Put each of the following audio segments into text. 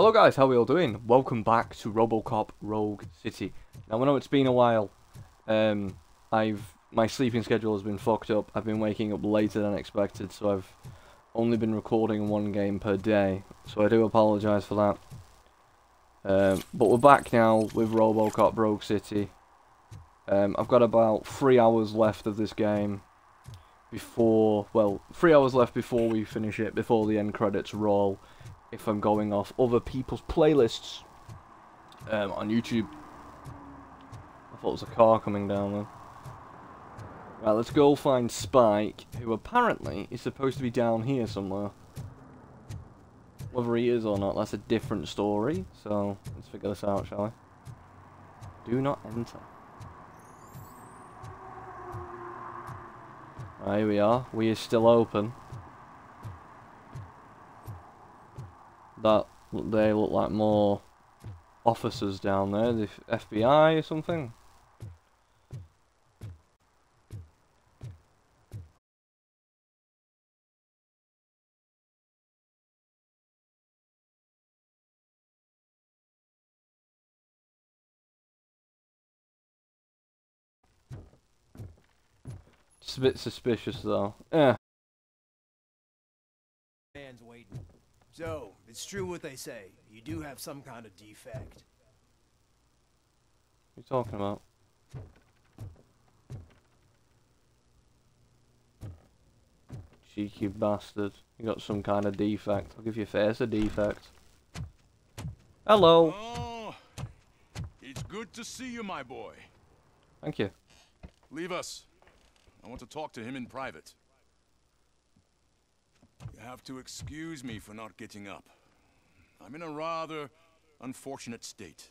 Hello guys, how are we all doing? Welcome back to Robocop Rogue City. Now I know it's been a while. Um, I've my sleeping schedule has been fucked up. I've been waking up later than expected, so I've only been recording one game per day. So I do apologise for that. Um, but we're back now with Robocop Rogue City. Um, I've got about three hours left of this game before, well, three hours left before we finish it, before the end credits roll if I'm going off other people's playlists um, on YouTube. I thought it was a car coming down then. Right, let's go find Spike, who apparently is supposed to be down here somewhere. Whether he is or not, that's a different story. So, let's figure this out, shall we? Do not enter. Right, here we are. We are still open. That they look like more officers down there, the FBI or something. Just a bit suspicious though. Yeah. Man's waiting. So, it's true what they say. You do have some kind of defect. What are you talking about? Cheeky bastard. You got some kind of defect. I'll give your face a defect. Hello. Oh, it's good to see you, my boy. Thank you. Leave us. I want to talk to him in private. You have to excuse me for not getting up. I'm in a rather unfortunate state.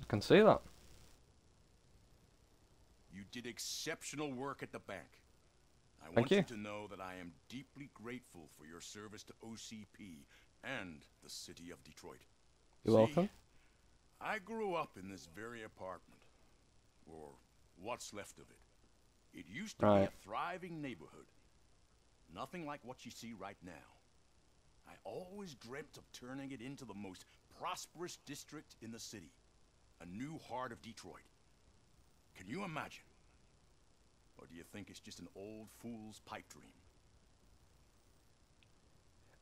I can see that. You did exceptional work at the bank. I Thank want you. you to know that I am deeply grateful for your service to OCP and the city of Detroit. You're See, welcome. I grew up in this very apartment, or what's left of it. It used to be a thriving neighborhood. Nothing like what you see right now. I always dreamt of turning it into the most prosperous district in the city. A new heart of Detroit. Can you imagine? Or do you think it's just an old fool's pipe dream?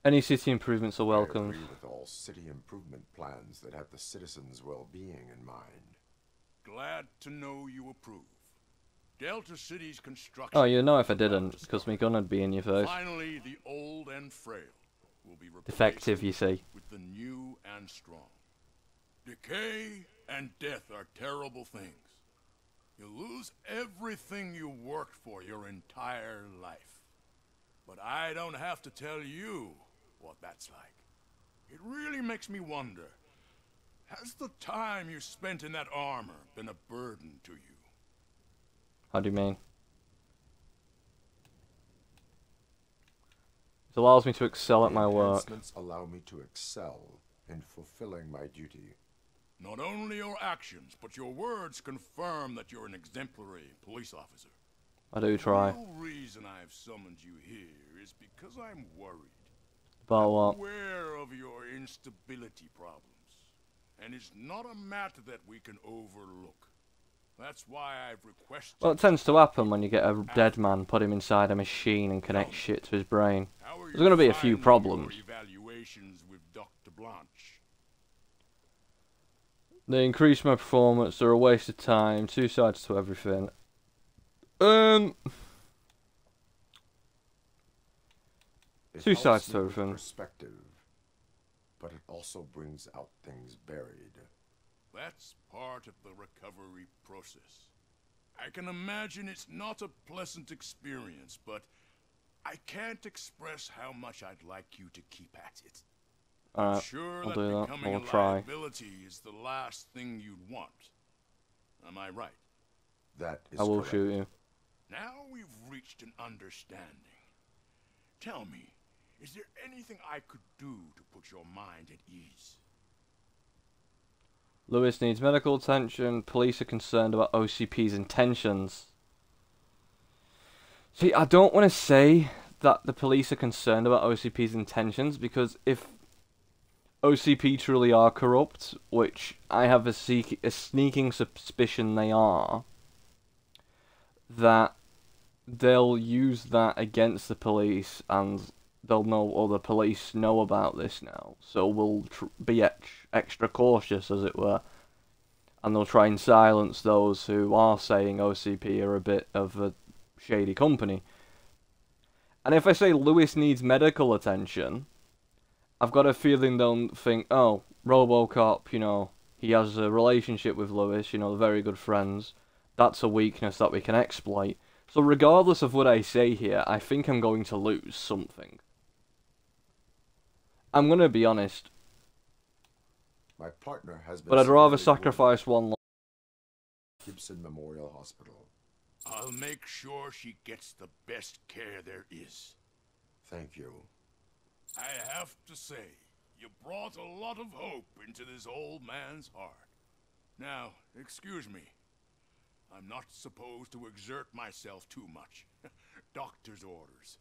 Any city improvements are I welcome. agree with all city improvement plans that have the citizens' well-being in mind. Glad to know you approve. Delta City's construction. Oh, you know if I didn't, because me my gun would be in your face. Finally, the old and frail will be replaced Defective, you see. with the new and strong. Decay and death are terrible things. You lose everything you worked for your entire life. But I don't have to tell you what that's like. It really makes me wonder, has the time you spent in that armor been a burden to you? How do you mean? It allows me to excel at my work. allow me to excel in fulfilling my duty. Not only your actions, but your words confirm that you're an exemplary police officer. I do try. The real reason I've summoned you here is because I'm worried. About what? Aware of your instability problems. And it's not a matter that we can overlook. That's why I've requested. Well, it tends to happen when you get a dead man, put him inside a machine and connect shit to his brain. There's gonna be a few problems. With Dr. Blanche. They increase my performance, they're a waste of time, two sides to everything. Um, It Two sides to everything. Perspective, but it also brings out things buried. That's part of the recovery process. I can imagine it's not a pleasant experience, but I can't express how much I'd like you to keep at it. I'm alright, sure I'll that do that. becoming I'll a try. liability is the last thing you'd want. Am I right? That is I will correct. shoot you. Now we've reached an understanding. Tell me, is there anything I could do to put your mind at ease? Lewis needs medical attention. Police are concerned about OCP's intentions. See, I don't want to say that the police are concerned about OCP's intentions because if OCP truly are corrupt, which I have a, seek- a sneaking suspicion they are, that they'll use that against the police and they'll know, or the police know about this now, so we'll be ex- extra cautious, as it were, and they'll try and silence those who are saying OCP are a bit of a shady company. And if I say Lewis needs medical attention, I've got a feeling they'll think, oh, Robocop, you know, he has a relationship with Lewis, you know, they're very good friends. That's a weakness that we can exploit. So regardless of what I say here, I think I'm going to lose something. I'm gonna be honest, My partner has been. but I'd rather sacrifice one life. Gibson Memorial Hospital. I'll make sure she gets the best care there is. Thank you. I have to say, you brought a lot of hope into this old man's heart. Now, excuse me. I'm not supposed to exert myself too much. Doctor's orders.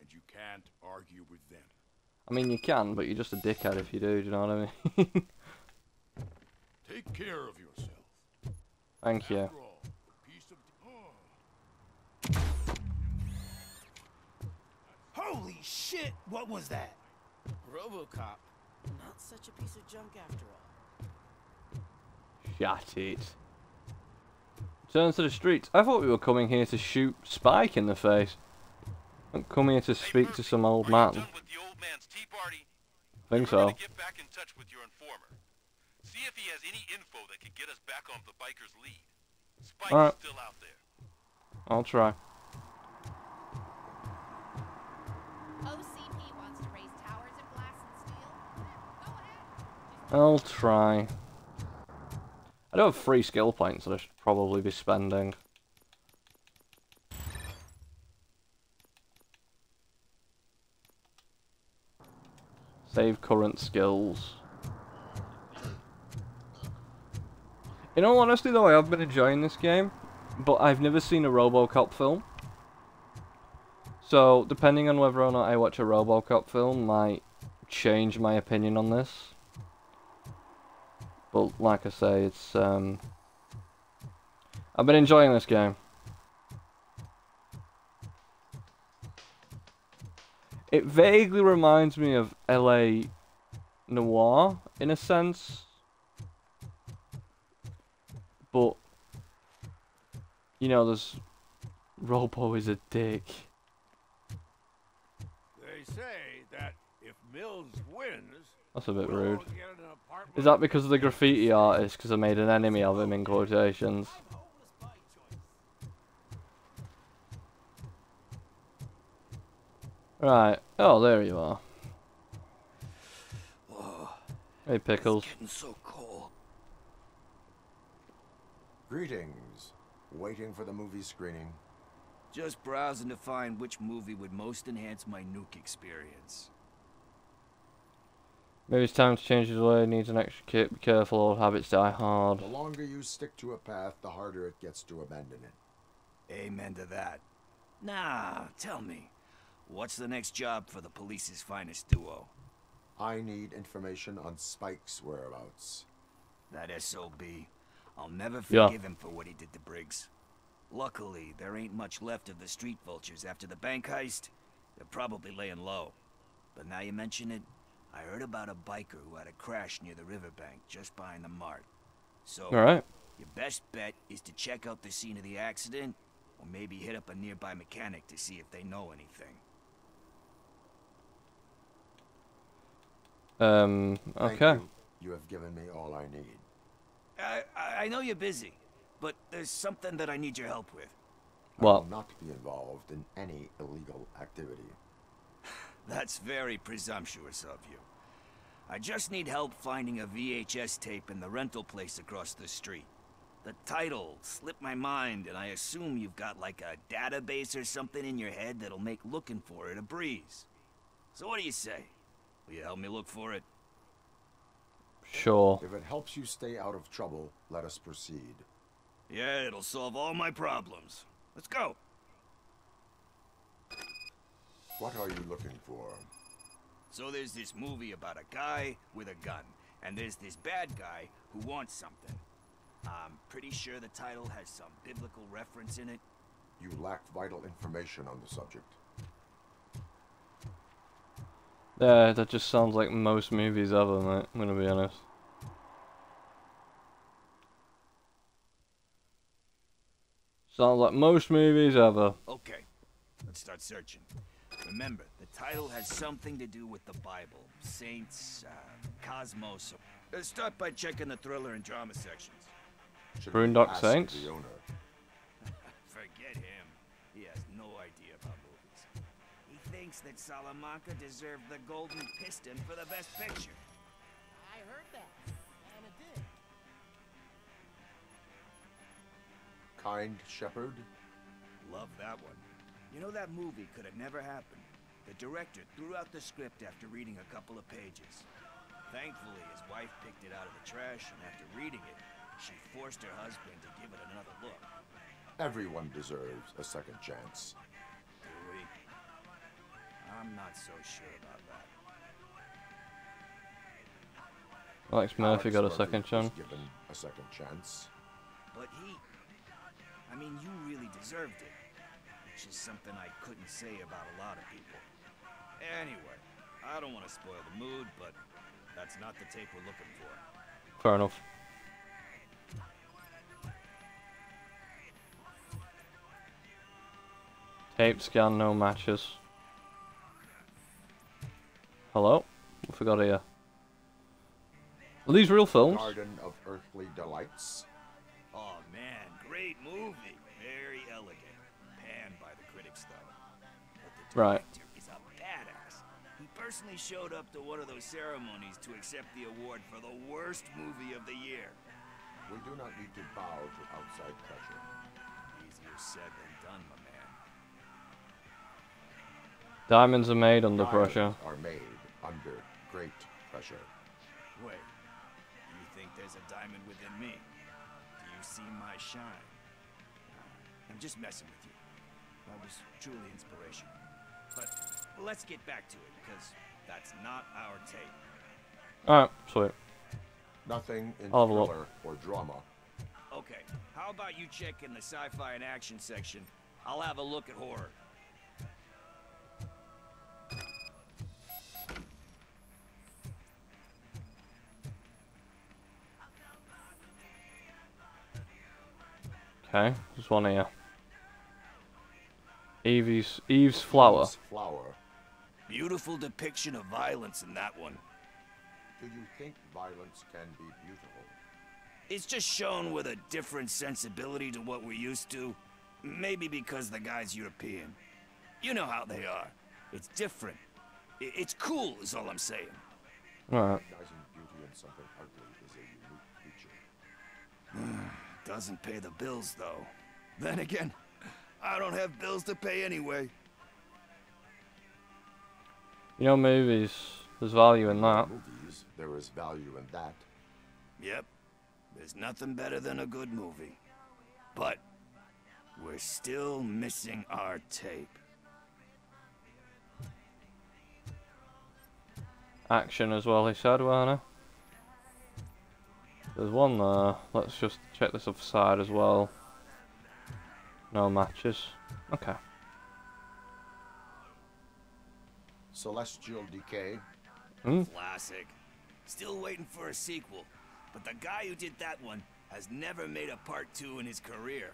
And you can't argue with them. I mean, you can, but you're just a dickhead if you do, do you know what I mean? Take care of yourself. Thank you. All, a piece of... Oh. Holy shit! What was that? Robocop. Not such a piece of junk after all. Shut it. Turn to the streets. I thought we were coming here to shoot Spike in the face. I'm coming here to speak to some old Are you man. Done with the old man's tea party? Think so. to get back in touch with your informer. See if he has any info that could get us back on the biker's lead. Spike Alright. is still out there. I'll try. OCP wants to raise towers of glass and steel. Go ahead. I'll try. I do have three skill points that I should probably be spending. Save current skills. In all honesty though, I have been enjoying this game, but I've never seen a Robocop film. So, depending on whether or not I watch a Robocop film might change my opinion on this. But like I say, it's um I've been enjoying this game. It vaguely reminds me of L.A. Noire in a sense. But you know, there's Robo is a dick. They say that if Mills wins, That's a bit rude. all get an apartment Is that because of the graffiti artist? Because I made an enemy of him in quotations. Right. Oh, there you are. Hey, Pickles. Getting so cold. Greetings. Waiting for the movie screening. Just browsing to find which movie would most enhance my nuke experience. Maybe it's time to change his way. Needs an extra kit. Be careful, old habits die hard. The longer you stick to a path, the harder it gets to abandon it. Amen to that. Now, tell me, what's the next job for the police's finest duo? I need information on Spike's whereabouts. That SOB. I'll never Yeah. forgive him for what he did to Briggs. Luckily, there ain't much left of the street vultures after the bank heist. They're probably laying low. But now you mention it, I heard about a biker who had a crash near the riverbank just behind the mart. So, Alright. your best bet is to check out the scene of the accident, or maybe hit up a nearby mechanic to see if they know anything. Um, okay. You. You have given me all I need. I, I I know you're busy, but there's something that I need your help with. I Well- will not be involved in any illegal activity. That's very presumptuous of you. I just need help finding a VHS tape in the rental place across the street. The title slipped my mind, and I assume you've got like a database or something in your head that'll make looking for it a breeze. So what do you say? Will you help me look for it? Sure. If it helps you stay out of trouble, let us proceed. Yeah, it'll solve all my problems. Let's go. What are you looking for? So there's this movie about a guy with a gun, and there's this bad guy who wants something. I'm pretty sure the title has some biblical reference in it. You lack vital information on the subject. Yeah, that just sounds like most movies ever, mate. I'm gonna be honest. Sounds like most movies ever. Okay, let's start searching. Remember, the title has something to do with the Bible, saints, uh, cosmos. Let's start by checking the thriller and drama sections. Should we Boondock Saints? The owner. Thinks that Salamanca deserved the Golden Piston for the Best Picture. I heard that. And it did. Kind Shepherd? Love that one. You know that movie could have never happened. The director threw out the script after reading a couple of pages. Thankfully, his wife picked it out of the trash, and after reading it, she forced her husband to give it another look. Everyone deserves a second chance. I'm not so sure about that. Alex Murphy Alex got a second chance. Given a second chance. But he... I mean, you really deserved it. Which is something I couldn't say about a lot of people. Anyway, I don't want to spoil the mood, but that's not the tape we're looking for. Fair enough. Tape scan, no matches. Hello? What we got here? Uh, are these real films? Garden of Earthly Delights. Oh man, great movie. Very elegant. Panned by the critics though. But the Right. director is a badass. He personally showed up to one of those ceremonies to accept the award for the worst movie of the year. We do not need to bow to outside pressure. Easier said than done, my man. Diamonds are made under Diamonds pressure. Are made under great pressure. Wait, you think there's a diamond within me? Do you see my shine? I'm just messing with you. That was truly inspirational. But let's get back to it, because that's not our tape. Alright, sweet. Nothing in I'll have thriller or drama. Okay, how about you check in the sci-fi and action section? I'll have a look at horror. Okay, there's one here. Eve's Eve's flower. Eve's flower. Beautiful depiction of violence in that one. Do you think violence can be beautiful? It's just shown with a different sensibility to what we're used to. Maybe because the guy's European. You know how they are. It's different. I- It's cool, is all I'm saying. Alright. Recognizing beauty in something ugly is a unique feature. Doesn't pay the bills, though. Then again, I don't have bills to pay anyway. You know movies, there's value in that. Movies, there is value in that. Yep. There's nothing better than a good movie. But we're still missing our tape. Action as well, he said, Werner. There's one there. Let's just check this other side as well. No matches. Okay. Celestial Decay. Hmm? Classic. Still waiting for a sequel. But the guy who did that one has never made a part two in his career.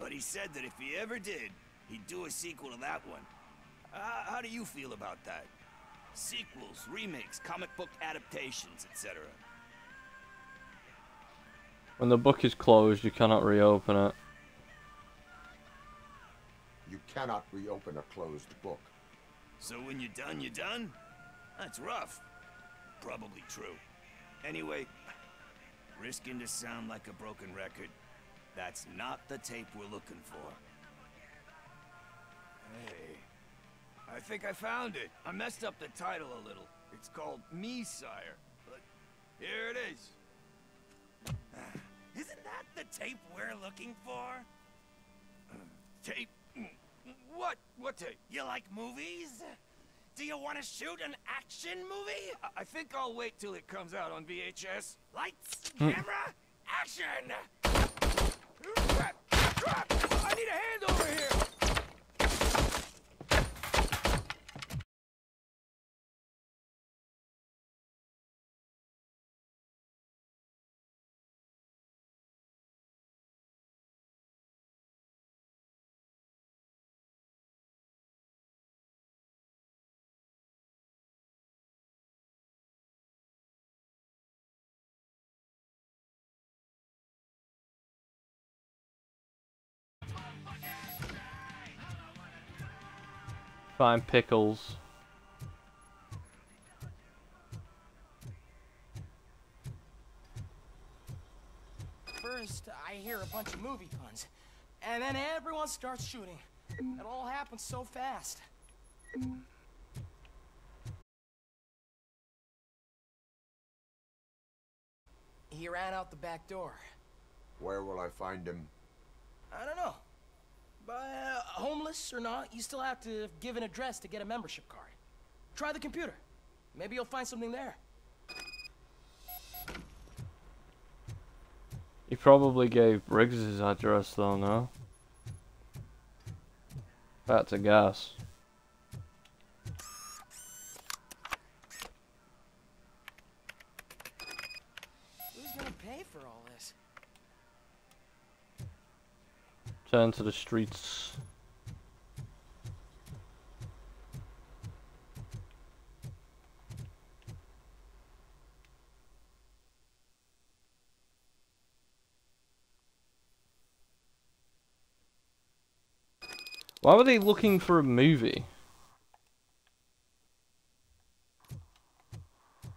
But he said that if he ever did, he'd do a sequel to that one. Uh, how do you feel about that? Sequels, remakes, comic book adaptations, etc. When the book is closed, you cannot reopen it. You cannot reopen a closed book. So when you're done, you're done? That's rough. Probably true. Anyway, risking to sound like a broken record, that's not the tape we're looking for. Hey, I think I found it. I messed up the title a little. It's called Me Sire, but here it is. Isn't that the tape we're looking for? tape? What? What tape? You like movies? Do you want to shoot an action movie? I, I think I'll wait till it comes out on VHS. Lights, hmm. camera, action! I need a hand over here! Find pickles. First, I hear a bunch of movie puns, and then everyone starts shooting. It all happens so fast. He ran out the back door. Where will I find him? I don't know. Uh, homeless or not, you still have to give an address to get a membership card. Try the computer. Maybe you'll find something there. He probably gave Briggs his address though, no? That's a guess. Who's gonna pay for all this? Turn to the streets. Why were they looking for a movie?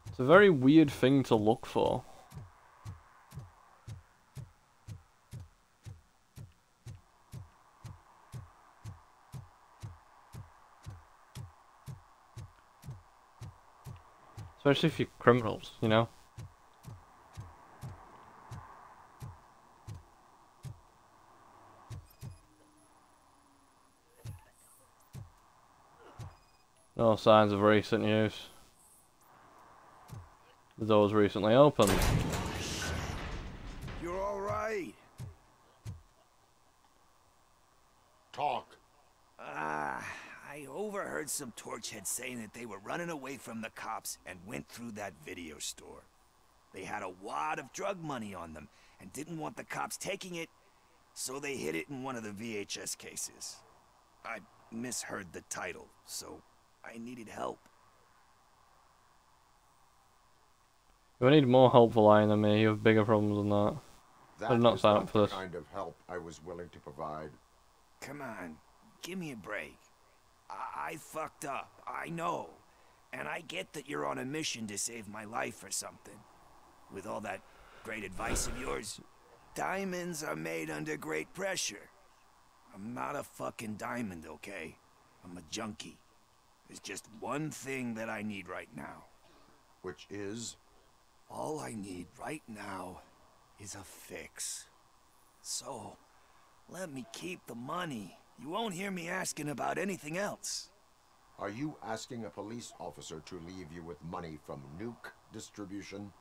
It's a very weird thing to look for. Especially if you're criminals, you know? No signs of recent use. The door's recently opened. Overheard some torchheads saying that they were running away from the cops and went through that video store. They had a wad of drug money on them and didn't want the cops taking it, so they hid it in one of the VHS cases. I misheard the title, so I needed help. We need more help for line than me. You have bigger problems than that. That I'd not is sign up for this. kind of help I was willing to provide. Come on, give me a break. I, I fucked up, I know. And I get that you're on a mission to save my life or something. With all that great advice of yours, diamonds are made under great pressure. I'm not a fucking diamond, okay? I'm a junkie. There's just one thing that I need right now. Which is All I need right now is a fix. So, let me keep the money. You won't hear me asking about anything else. Are you asking a police officer to leave you with money from nuke distribution?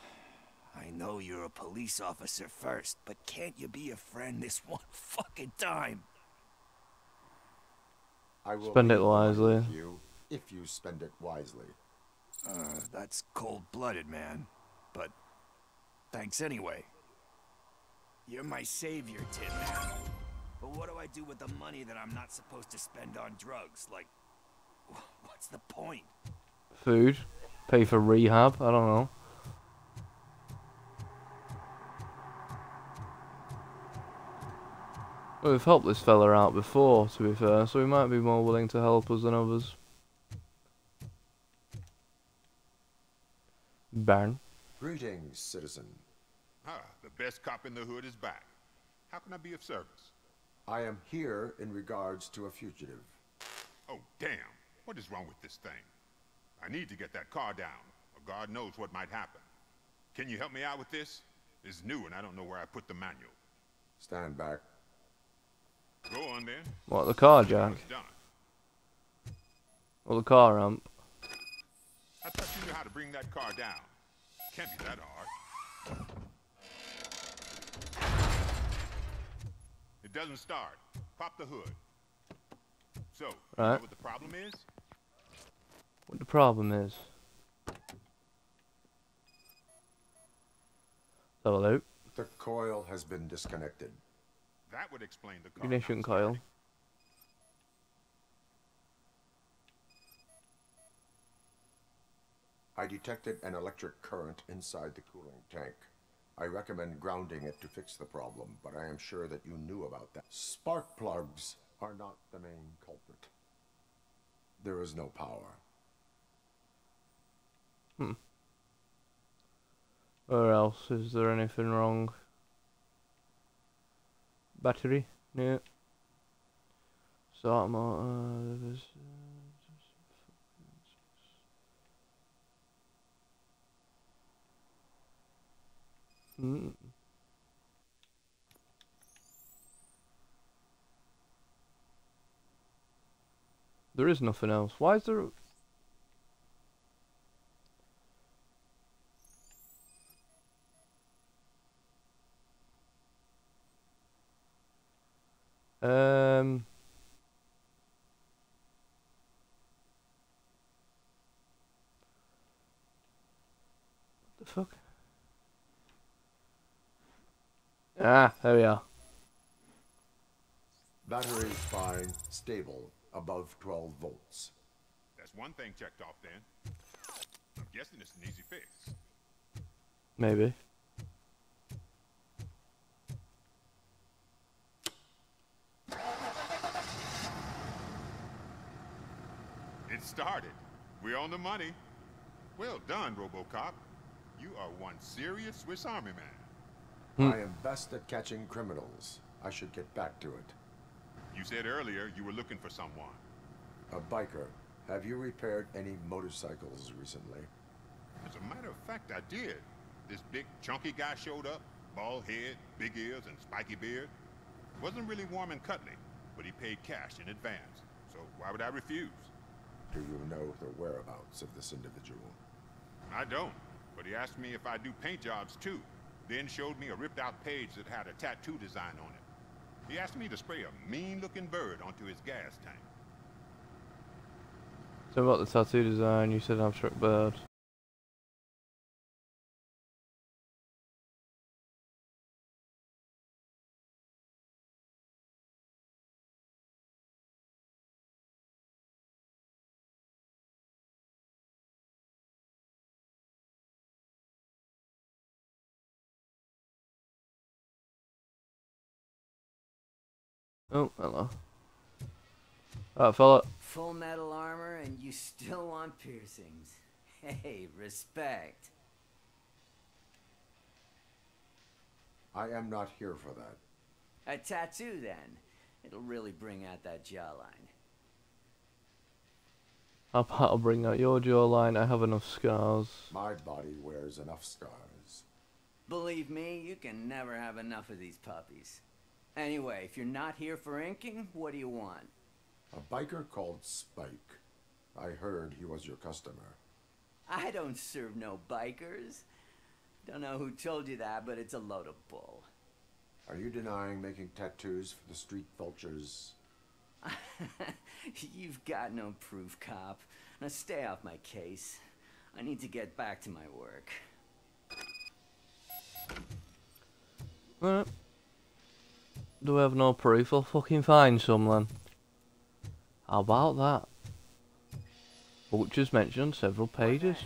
I know you're a police officer first, but can't you be a friend this one fucking time? I will Spend it leave the money wisely. You if you spend it wisely. Uh, that's cold-blooded, man. But thanks anyway. You're my savior, Tin Man. But what do I do with the money that I'm not supposed to spend on drugs? Like, what's the point? Food. Pay for rehab. I don't know. Well, we've helped this fella out before, to be fair, so he might be more willing to help us than others. Baron. Greetings, citizen. Ah, the best cop in the hood is back. How can I be of service? I am here in regards to a fugitive. Oh, damn. What is wrong with this thing? I need to get that car down, or God knows what might happen. Can you help me out with this? It's new and I don't know where I put the manual. Stand back. Go on then. What, the car jack? It's. Well, the car ramp. I thought you knew how to bring that car down. Can't be that hard. Doesn't start. Pop the hood. So, you know what the problem is? What the problem is? Have a. The coil has been disconnected. That would explain the car. Ignition coil. I detected an electric current inside the cooling tank. I recommend grounding it to fix the problem, but I am sure that you knew about that. Spark plugs are not the main culprit. There is no power. Hmm. Where else? Is there anything wrong? Battery? No. Start motor. Hmm. There is nothing else. Why is there? Um. What the fuck? Ah, there we are. Battery fine, stable, above 12 volts. That's one thing checked off then. I'm guessing it's an easy fix. Maybe. It started. We're on the money. Well done, RoboCop. You are one serious Swiss Army man. Hmm. I am best at catching criminals. I should get back to it. You said earlier you were looking for someone. A biker. Have you repaired any motorcycles recently? As a matter of fact, I did. This big, chunky guy showed up. Bald head, big ears, and spiky beard. Wasn't really warm and cuddly, but he paid cash in advance. So why would I refuse? Do you know the whereabouts of this individual? I don't. But he asked me if I do paint jobs too. Then showed me a ripped out page that had a tattoo design on it. He asked me to spray a mean looking bird onto his gas tank. So about the tattoo design, you said abstract bird. Oh, hello. Alright, fella. Full metal armor and you still want piercings. Hey, respect. I am not here for that. A tattoo then. It'll really bring out that jawline. How about I'll bring out your jawline? I have enough scars. My body wears enough scars. Believe me, you can never have enough of these puppies. Anyway, if you're not here for inking, what do you want? A biker called Spike. I heard he was your customer. I don't serve no bikers. Don't know who told you that, but it's a load of bull. Are you denying making tattoos for the street vultures? You've got no proof, cop. Now stay off my case. I need to get back to my work. Alright. Do we have no proof? I'll fucking find some then. How about that? Butcher's mentioned several pages.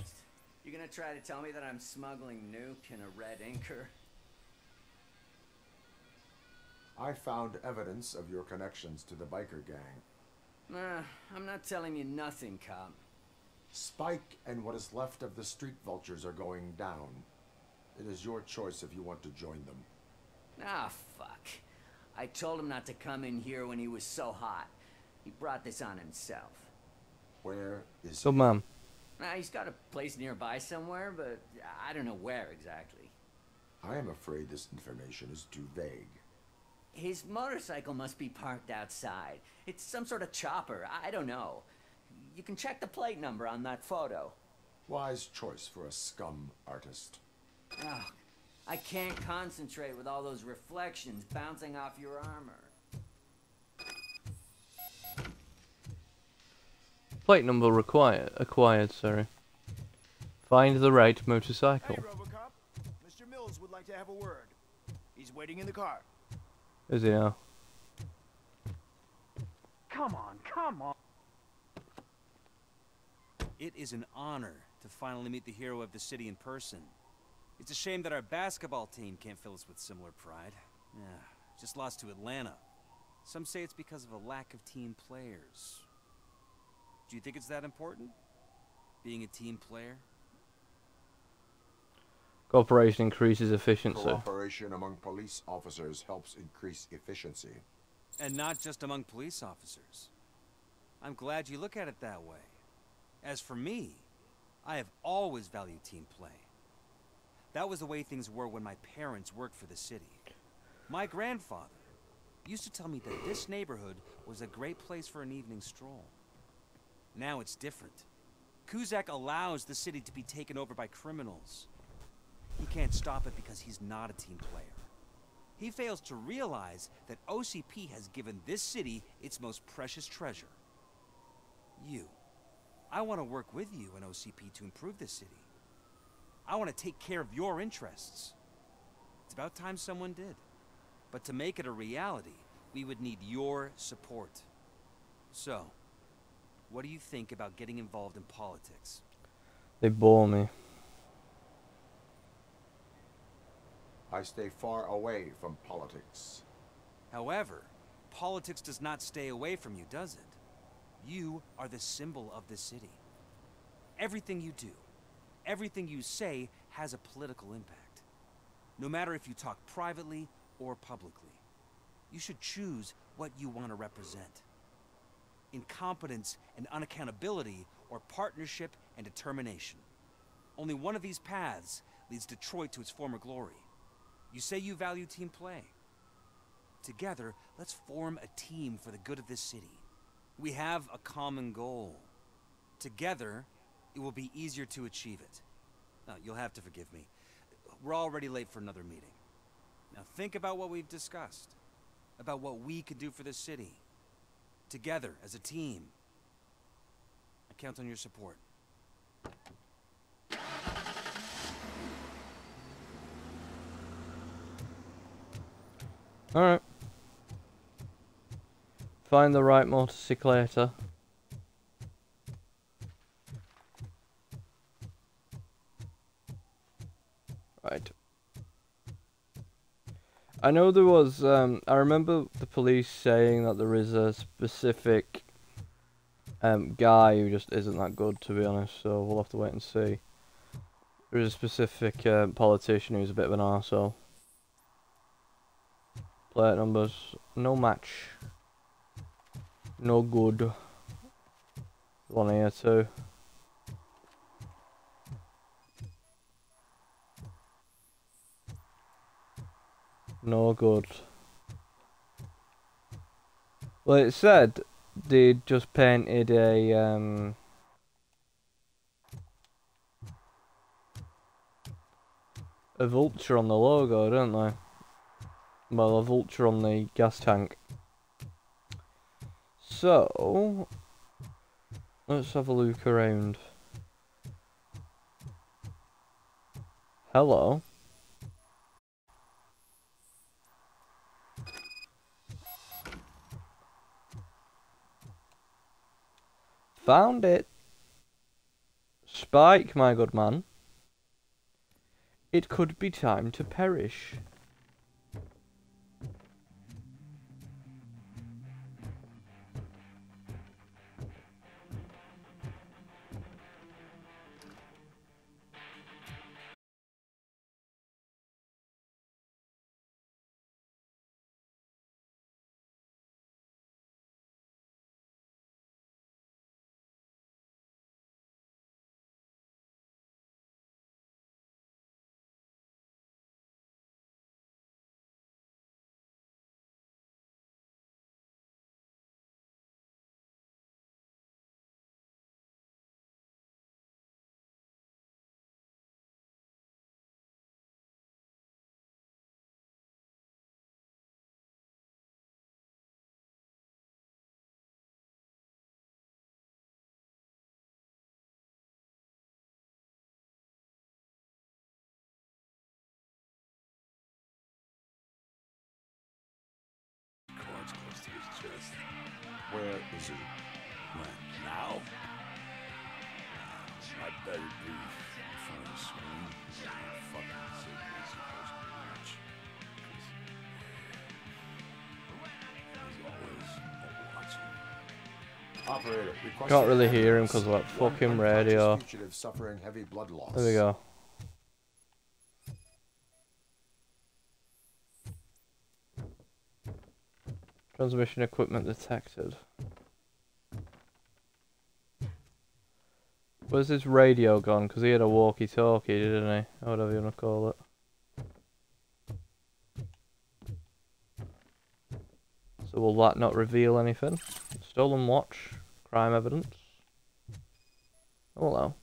You're gonna try to tell me that I'm smuggling nuke in a red inker? I found evidence of your connections to the biker gang. Nah, I'm not telling you nothing, cop. Spike and what is left of the street vultures are going down. It is your choice if you want to join them. Ah, fuck. I told him not to come in here when he was so hot. He brought this on himself. Where is Good man. Nah, he's got a place nearby somewhere, but I don't know where exactly. I am afraid this information is too vague. His motorcycle must be parked outside. It's some sort of chopper. I don't know. you can check the plate number on that photo. Wise choice for a scum artist. Ah, I can't concentrate with all those reflections bouncing off your armor. Plate number required. Acquired. Sorry. Find the right motorcycle. Hey, Robocop. Mr. Mills would like to have a word. He's waiting in the car. Is he now? Come on, come on. It is an honor to finally meet the hero of the city in person. It's a shame that our basketball team can't fill us with similar pride. Yeah, just lost to Atlanta. Some say it's because of a lack of team players. Do you think it's that important? Being a team player? Cooperation increases efficiency. Cooperation among police officers helps increase efficiency. And not just among police officers. I'm glad you look at it that way. As for me, I have always valued team play. That was the way things were when my parents worked for the city. My grandfather used to tell me that this neighborhood was a great place for an evening stroll. Now it's different. Kuzak allows the city to be taken over by criminals. He can't stop it because he's not a team player. He fails to realize that OCP has given this city its most precious treasure. You. I want to work with you and OCP to improve this city. I want to take care of your interests. It's about time someone did. But to make it a reality, we would need your support. So, what do you think about getting involved in politics? They bore me. I stay far away from politics. However, politics does not stay away from you, does it? You are the symbol of the city. Everything you do, everything you say has a political impact. No matter if you talk privately or publicly. You should choose what you want to represent. Incompetence and unaccountability or partnership and determination. Only one of these paths leads Detroit to its former glory. You say you value team play. Together, let's form a team for the good of this city. We have a common goal. Together, it will be easier to achieve it. Now, you'll have to forgive me. We're already late for another meeting. Now think about what we've discussed. About what we could do for this city. Together, as a team. I count on your support. Alright. Find the right motorcyclator. Right. I know there was, um, I remember the police saying that there is a specific um, guy who just isn't that good, to be honest, so we'll have to wait and see. There is a specific um, politician who's a bit of an arsehole. Plate numbers, no match. No good. One here too. No good. Well, it said they just painted a um, a vulture on the logo, don't they? Well, a vulture on the gas tank. So, let's have a look around. Hello. Found it. Spike, my good man. It could be time to perish. Is? When? Now? Uh, I better be in front of the screen. Fucking sick supposed to watch. He's always watching. Operator, Can't really hear him because of that fucking radio. Suffering heavy blood loss. There we go. Transmission equipment detected. Where's his radio gone? Because he had a walkie-talkie, didn't he? Or whatever you want to call it. So will that not reveal anything? Stolen watch, crime evidence. Oh well.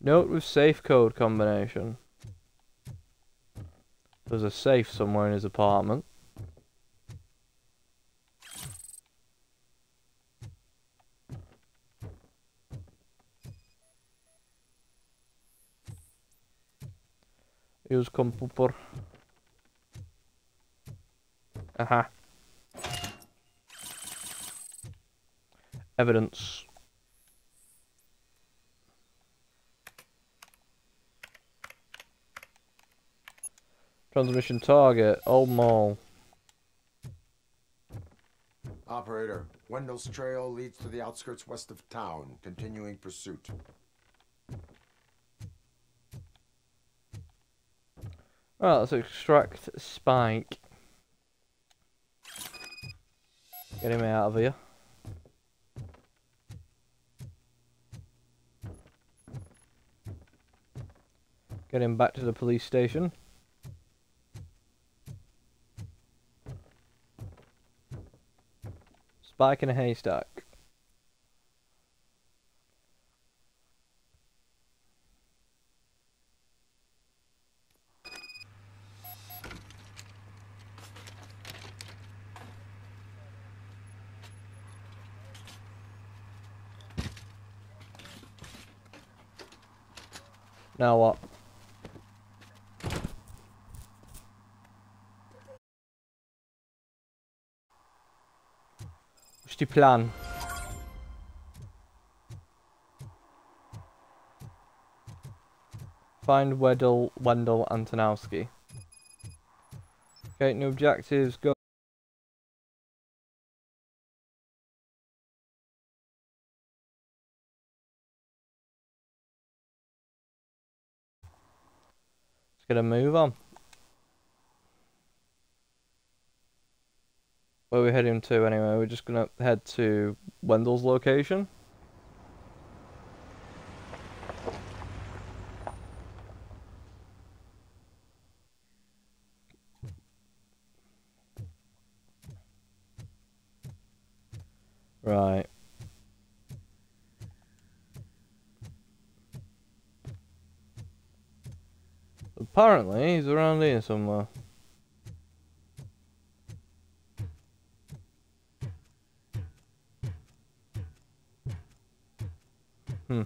Note with safe code combination. There's a safe somewhere in his apartment. Use computer. Aha. Evidence. Transmission target, Old Mall. Operator, Wendell's trail leads to the outskirts west of town. Continuing pursuit. Right, let's extract Spike. Get him out of here. Get him back to the police station. Spike in a haystack. Now what? What's the plan? Find Wendell, Wendell Antonowski. Okay, new objectives, go. Let's get a move on. Where are we heading to anyway? We're just gonna head to Wendell's location. Right. Apparently, he's around here somewhere. Hmm.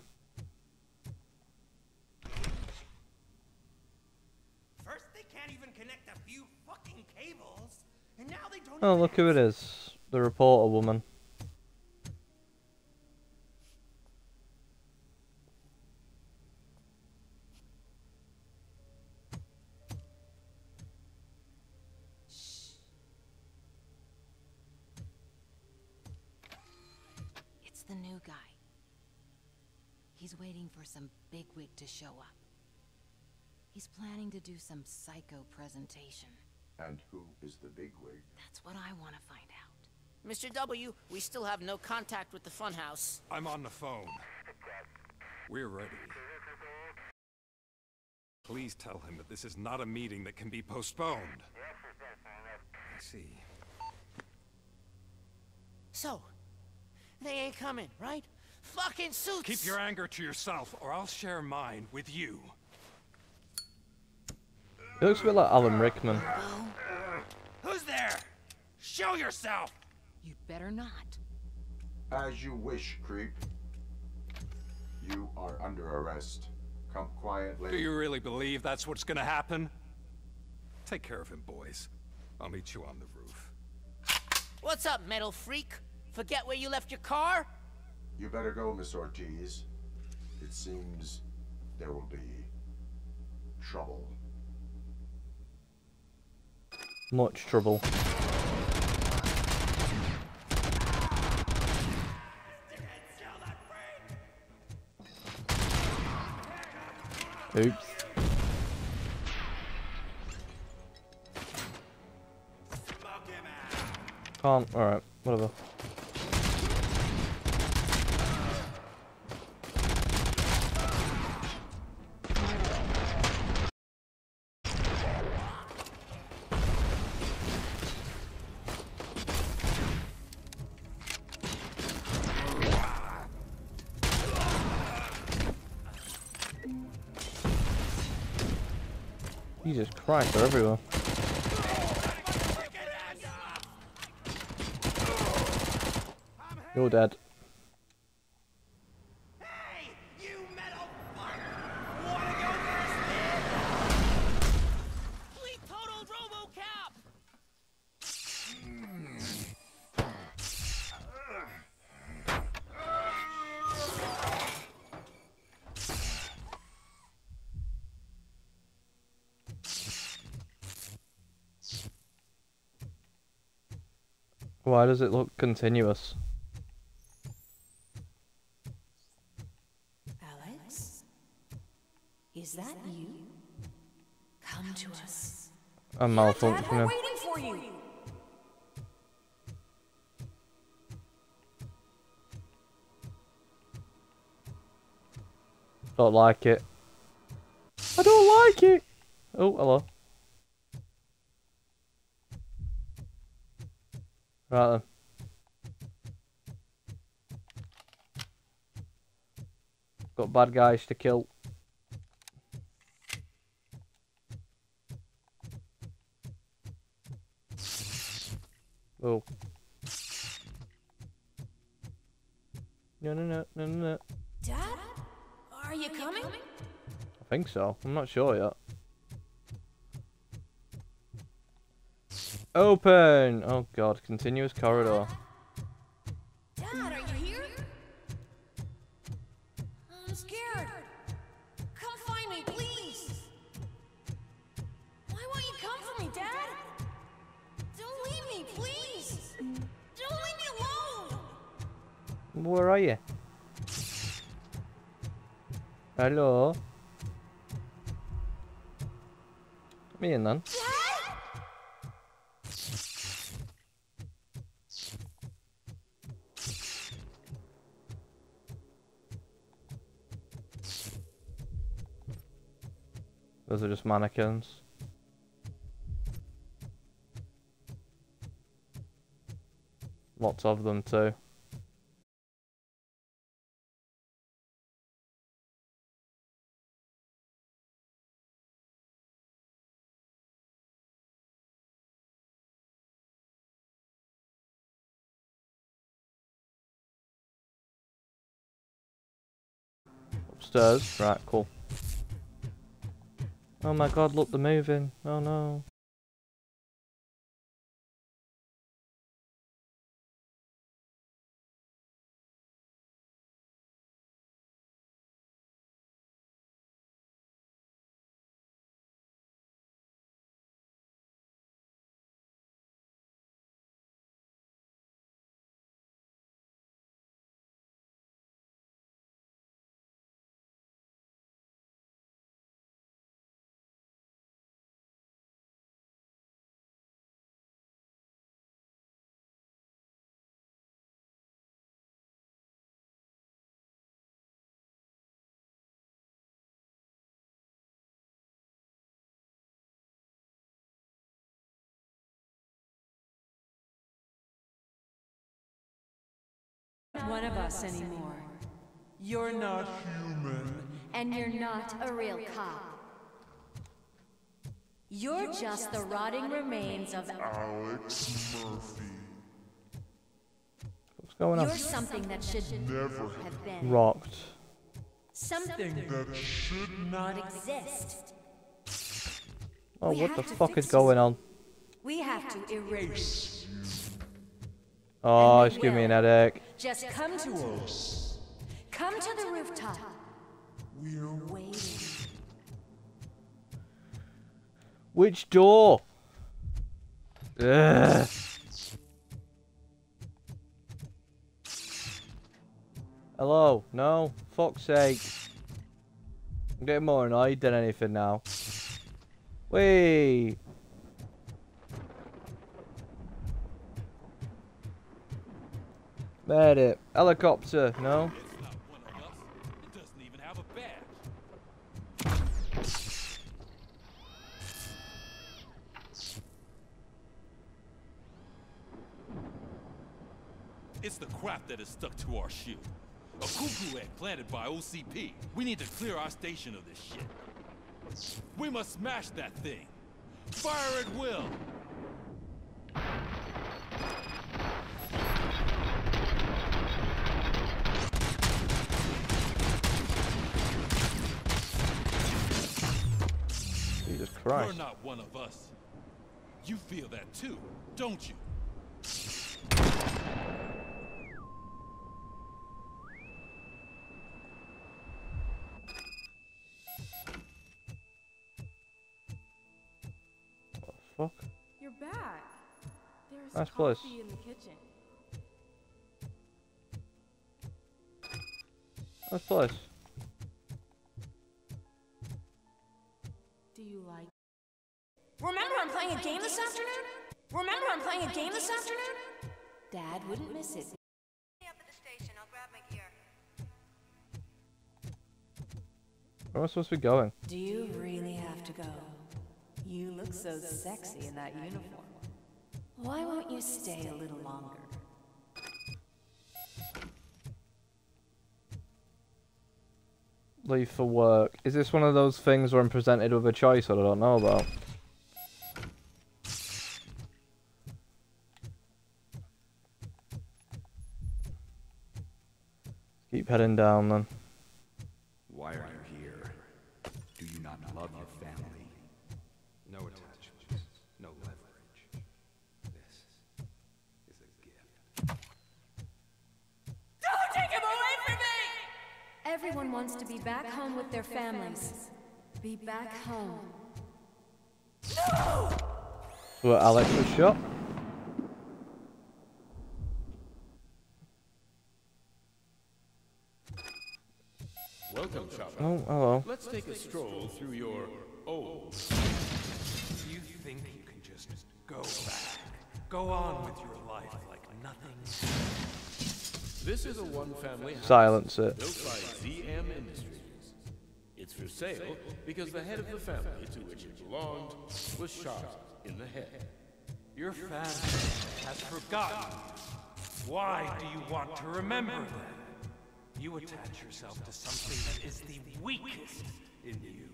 First, they can't even connect a few fucking cables, and now they don't. Oh, look who it is. The reporter woman. It's the new guy. He's waiting for some bigwig to show up. He's planning to do some psycho presentation. And who is the bigwig? That's what I want to find out. Mr. W, we still have no contact with the funhouse. I'm on the phone. We're ready. Please tell him that this is not a meeting that can be postponed. I see. So, they ain't coming, right? Fucking suits! Keep your anger to yourself, or I'll share mine with you. He looks a bit like Alan Rickman. Who's there? Show yourself! You'd better not. As you wish, creep. You are under arrest. Come quietly. Do you really believe that's what's gonna happen? Take care of him, boys. I'll meet you on the roof. What's up, metal freak? Forget where you left your car? You better go, Miss Ortiz. It seems there will be trouble. Much trouble. Oops. Can't. Alright, whatever. Christ, they're everywhere. You're dead. Why does it look continuous? Alex? Is that you? Come to us. I'm malfunctioning. waiting for you. Don't like it. I don't like it. Oh, hello. Right then. Got bad guys to kill. Oh. No, no, no, no, no, no. Dad? Are you coming? I think so. I'm not sure yet. Open! Oh god, continuous corridor. Dad, are you here? I'm scared. Come find me, please. Why won't you come for me, Dad? Don't leave me, please. Don't leave me alone. Where are you? Hello? Me in then. Those mannequins. Lots of them too. Upstairs. Right, cool. Oh my god, look, they're moving. Oh no. One of us anymore. You're not human. And you're not a real cop. You're just the rotting remains of Alex Murphy. What's going on? You're something that should Never have been. Rocked. Something that should not exist. Oh, We what the fuck is going on? We have to erase. Oh, it's giving me an headache. Just come to us. Come to the rooftop. We're waiting. Which door? Ugh. Hello? No? Fuck's sake. I'm getting more annoyed than anything now. Wait. Helicopter. No? It a badge. It's the crap that is stuck to our shoe. A cuckoo egg planted by OCP. We need to clear our station of this shit. We must smash that thing. Fire at will. Jesus You're not one of us. You feel that too, don't you? Fuck. You're back. There's Nice coffee place. in the kitchen. Nice place. Remember I'm playing a game this afternoon? Remember I'm playing a game this afternoon? Dad wouldn't miss it. Where am I supposed to be going? Do you really have to go? You look so sexy in that uniform. Why won't you stay a little longer? Leave for work. Is this one of those things where I'm presented with a choice that I don't know about? Keep heading down then. Why are you here? Do you not love your family? No attachments, no leverage. This is a gift. Don't take him away from me! Everyone wants to be back home with their families. Be back home. No! What Alex was shot? Welcome, Chopper. Oh, hello. Let's take a stroll through your old. You think you can just go back, go on with your life like nothing? This is a one-family house Silence it. built by ZM Industries. It's for sale because the head of the family to which it belonged was shot in the head. Your family has forgotten. Why do you want to remember them? You attach yourself to something that is the weakest in you,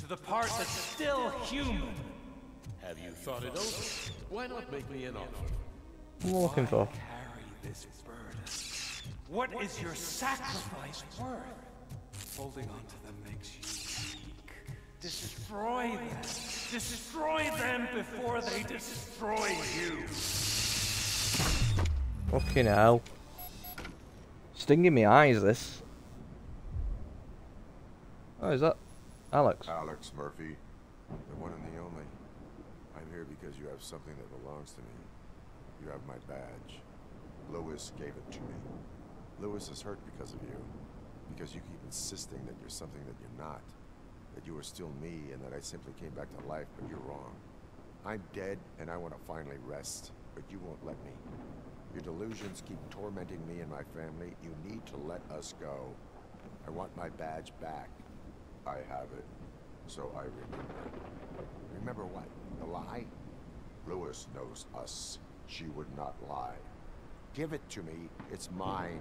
to the part that's still human. Have you thought it over? Why not make me an offer? What am I looking for? Carry this burden. What is your sacrifice worth? Holding on to them makes you weak. Destroy them. Destroy them before they destroy you. Fucking hell. Stinging me eyes, this. Oh, is that Alex? Alex Murphy, the one and the only. I'm here because you have something that belongs to me. You have my badge. Lewis gave it to me. Lewis is hurt because of you. Because you keep insisting that you're something that you're not. That you are still me and that I simply came back to life, but you're wrong. I'm dead and I want to finally rest, but you won't let me. Your delusions keep tormenting me and my family. You need to let us go. I want my badge back. I have it. So I remember. Remember what? The lie? Lewis knows us. She would not lie. Give it to me. It's mine.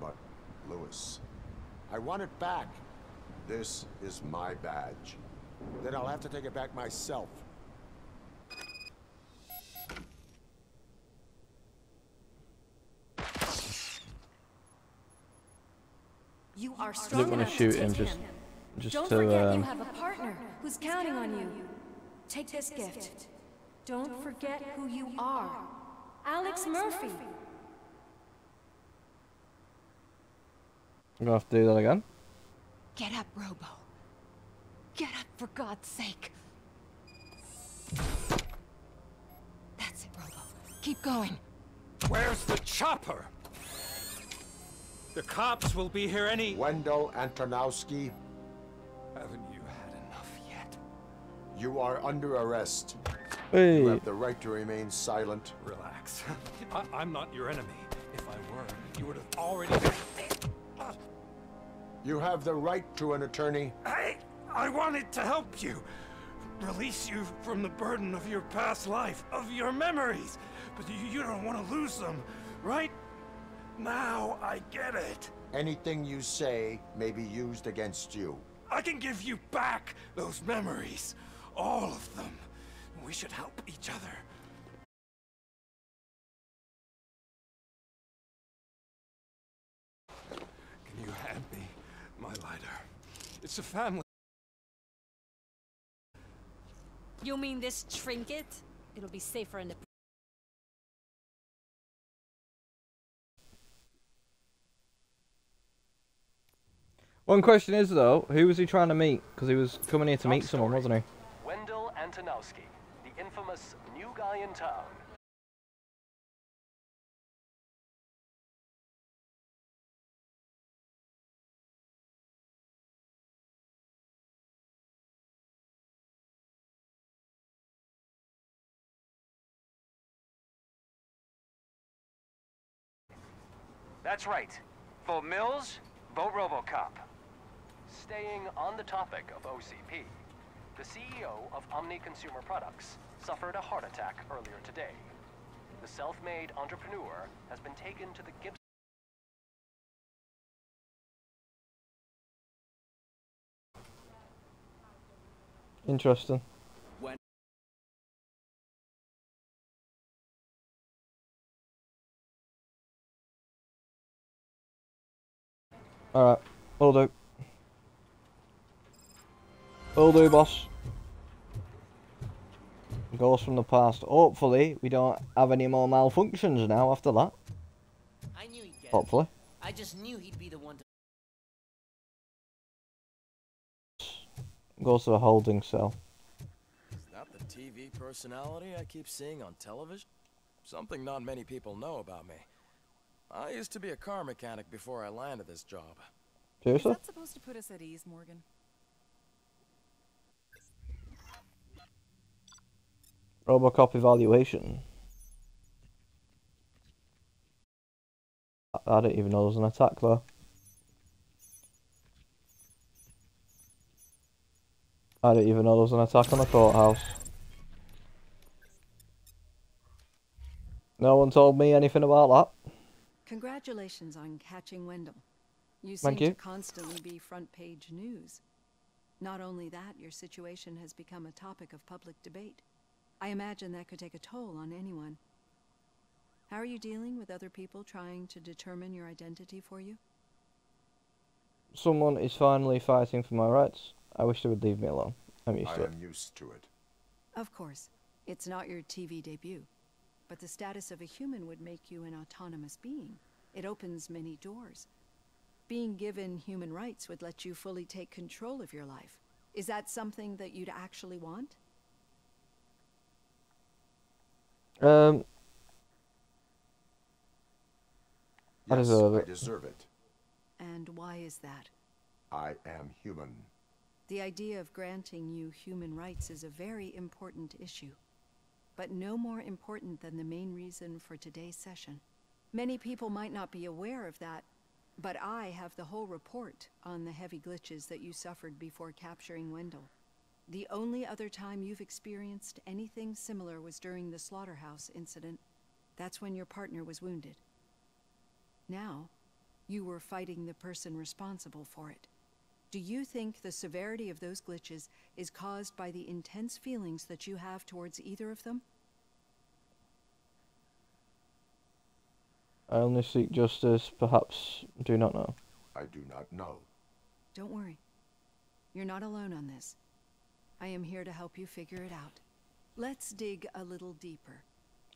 But, Lewis, I want it back. This is my badge. Then I'll have to take it back myself. You are I strong didn't want enough to shoot take him just, him. just Don't to. forget Um, you have a partner who's counting on you. Take this gift. Don't forget who you are. Alex Murphy. I'm gonna have to do that again. Get up, Robo. Get up for God's sake. That's it, Robo. Keep going. Where's the chopper? The cops will be here any... Wendell Antonowski, Haven't you had enough yet? you are under arrest. Hey. You have the right to remain silent. Relax. I I'm not your enemy. If I were, you would have already... Been. You have the right to an attorney. I... I wanted to help you. Release you from the burden of your past life, of your memories. But you, you don't want to lose them, right? Now I get it. Anything you say may be used against you. I can give you back those memories. All of them. We should help each other. Can you hand me my lighter? It's a family. You mean this trinket? It'll be safer in the... One question is though, who was he trying to meet? Because he was coming here to Top meet someone, wasn't he? Wendell Antonowski, the infamous new guy in town. That's right. Vote Mills, vote Robocop. Staying on the topic of OCP, the CEO of Omni Consumer Products suffered a heart attack earlier today. The self-made entrepreneur has been taken to the Gibbs Interesting. When Alright, will do. Will do, boss. Ghost from the past. Hopefully, we don't have any more malfunctions now after that. I knew he'd get Hopefully. it. I just knew he'd be the one to. Goes to a holding cell. Is that the TV personality I keep seeing on television? Something not many people know about me. I used to be a car mechanic before I landed this job. Seriously? Is that supposed to put us at ease, Morgan? Robocop evaluation. I- didn't even know there was an attack there. I didn't even know there was an attack on the courthouse. No one told me anything about that. Congratulations on catching Wendell. You Thank seem you. to constantly be front page news. Not only that, your situation has become a topic of public debate. I imagine that could take a toll on anyone. How are you dealing with other people trying to determine your identity for you? Someone is finally fighting for my rights. I wish they would leave me alone. I'm used I to it. I am used to it. Of course, it's not your TV debut, but the status of a human would make you an autonomous being. It opens many doors. Being given human rights would let you fully take control of your life. Is that something that you'd actually want? Um, I Yes, deserve I it. deserve it. And why is that? I am human. The idea of granting you human rights is a very important issue, but no more important than the main reason for today's session. Many people might not be aware of that, but I have the whole report on the heavy glitches that you suffered before capturing Wendell. The only other time you've experienced anything similar was during the slaughterhouse incident. That's when your partner was wounded. Now, you were fighting the person responsible for it. Do you think the severity of those glitches is caused by the intense feelings that you have towards either of them? I only seek justice, perhaps do not know. I do not know. Don't worry. You're not alone on this. I am here to help you figure it out. Let's dig a little deeper.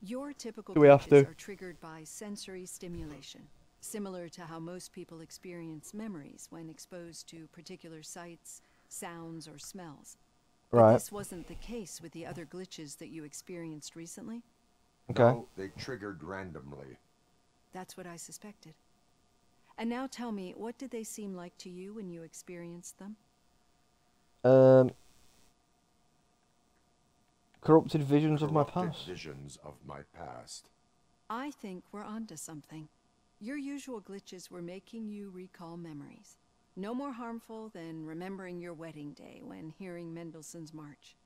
Your typical we have glitches to? are triggered by sensory stimulation, similar to how most people experience memories when exposed to particular sights, sounds, or smells. But Right. This wasn't the case with the other glitches that you experienced recently. Okay. No, they triggered randomly. That's what I suspected. And now tell me, what did they seem like to you when you experienced them? Um, corrupted visions of my past. Visions of my past. I think we're onto something. Your usual glitches were making you recall memories. No more harmful than remembering your wedding day when hearing Mendelssohn's March.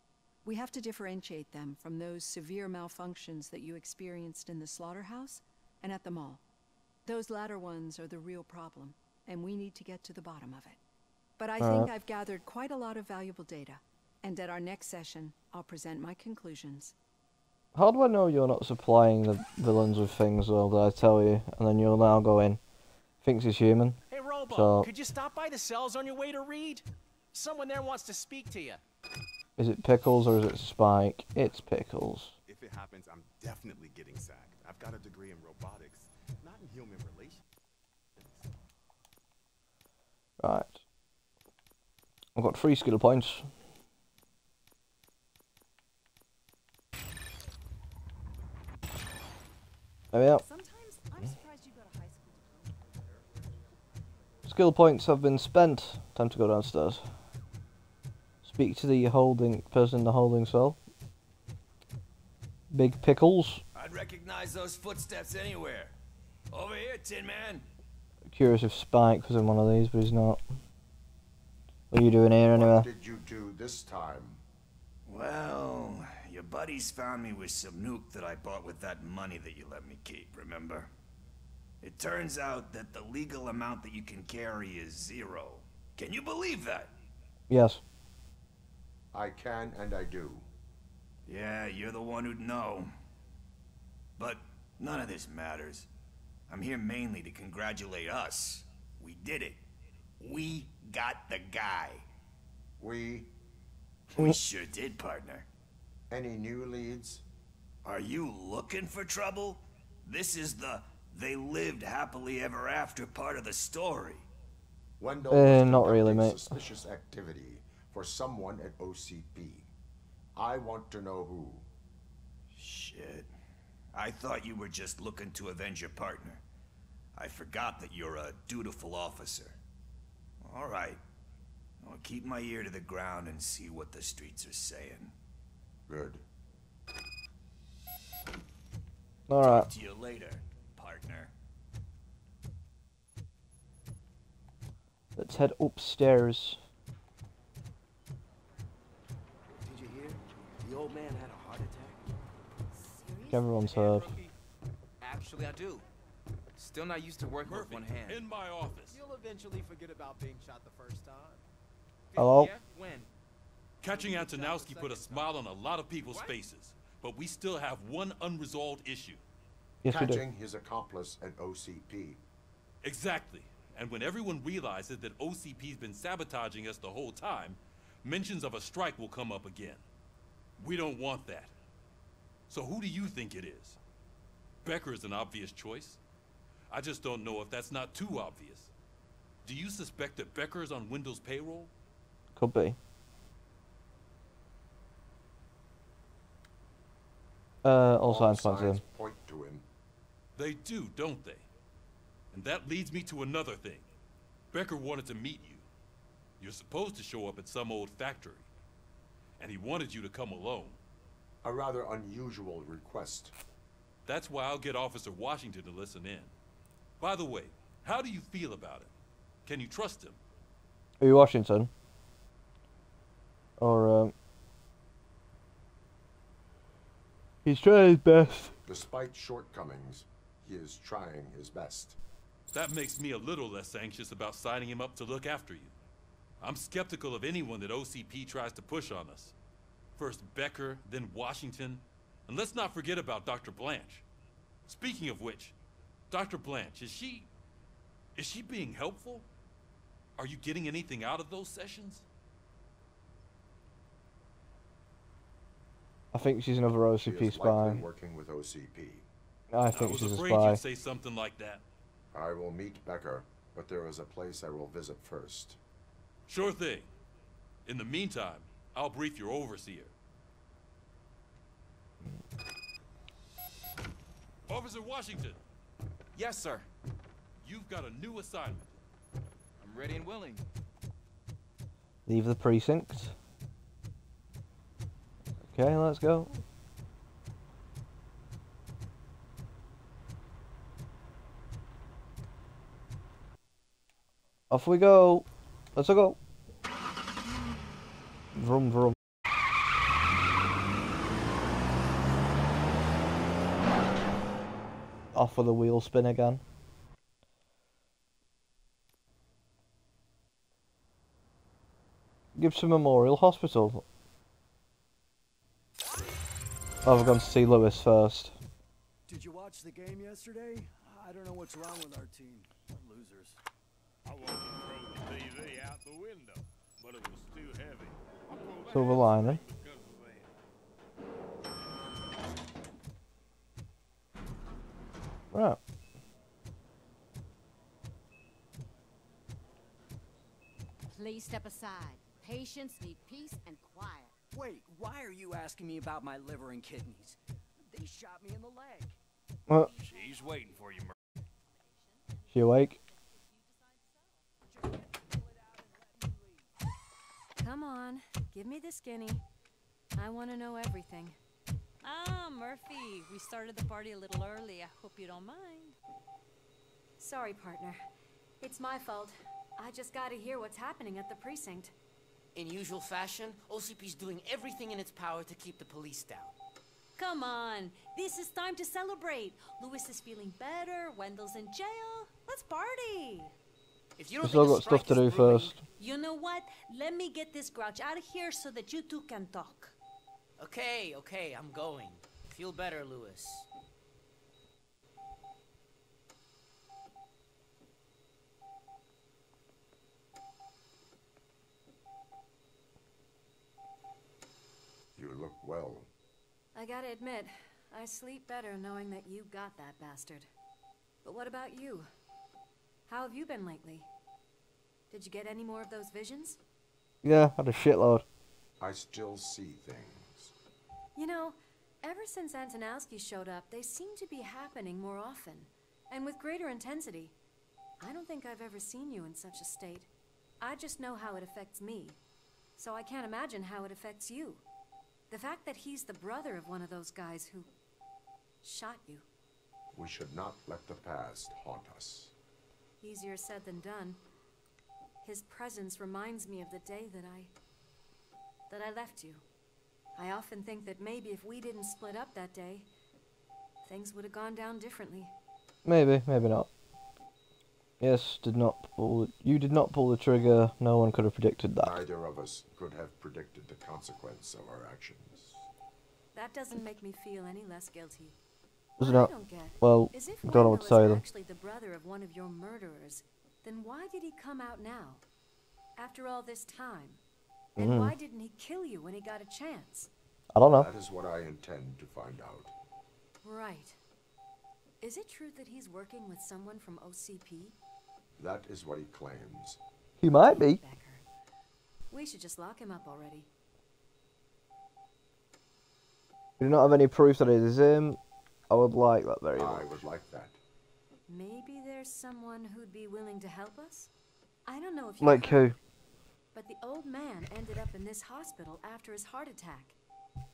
We have to differentiate them from those severe malfunctions that you experienced in the slaughterhouse and at the mall. Those latter ones are the real problem, and we need to get to the bottom of it. But I uh, think I've gathered quite a lot of valuable data, and at our next session, I'll present my conclusions. How do I know you're not supplying the villains with things though that I tell you, and then you'll now go in, thinks he's human. Hey, Robo, So could you stop by the cells on your way to read? Someone there wants to speak to you. is it Pickles or is it Spike? It's Pickles. If it happens, I'm definitely getting sacked. I've got a degree in robotics, not in human relations. Right. I've got three skill points. There we are. I'm surprised you got a high school diploma. Skill points have been spent. Time to go downstairs. Speak to the holding person in the holding cell. Big Pickles. I'd recognize those footsteps anywhere. Over here, Tin Man. Curious if Spike was in one of these, but he's not. What are you doing here anyway? What did you do this time? Well, your buddies found me with some nuke that I bought with that money that you let me keep, remember? It turns out that the legal amount that you can carry is zero. Can you believe that? Yes. I can and I do. Yeah, you're the one who'd know. But none of this matters. I'm here mainly to congratulate us. We did it. We got the guy. We? We sure did, partner. Any new leads? Are you looking for trouble? This is the they lived happily ever after part of the story. Wendell Eh, was not really, conducting mate. Suspicious activity for someone at OCP. I want to know who. Shit. I thought you were just looking to avenge your partner. I forgot that you're a dutiful officer. All right. I'll keep my ear to the ground and see what the streets are saying. Good. Alright. To you later, partner. Let's head upstairs. Did you hear? The old man had a heart attack. Everyone's heard. Actually, I do. Still not used to working with one hand. In my office. You'll eventually forget about being shot the first time. Hello? Yeah? When? Catching Antonowski put a smile on a lot of people's faces, but we still have one unresolved issue. Yes, we do. Catching his accomplice at OCP. Exactly. And when everyone realizes that OCP's been sabotaging us the whole time, mentions of a strike will come up again. We don't want that. So who do you think it is? Becker is an obvious choice. I just don't know if that's not too obvious. Do you suspect that Becker is on Wendell's payroll? Could be. Uh, all signs point to him. Point to him. They do, don't they? And that leads me to another thing. Becker wanted to meet you. You're supposed to show up at some old factory. And he wanted you to come alone. A rather unusual request. That's why I'll get Officer Washington to listen in. By the way, how do you feel about it? Can you trust him? Are you Washington? Or, um... He's trying his best. Despite shortcomings, he is trying his best. That makes me a little less anxious about signing him up to look after you. I'm skeptical of anyone that OCP tries to push on us. First Becker, then Washington, and let's not forget about Dr. Blanche. Speaking of which, Dr. Blanche, is she... is she being helpful? Are you getting anything out of those sessions? I think she's another She OCP is likely spy. working with OCP. I think was she's a afraid spy. you'd say something like that. I will meet Becker, but there is a place I will visit first. Sure thing. In the meantime, I'll brief your overseer. Officer Washington, Yes, sir. you've got a new assignment. I'm ready and willing. Leave the precinct. Okay, let's go. Off we go. Let's go. Vroom vroom. Off with the wheel spin again. Gibson Memorial Hospital. Oh, we're to see Lewis first. Did you watch the game yesterday? I don't know what's wrong with our team. We're losers. I wanted to throw the TV out the window, but it was too heavy. I pulled the Silver lining. because of that. Right. Please step aside. Patients need peace and quiet. Wait, why are you asking me about my liver and kidneys? They shot me in the leg. What? She's waiting for you, Mur- She awake? Come on, give me the skinny. I want to know everything. Ah, Murphy, we started the party a little early. I hope you don't mind. Sorry, partner. It's my fault. I just gotta hear what's happening at the precinct. In usual fashion, OCP's doing everything in its power to keep the police down. Come on, this is time to celebrate. Lewis is feeling better, Wendell's in jail. Let's party. If you We still got stuff to do first. You know what? Let me get this grouch out of here so that you two can talk. Okay, okay, I'm going. Feel better, Lewis. You look well. I gotta admit, I sleep better knowing that you got that bastard. But what about you? How have you been lately? Did you get any more of those visions? Yeah, had a shitload. I still see things. You know, ever since Antonowski showed up, they seem to be happening more often, and with greater intensity. I don't think I've ever seen you in such a state. I just know how it affects me, so I can't imagine how it affects you. The fact that he's the brother of one of those guys who shot you. We should not let the past haunt us. Easier said than done. His presence reminds me of the day that I. that I left you. I often think that maybe if we didn't split up that day, things would have gone down differently. Maybe, maybe not. Yes, did not pull. You did not pull the trigger. No one could have predicted that. Neither of us could have predicted the consequence of our actions. That doesn't make me feel any less guilty. Does it not? I don't get Well, is if don't know what to say is then. actually the brother of one of your murderers, then why did he come out now? After all this time? And Mhm. why didn't he kill you when he got a chance? I don't know. That is what I intend to find out. Right. Is it true that he's working with someone from OCP? That is what he claims. He might be. We should just lock him up already. We do not have any proof that it is him. I would like that very I much. would like that. Maybe there's someone who'd be willing to help us? I don't know if you Like who? But the old man ended up in this hospital after his heart attack.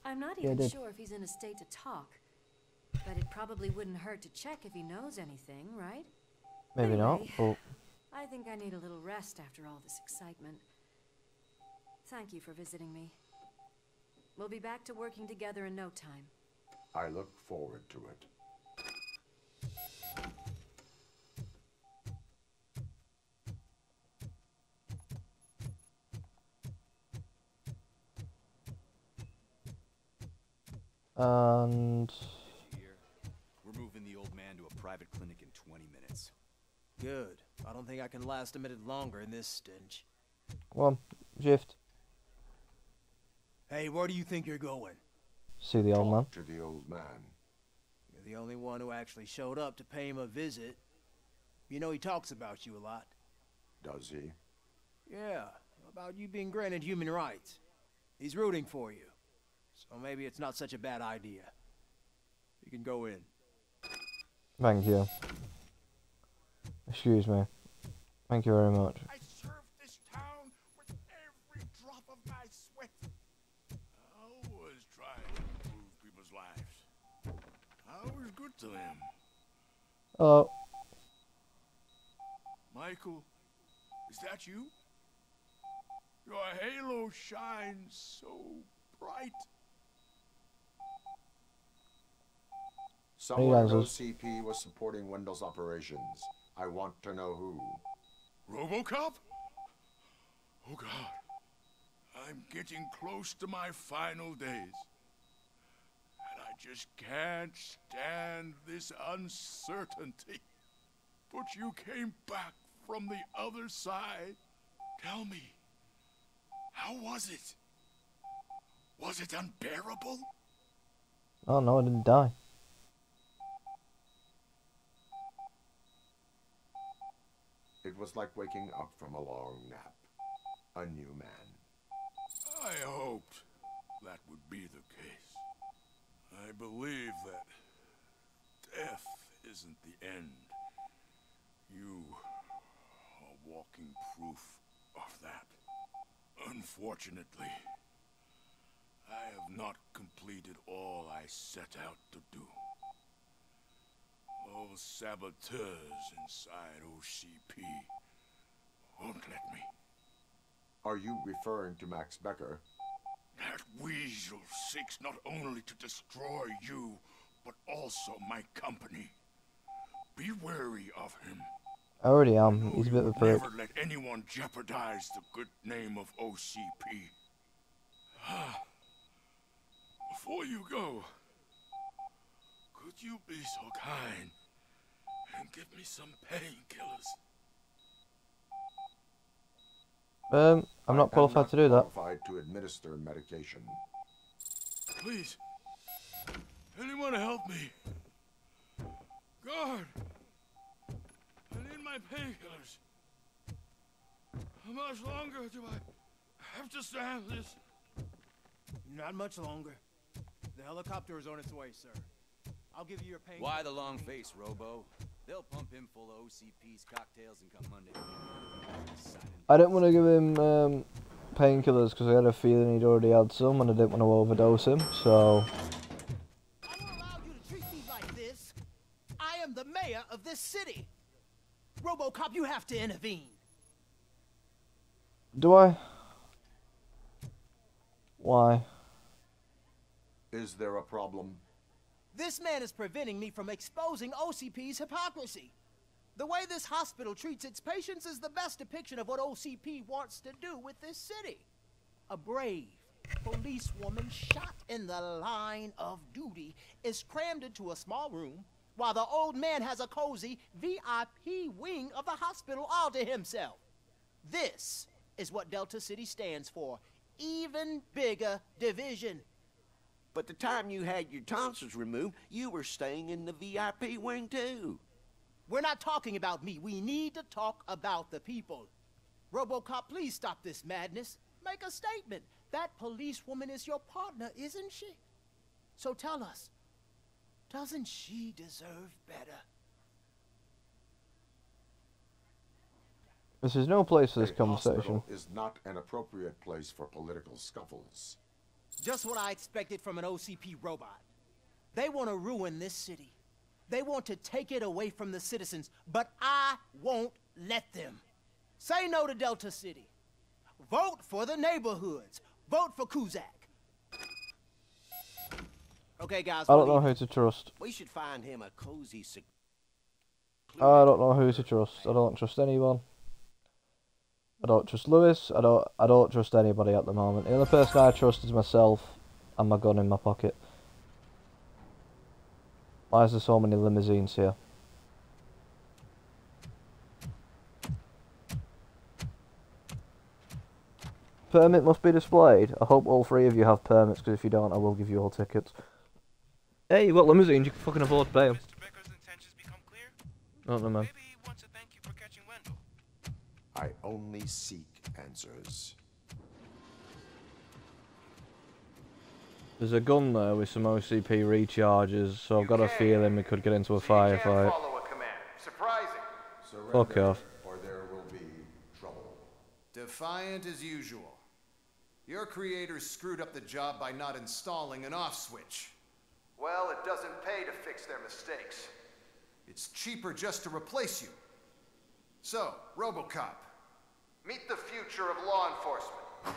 I'm not even did. sure if he's in a state to talk. But it probably wouldn't hurt to check if he knows anything, right? Maybe not. But I think I need a little rest after all this excitement. Thank you for visiting me. We'll be back to working together in no time. I look forward to it. and Good. I don't think I can last a minute longer in this stench. come on, shift. Hey, where do you think you're going? See the old man. To the old man. You're the only one who actually showed up to pay him a visit. You know he talks about you a lot. Does he? Yeah, about you being granted human rights. He's rooting for you. So maybe it's not such a bad idea. You can go in. Thank you. Excuse me. Thank you very much. I served this town with every drop of my sweat. Always trying to improve people's lives. I was good to them. Hello. Michael, is that you? Your halo shines so bright. Someone at answers. OCP was supporting Wendell's operations. I want to know who. Robocop? Oh god. I'm getting close to my final days. And I just can't stand this uncertainty. But you came back from the other side. Tell me, how was it? Was it unbearable? Oh no, I didn't die. It was like waking up from a long nap. A new man. I hoped that would be the case. I believe that death isn't the end. You are walking proof of that. Unfortunately, I have not completed all I set out to do. Those saboteurs inside OCP won't let me. Are you referring to Max Becker? That weasel seeks not only to destroy you, but also my company. Be wary of him. I already am. He's a bit of a prick. Never let anyone jeopardize the good name of OCP. Ah. Before you go, could you be so kind and give me some painkillers? Um, I'm not qualified to do that. Qualified to administer medication. Please, anyone help me? Guard, I need my painkillers. How much longer do I have to stand this? Not much longer. The helicopter is on its way, sir. I'll give you your pain. Why the long face, Robo? They'll pump him full of OCP's cocktails and come Monday. I didn't want to give him um, painkillers because I had a feeling he'd already had some and I didn't want to overdose him, so... I don't allow you to treat me like this. I am the mayor of this city. RoboCop, you have to intervene. Do I? Why? Is there a problem? This man is preventing me from exposing OCP's hypocrisy. The way this hospital treats its patients is the best depiction of what OCP wants to do with this city. A brave policewoman shot in the line of duty is crammed into a small room while the old man has a cozy VIP wing of the hospital all to himself. This is what Delta City stands for. Even bigger division. But the time you had your tonsils removed, you were staying in the VIP wing too. We're not talking about me. We need to talk about the people. Robocop, please stop this madness. Make a statement. That policewoman is your partner, isn't she? So tell us, doesn't she deserve better? This is no place for this A conversation. hospital is not an appropriate place for political scuffles. Just what I expected from an OCP robot. They want to ruin this city. They want to take it away from the citizens, but I won't let them. Say no to Delta City. Vote for the neighborhoods. Vote for Kuzak. Okay, guys. I don't know who to trust. We should find him a cozy I don't know who to trust. I don't trust anyone. I don't trust Lewis. I don't. I don't trust anybody at the moment. The only person I trust is myself and my gun in my pocket. Why is there so many limousines here? Permit must be displayed. I hope all three of you have permits, because if you don't, I will give you all tickets. Hey, you got limousines, you can fucking afford to pay them. Not no man. I only seek answers. There's a gun there with some OCP recharges, so I've got a feeling we could get into a firefight. Follow a command. Surprising. Fuck off. Or there will be trouble. Defiant as usual. Your creators screwed up the job by not installing an off switch. Well, it doesn't pay to fix their mistakes. It's cheaper just to replace you. So, Robocop, meet the future of law enforcement.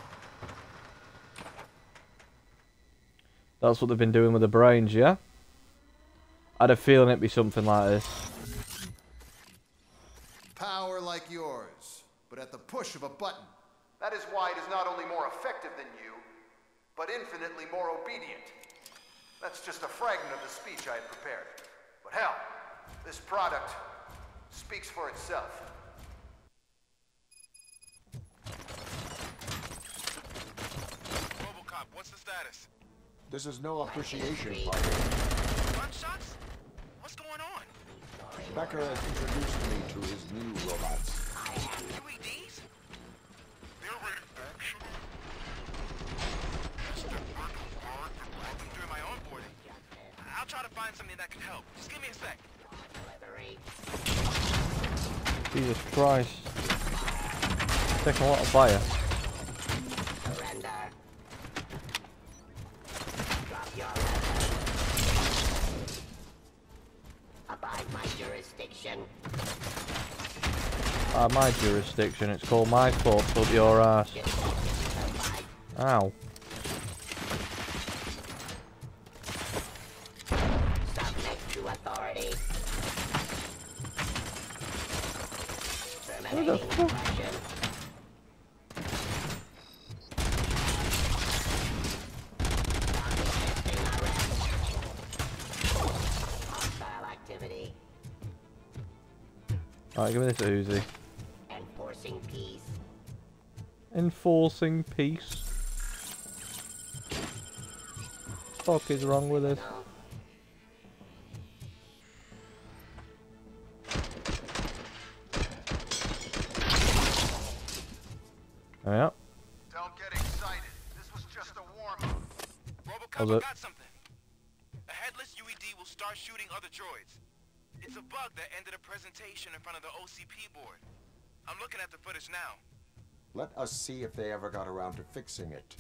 That's what they've been doing with the brains, yeah? I had a feeling it'd be something like this. Power like yours, but at the push of a button. That is why it is not only more effective than you, but infinitely more obedient. That's just a fragment of the speech I had prepared. But hell, this product speaks for itself. Robocop, what's the status? This is no appreciation party. Gunshots? What's going on? Becker has introduced me to his new robots. UEDs? They're ready action. I've been doing my onboarding. I'll try to find something that can help. Just give me a sec. Jesus Christ. Taking a lot of fire. Ah, my jurisdiction. It's called my fault up your ass. Ow. Who the fuck? Alright, give me this Uzi. Enforcing peace. Fuck is wrong with this? Yeah. Don't get excited. This was just a warm-up. Robocop, Was I it? got something. A headless UED will start shooting other droids. It's a bug that ended a presentation in front of the OCP board. I'm looking at the footage now. Let us see if they ever got around to fixing it.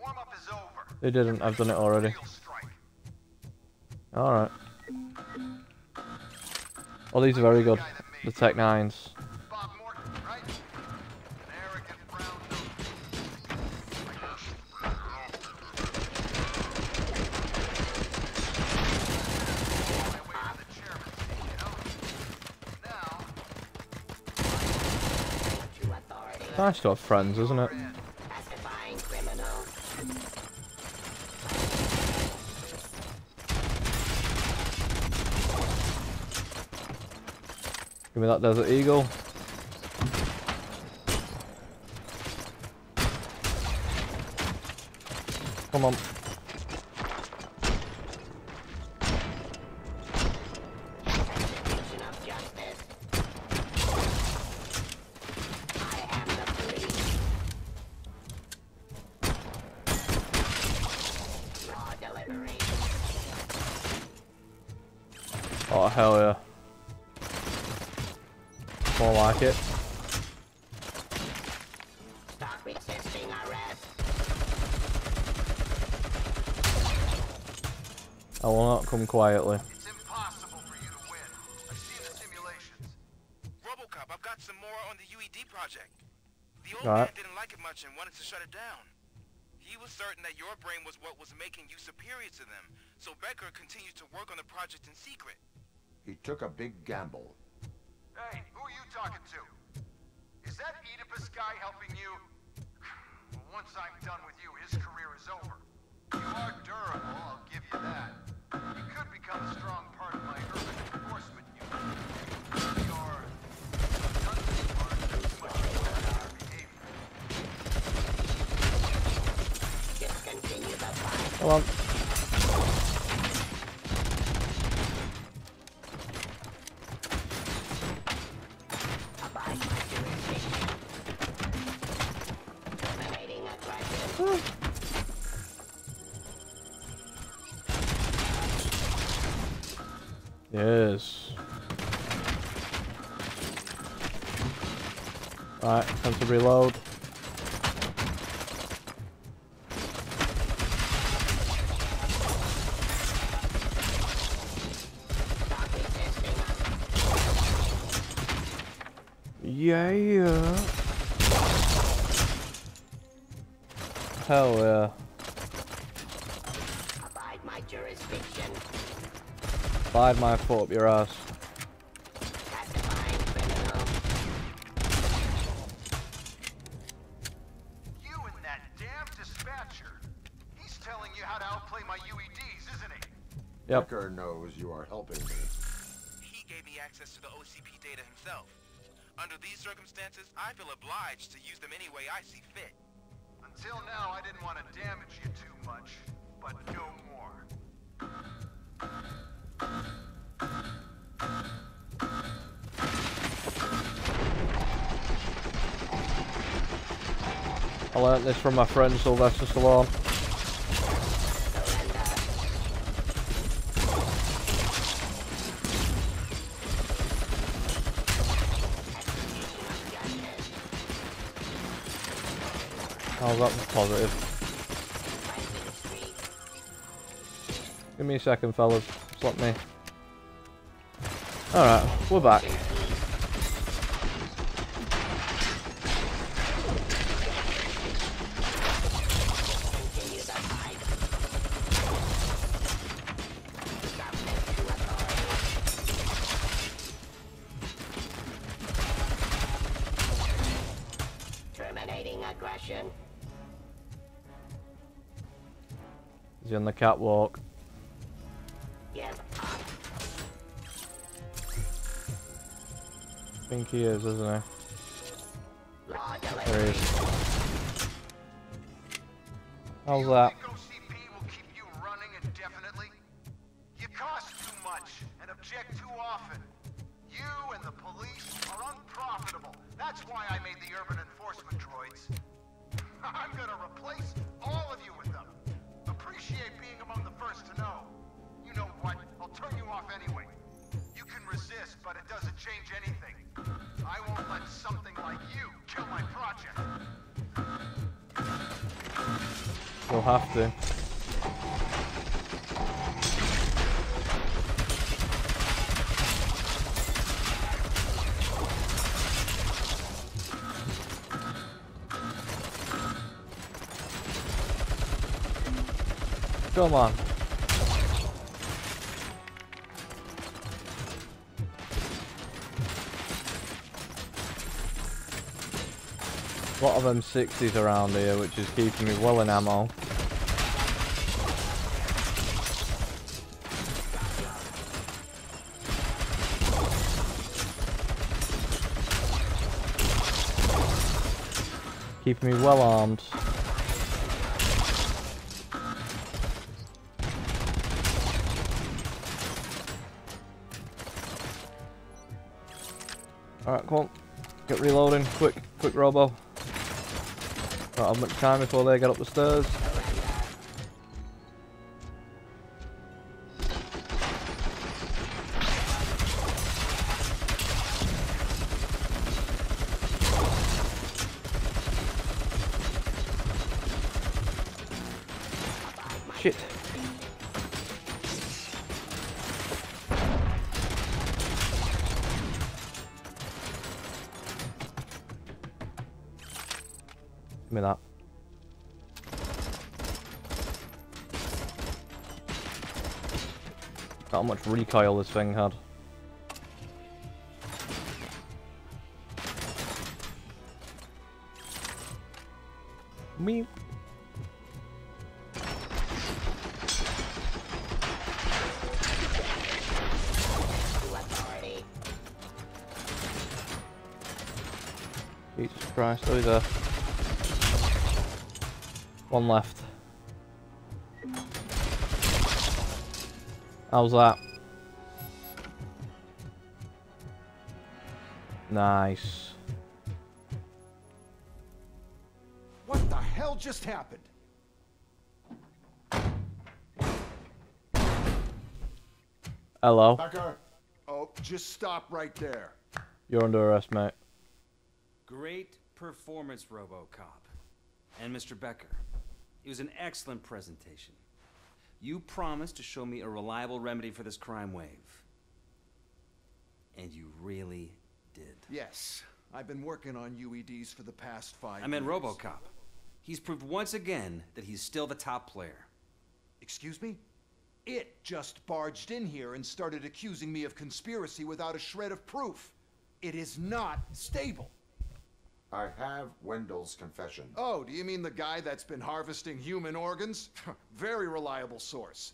Warm-up is over. They didn't. I've done it already. Alright. Oh, these are very good. The Tech 9s. Nice to have friends, isn't it? Give me that Desert Eagle. Come on. Quietly. Robocop, I've got some more on the UED project. The old Right. man didn't like it much and wanted to shut it down. He was certain that your brain was what was making you superior to them, so Becker continued to work on the project in secret. He took a big gamble. Reload. Yeah. yeah. Hell yeah. Abide my jurisdiction. Slide my foot up your ass. Access to the OCP data himself. Under these circumstances, I feel obliged to use them any way I see fit. Until now, I didn't want to damage you too much, but no more. I learnt this from my friend Sylvester Stallone. That was positive. Give me a second, fellas. Let me. Alright, we're back. Catwalk. I think he is, isn't he? There he is. How's that? A M60s around here, which is keeping me well in ammo. Keeping me well armed. Alright, come on. Get reloading. Quick, quick robo. Don't have much time before they get up the stairs. Recoil this thing had. Me. Jesus Christ, oh there. One left. How's that? Nice. What the hell just happened? Hello. Becker. Oh, just stop right there. You're under arrest, mate. Great performance, RoboCop. And Mr. Becker, it was an excellent presentation. You promised to show me a reliable remedy for this crime wave. And you really did. Yes, I've been working on UEDs for the past five I meant years. RoboCop. He's proved once again that he's still the top player. Excuse me? It just barged in here and started accusing me of conspiracy without a shred of proof. It is not stable. I have Wendell's confession. Oh, do you mean the guy that's been harvesting human organs? Very reliable source.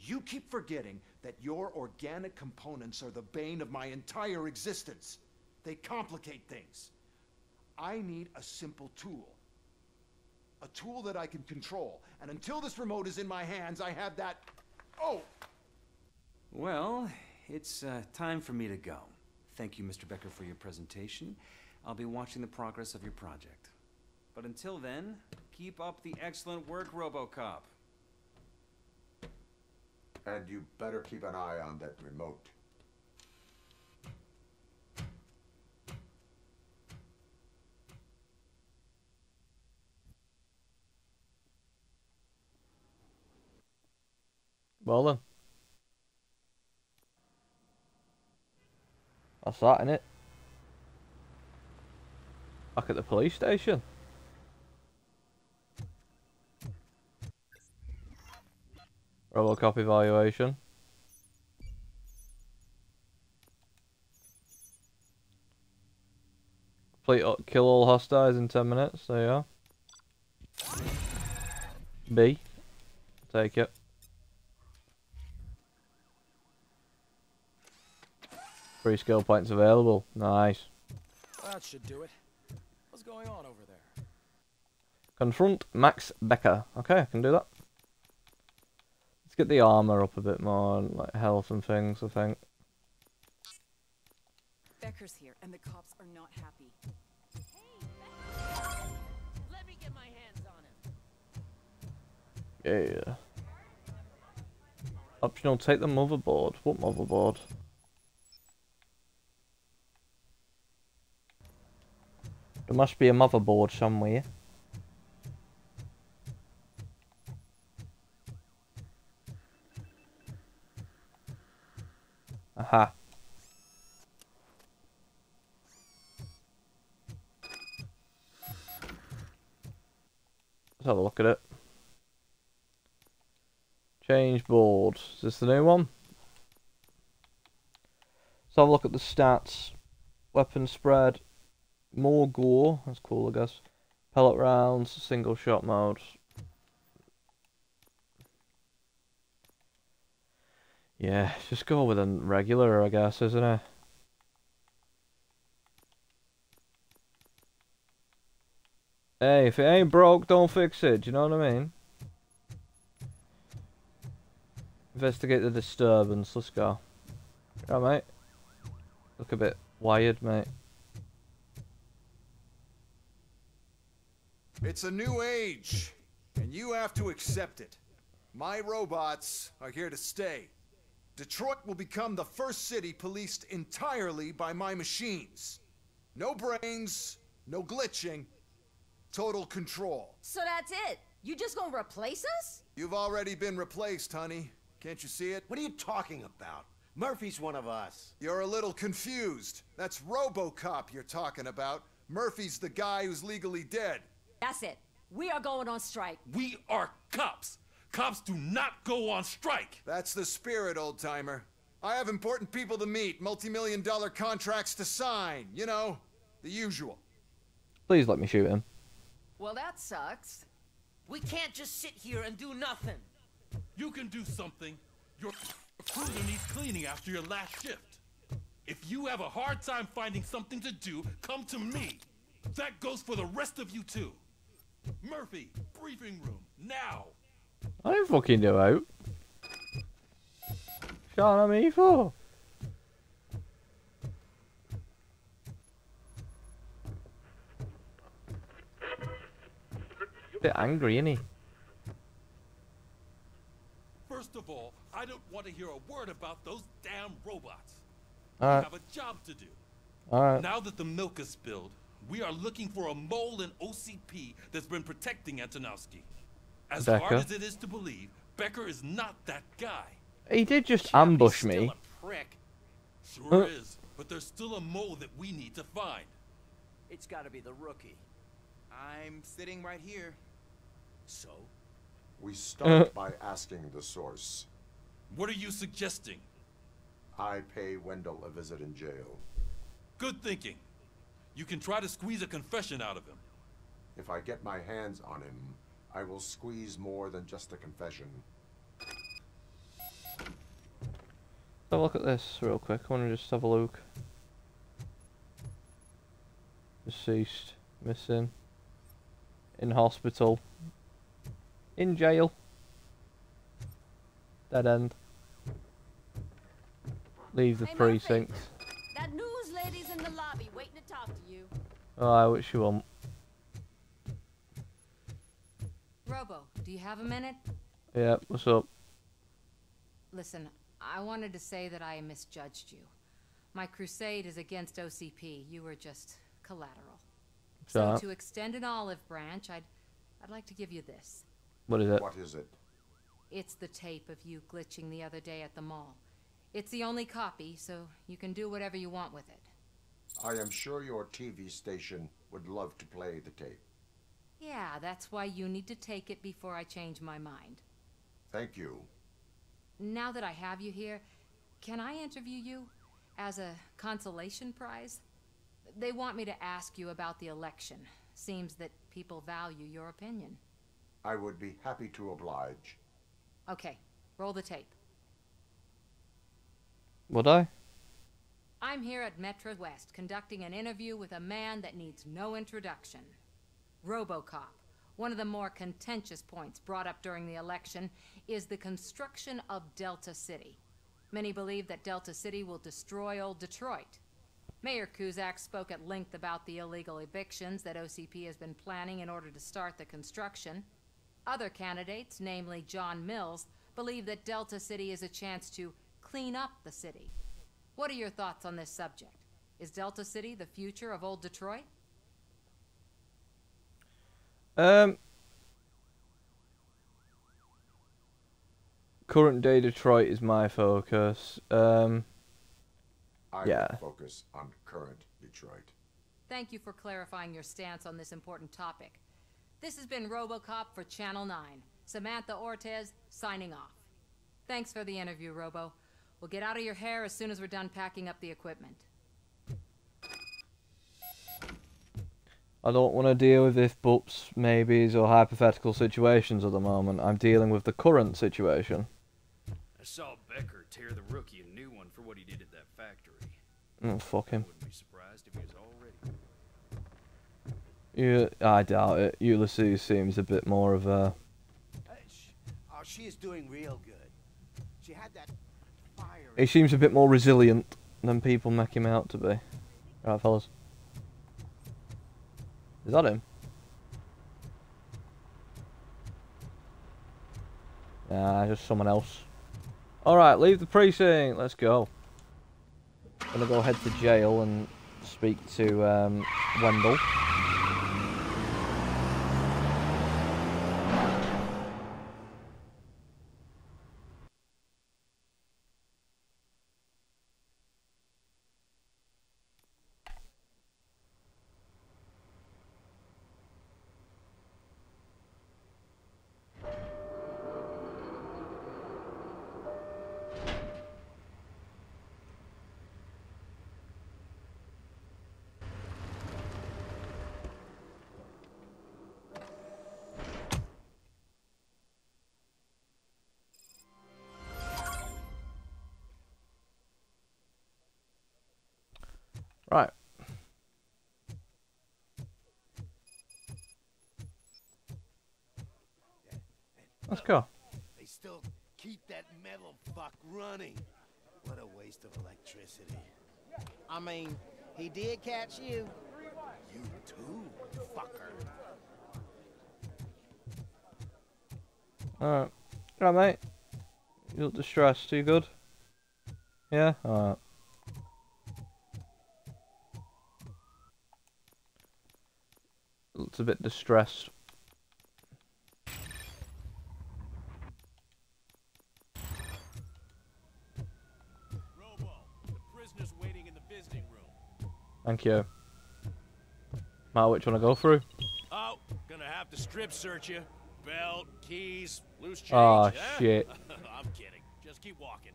You keep forgetting that your organic components are the bane of my entire existence. They complicate things. I need a simple tool. A tool that I can control. And until this remote is in my hands, I have that... Oh! Well, it's uh, time for me to go. Thank you, Mr. Becker, for your presentation. I'll be watching the progress of your project. But until then, keep up the excellent work, RoboCop. And you better keep an eye on that remote. Well then. That's that, innit? Back at the police station. Robocop evaluation. Complete kill all hostiles in 10 minutes, there you are. B. Take it. Three skill points available. Nice. That should do it. What's going on over there? Confront Max Becker. Okay, I can do that. Get the armor up a bit more, and, like health and things, I think. Becker's here, and the cops are not happy. Let me get my hands on him. Yeah. Optional, take the motherboard. What motherboard? There must be a motherboard somewhere. Aha. Let's have a look at it. Change board. Is this the new one? Let's have a look at the stats. Weapon spread. More gore. That's cool, I guess. Pellet rounds. Single shot mode. Yeah, just go with a regular, I guess, isn't it? Hey, if it ain't broke, don't fix it. Do you know what I mean? Investigate the disturbance. Let's go. Yeah, mate. Look a bit wired, mate. It's a new age, and you have to accept it. My robots are here to stay. Detroit will become the first city policed entirely by my machines. No brains, no glitching, total control. So that's it? You just gonna replace us? You've already been replaced, honey. Can't you see it? What are you talking about? Murphy's one of us. You're a little confused. That's RoboCop you're talking about. Murphy's the guy who's legally dead. That's it. We are going on strike. We are cops. Cops do not go on strike. That's the spirit, old timer. I have important people to meet, multi-million dollar contracts to sign. You know, the usual. Please let me shoot him. Well, that sucks. We can't just sit here and do nothing. You can do something. Your cruiser needs cleaning after your last shift. If you have a hard time finding something to do, come to me. That goes for the rest of you too. Murphy, briefing room, now. I don't fucking know out. shouting at me for? Bit angry, isn't he? First of all, I don't want to hear a word about those damn robots. Alright. We have a job to do. Alright. Now that the milk is spilled, we are looking for a mole in OCP that's been protecting Antonowski. As Becker. hard as it is to believe, Becker is not that guy. He did just ambush me. Prick. Sure Huh? is, but there's still a mole that we need to find. It's gotta be the rookie. I'm sitting right here. So? We Uh. start by asking the source. What are you suggesting? I pay Wendell a visit in jail. Good thinking. You can try to squeeze a confession out of him. If I get my hands on him, I will squeeze more than just a confession. Have a look at this real quick. I want to just have a look. Deceased, missing, in hospital, in jail, dead end. Leave the Hey, Murphy. precinct. That news lady's in the lobby waiting to talk to you. Oh, Alright, what you want? Robo, do you have a minute? Yeah, what's up? Listen, I wanted to say that I misjudged you. My crusade is against OCP. You were just collateral. So Alright. to extend an olive branch, I'd I'd like to give you this. What is it? What is it? It's the tape of you glitching the other day at the mall. It's the only copy, so you can do whatever you want with it. I am sure your TV station would love to play the tape. Yeah, that's why you need to take it before I change my mind. Thank you. Now that I have you here, can I interview you as a consolation prize? They want me to ask you about the election. Seems that people value your opinion. I would be happy to oblige. Okay, roll the tape. Would I? I'm here at Metro West conducting an interview with a man that needs no introduction. Robocop. One of the more contentious points brought up during the election is the construction of Delta City. Many believe that Delta City will destroy old Detroit. Mayor Kuzak spoke at length about the illegal evictions that OCP has been planning in order to start the construction. Other candidates, namely John Mills, believe that Delta City is a chance to clean up the city. What are your thoughts on this subject? Is Delta City the future of old Detroit? Um. Current day Detroit is my focus. Um. I Yeah. will focus on current Detroit. Thank you for clarifying your stance on this important topic. This has been Robocop for Channel 9. Samantha Ortez signing off. Thanks for the interview, Robo. We'll get out of your hair as soon as we're done packing up the equipment. I don't want to deal with if buts, maybes, or hypothetical situations at the moment. I'm dealing with the current situation. I saw Becker tear the rookie a new one for what he did at that factory. Oh, fuck him. Wouldn't be surprised if he was already. You, I doubt it. Ulysses seems a bit more of a. Oh, she is doing real good. She had that fire. He seems a bit more resilient than people make him out to be. Right, fellas. Is that him? Nah, just someone else. Alright, leave the precinct. Let's go. Gonna go head to jail and speak to um, Wendell. I mean, he did catch you. You too, fucker. Alright. Alright, mate. You look distressed. You good? Yeah? Alright. Looks a bit distressed. Thank you. Matt, which one I go through? Oh, gonna have to strip search you. Belt, keys, loose change. Aw, huh? shit. I'm kidding. Just keep walking.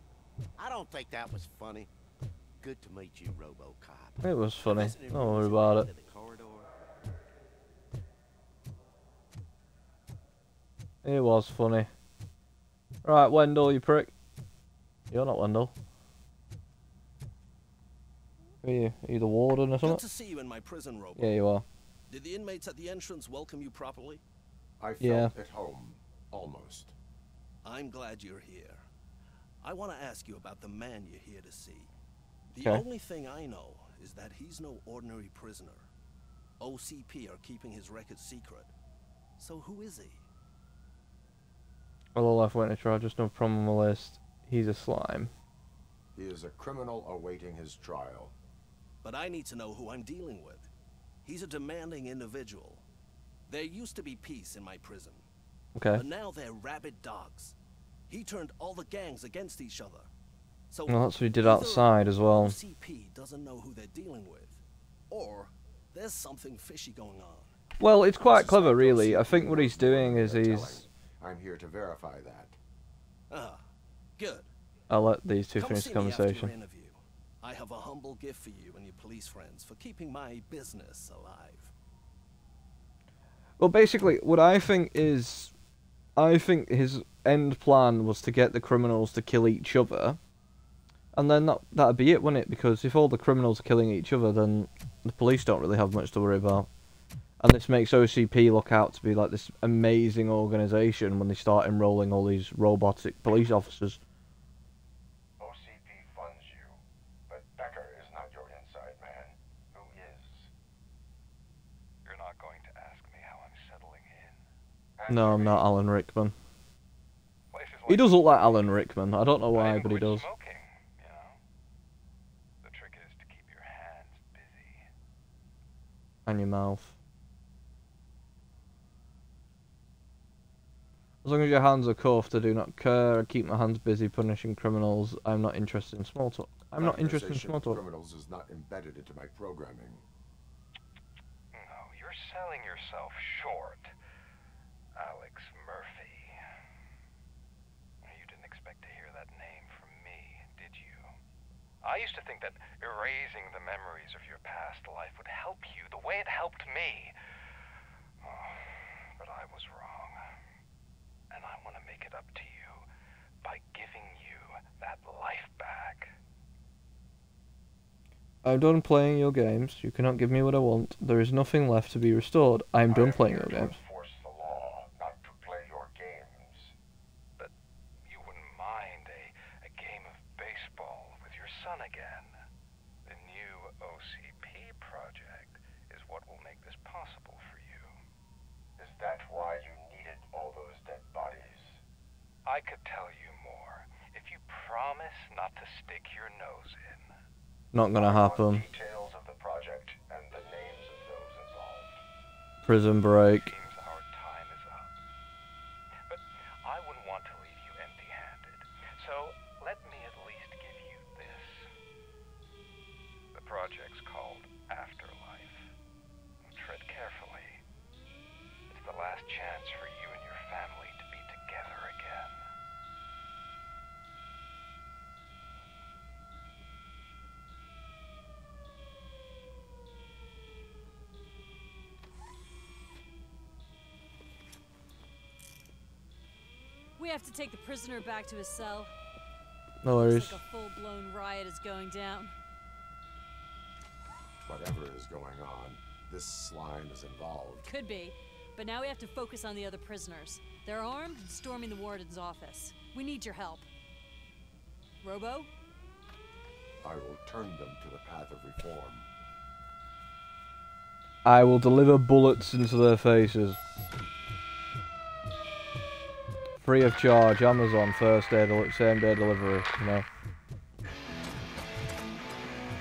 I don't think that was funny. Good to meet you, RoboCop. It was funny. Don't worry about it. It was funny. Right, Wendell, you prick. You're not Wendell. Who are you? Are you the warden or something? Good something? to see you in my prison, Robo. Yeah, you are. Did the inmates at the entrance welcome you properly? I felt Yeah. at home, almost. I'm glad you're here. I want to ask you about the man you're here to see. The Okay. only thing I know is that he's no ordinary prisoner. OCP are keeping his record secret. So who is he? Well, all I've witness charges, no problem on the list. He's a slime. He is a criminal awaiting his trial. But I need to know who I'm dealing with. He's a demanding individual. There used to be peace in my prison. Okay. But now they're rabid dogs. He turned all the gangs against each other. So Well, that's what he did outside as well. OCP doesn't know who they're dealing with, or there's something fishy going on. Well, it's quite clever, really. I think what he's doing is he's. I'm here to verify that. Ah, good. I'll let these two Come finish the conversation. I have a humble gift for you and your police friends for keeping my business alive. Well, basically, what I think is, I think his end plan was to get the criminals to kill each other, and then that that'd be it, wouldn't it? Because if all the criminals are killing each other, then the police don't really have much to worry about. And this makes OCP look out to be like this amazing organization when they start enrolling all these robotic police officers. OCP funds you, but Becker is not your inside man. Who is? You're not going to ask me how I'm settling in. No, I'm not Alan Rickman. He does look like Alan Rickman. I don't know why, but he does. Smoking, you know. The trick is to keep your hands busy. And your mouth. As long as your hands are cuffed, I do not care. I keep my hands busy punishing criminals. I'm not interested in small talk. I'm not interested in small talk. Criminals is not embedded into my programming. No, you're selling yourself short, Alex Murphy. You didn't expect to hear that name from me, did you? I used to think that erasing the memories of your past life would help you the way it helped me. Oh, but I was wrong. And I want to make it up to you by giving you that life back. I'm done playing your games. You cannot give me what I want. There is nothing left to be restored. I am done playing your games. Enforce the law, not to play your games. But you wouldn't mind a, a game of baseball with your son again. The new OCP project is what will make this possible for you. Is that why you needed all those dead bodies? I could tell you more if you promise not to stick your nose in. Not gonna happen. Details of the project and the names of those involved. Prison break. Seems our time is up. But I wouldn't want to leave you empty-handed. So let me at least give you this. The project's called Afterlife. Tread carefully. It's the last chance for you and your family to be together again. We have to take the prisoner back to his cell. No worries. Looks like a full-blown riot is going down. Whatever is going on, this slime is involved. Could be. But now we have to focus on the other prisoners. They're armed and storming the warden's office. We need your help. Robo? I will turn them to the path of reform. I will deliver bullets into their faces. Free of charge, Amazon, first day, same day delivery, you know.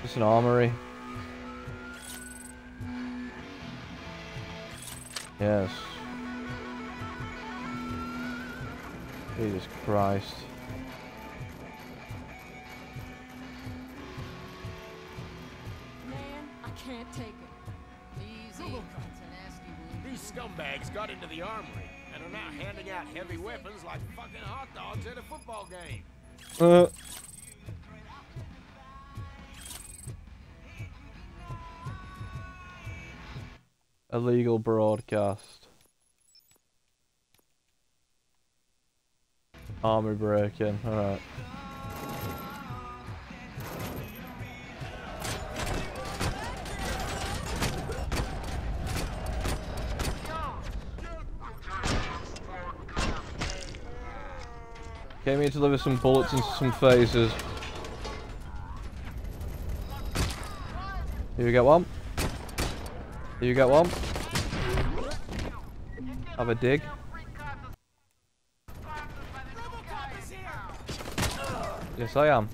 Just an armory. Yes. Jesus Christ. Man, I can't take it. Easy. These scumbags got into the armory and are now handing out heavy weapons like fucking hot dogs at a football game. Uh. Illegal broadcast. Army break-in, alright. Came here to deliver some bullets and some faces. Here you get one. Here you get one. Have a dig. Yes, I am.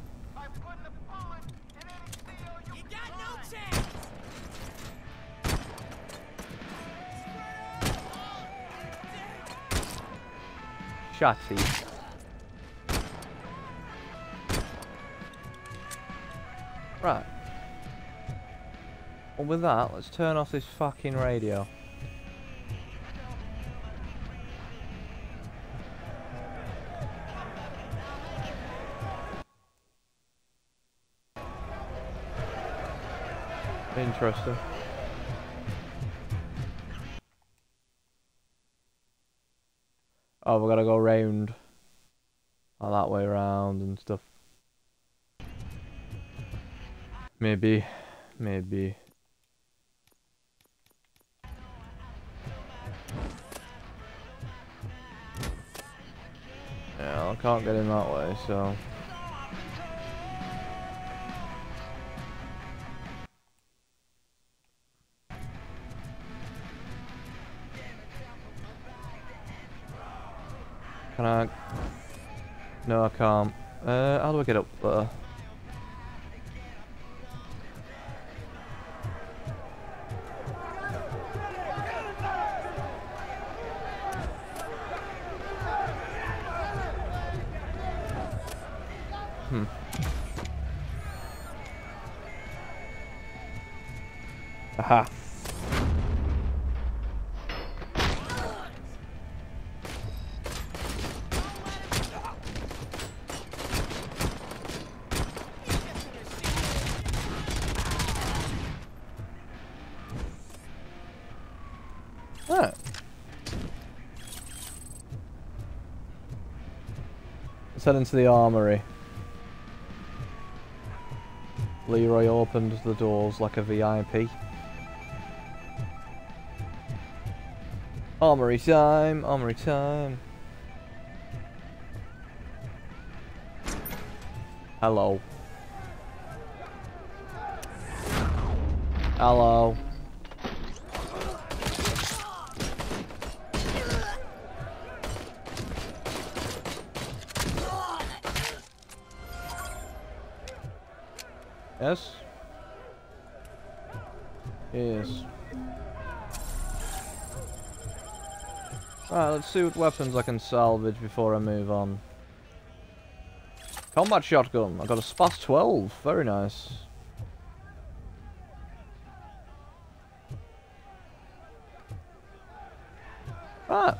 Shotty. Right. Well, with that, let's turn off this fucking radio. Interesting. Oh, we gotta go round. Oh, that way around and stuff. Maybe. Maybe. Yeah, I can't get in that way, so... Can I... No, I can't. Uh, how do I get up there? Head into the armory. Leroy opened the doors like a VIP. Armory time, armory time. Hello. Hello. See what weapons I can salvage before I move on. Combat shotgun. I got a SPAS 12. Very nice. Right.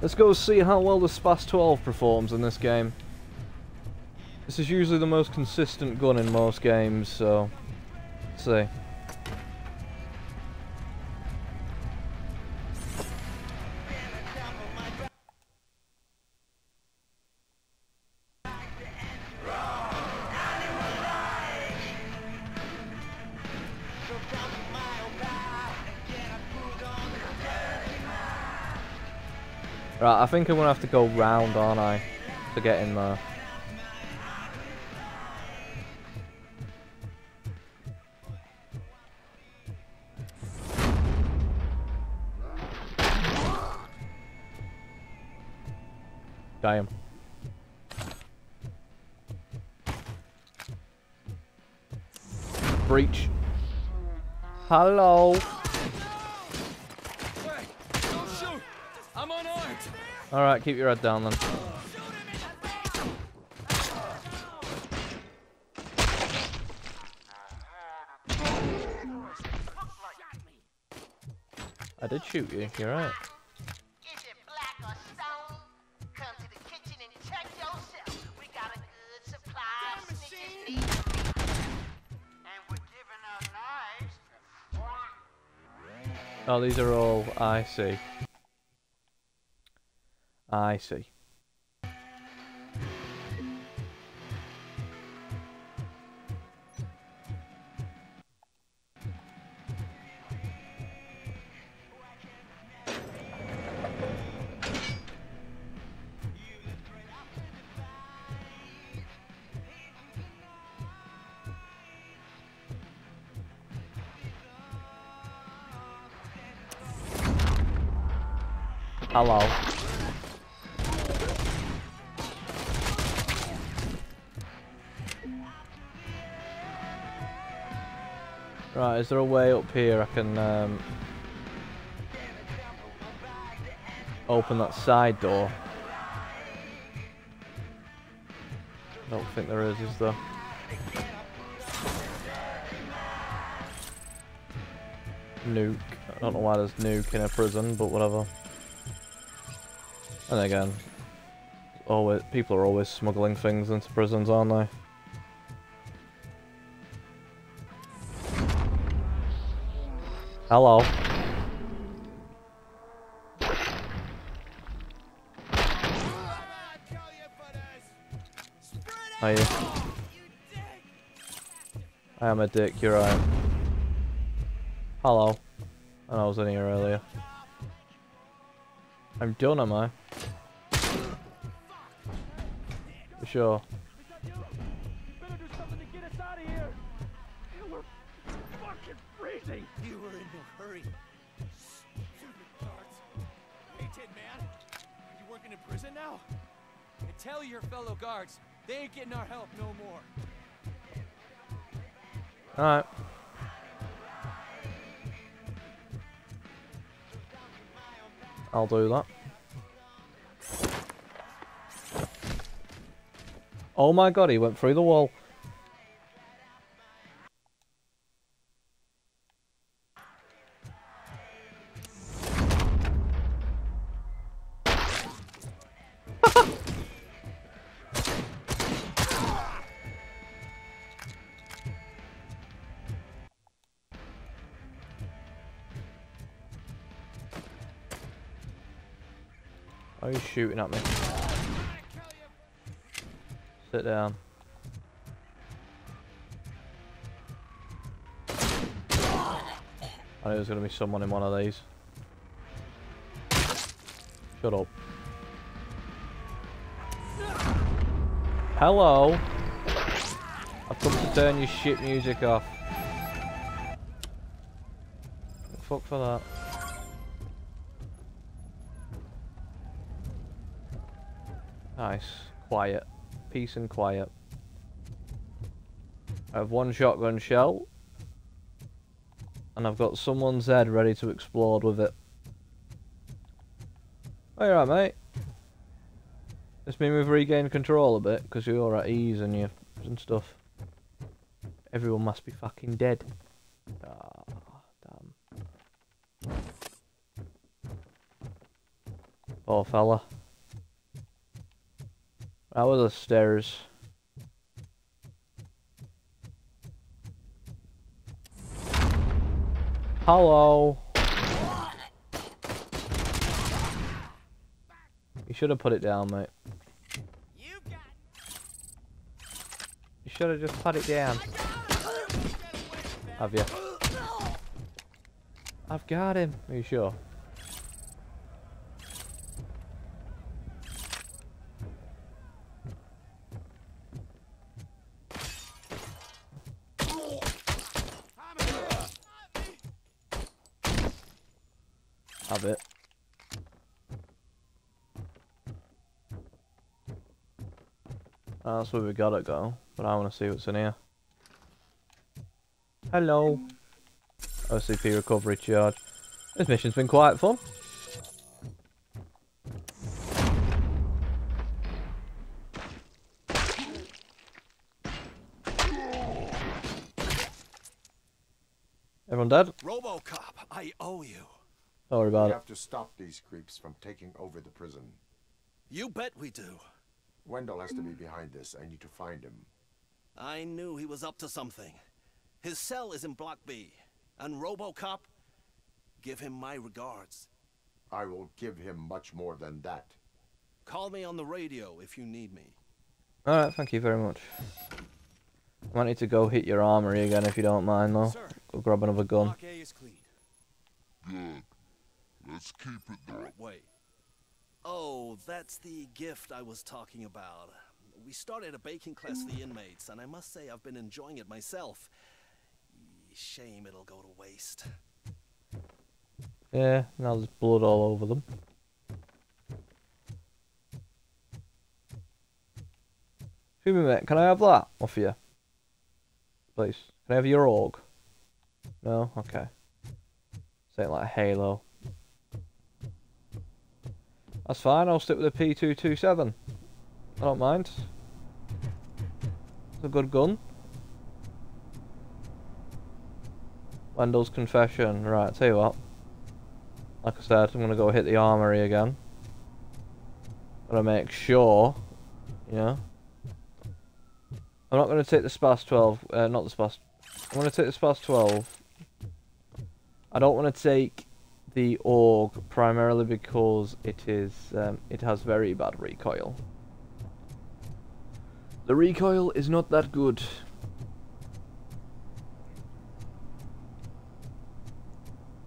Let's go see how well the SPAS 12 performs in this game. This is usually the most consistent gun in most games, so... Let's see. Think I'm gonna have to go round, aren't I? to get in there. Him. Breach. Hello. Hey, don't shoot! I'm unarmed! Alright, keep your head down then. I did shoot you, you're right. Oh, these are all. I see. I see. Hello. Right, is there a way up here I can um, open that side door? I don't think there is, is there? Nuke. I don't know why there's nuke in a prison, but whatever. And again, always people are always smuggling things into prisons, aren't they? Hello. Are you? I am a dick, you're right. Hello. And I was in here earlier. I'm done, am I? For sure. Tell your fellow guards, they ain't getting our help no more. Alright. I'll do that. Oh my god, he went through the wall. Shooting at me? Sit down. I knew there's going to be someone in one of these. Shut up. Hello! I've come to turn your shit music off. Fuck for that. Nice. Quiet. Peace and quiet. I have one shotgun shell. And I've got someone's head ready to explode with it. Oh, you're right, mate. This mean we've regained control a bit, because you're at ease and you and stuff. Everyone must be fucking dead. Ah, damn. Poor fella. That was the stairs. Hello. You should have put it down, mate. You should have just put it down. Have you? I've got him. Are you sure? have it. That's where we gotta go, but I want to see what's in here. Hello. OCP recovery charge. This mission's been quite fun. Everyone dead? RoboCop, I owe you. Don't worry about we it. have to stop these creeps from taking over the prison. You bet we do. Wendell has to be behind this. I need to find him. I knew he was up to something. His cell is in Block B. And RoboCop, give him my regards. I will give him much more than that. Call me on the radio if you need me. Alright, thank you very much. I might need to go hit your armory again if you don't mind though. Go grab another gun. Block A is clean. Good. Let's keep it there. Wait. Oh, that's the gift I was talking about. We started a baking class for the mm. inmates, and I must say I've been enjoying it myself. Shame it'll go to waste. Yeah, now there's blood all over them. Excuse me mate, can I have that off you? Please. Can I have your AUG? No? Okay. Say it like Halo. That's fine, I'll stick with the P227. I don't mind. It's a good gun. Wendell's confession. Right, tell you what. Like I said, I'm gonna go hit the armory again. Gotta make sure, you know. I'm not gonna take the Spas 12, uh, not the Spas. I'm gonna take the Spas 12. I don't want to take the AUG primarily because it is um, it has very bad recoil. The recoil is not that good.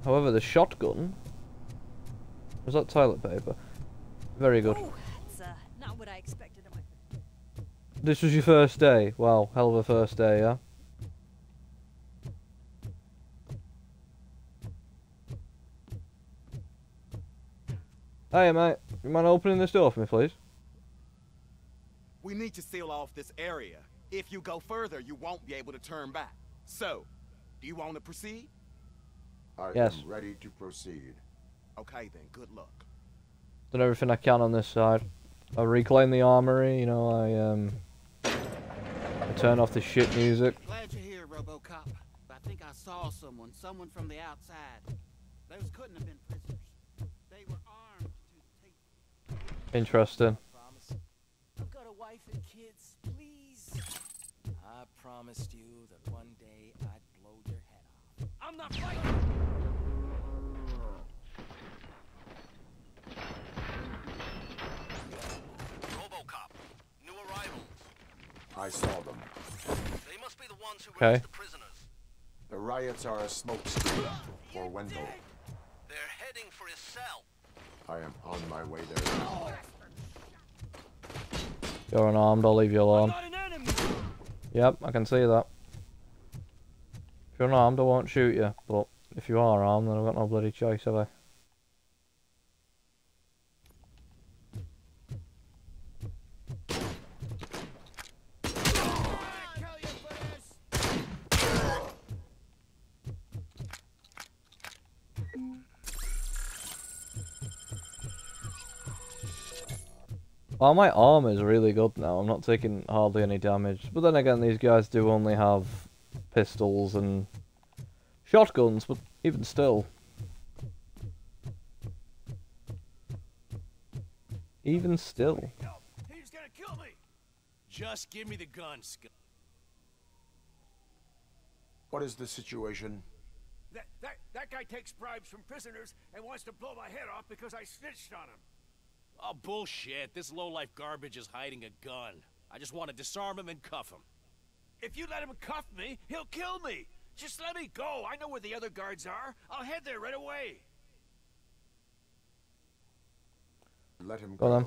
However, the shotgun was that toilet paper. Very good. Oh, uh, not what I expected. This was your first day. Wow, hell of a first day, yeah. Hey mate, you mind opening this door for me, please? We need to seal off this area. If you go further, you won't be able to turn back. So, do you want to proceed? I Yes. am ready to proceed. Okay then, good luck. Done everything I can on this side. I reclaim the armory, you know, I um I turn off the shit music. Glad you're here, RoboCop. I think I saw someone, someone from the outside. Those couldn't have been prisoners. Interesting. I've got a wife and kids. Please. I promised you that one day I'd blow your head off. I'm not fighting! RoboCop, new arrivals. I saw them. They must be the ones who Okay. the prisoners. The riots are a smokescreen for Wendell. They're heading for his cell. I am on my way there. You're unarmed, I'll leave you alone. Yep, I can see that. If you're unarmed, I won't shoot you, but if you are armed, then I've got no bloody choice, have I? Well, my armor is really good now. I'm not taking hardly any damage. But then again, these guys do only have pistols and shotguns, but even still. Even still. He's gonna kill me! Just give me the gun, Scott. What is the situation? That, that, that guy takes bribes from prisoners and wants to blow my head off because I snitched on him. Oh, bullshit. This low-life garbage is hiding a gun. I just want to disarm him and cuff him. If you let him cuff me, he'll kill me. Just let me go. I know where the other guards are. I'll head there right away. Let him Go then.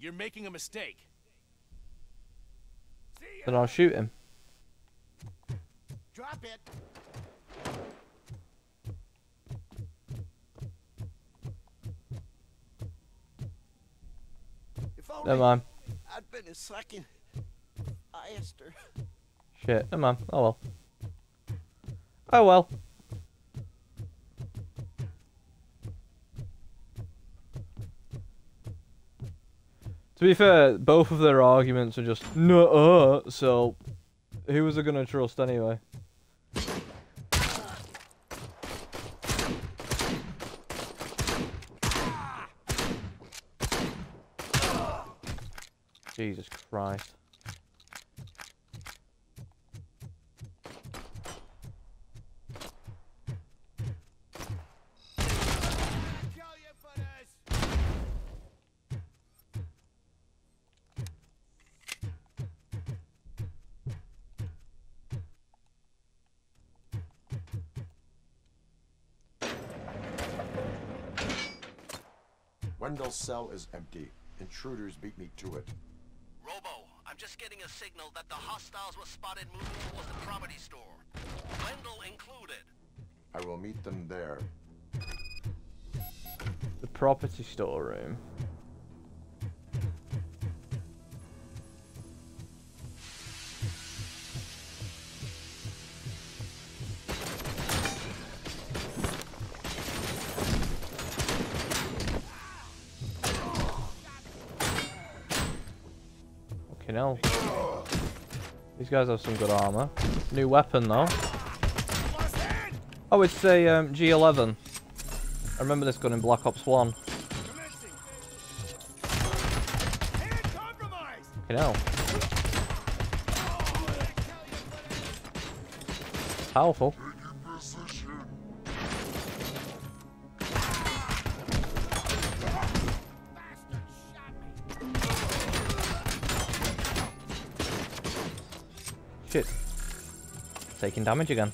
You're making a mistake. Then I'll shoot him. Drop it. Never mind. I'd been a second. I asked her. Shit, never mind. Oh well. Oh well. To be fair, both of their arguments are just no, uh, so who was I gonna trust anyway? Jesus Christ. Wendell's cell is empty. Intruders beat me to it. Robo, I'm just getting a signal that the hostiles were spotted moving towards the property store. Wendell included. I will meet them there. The property storeroom. Fucking hell. These guys have some good armor. New weapon though. Oh, it's a um, G11. I remember this gun in Black Ops 1. Fucking hell. Powerful. Taking damage again.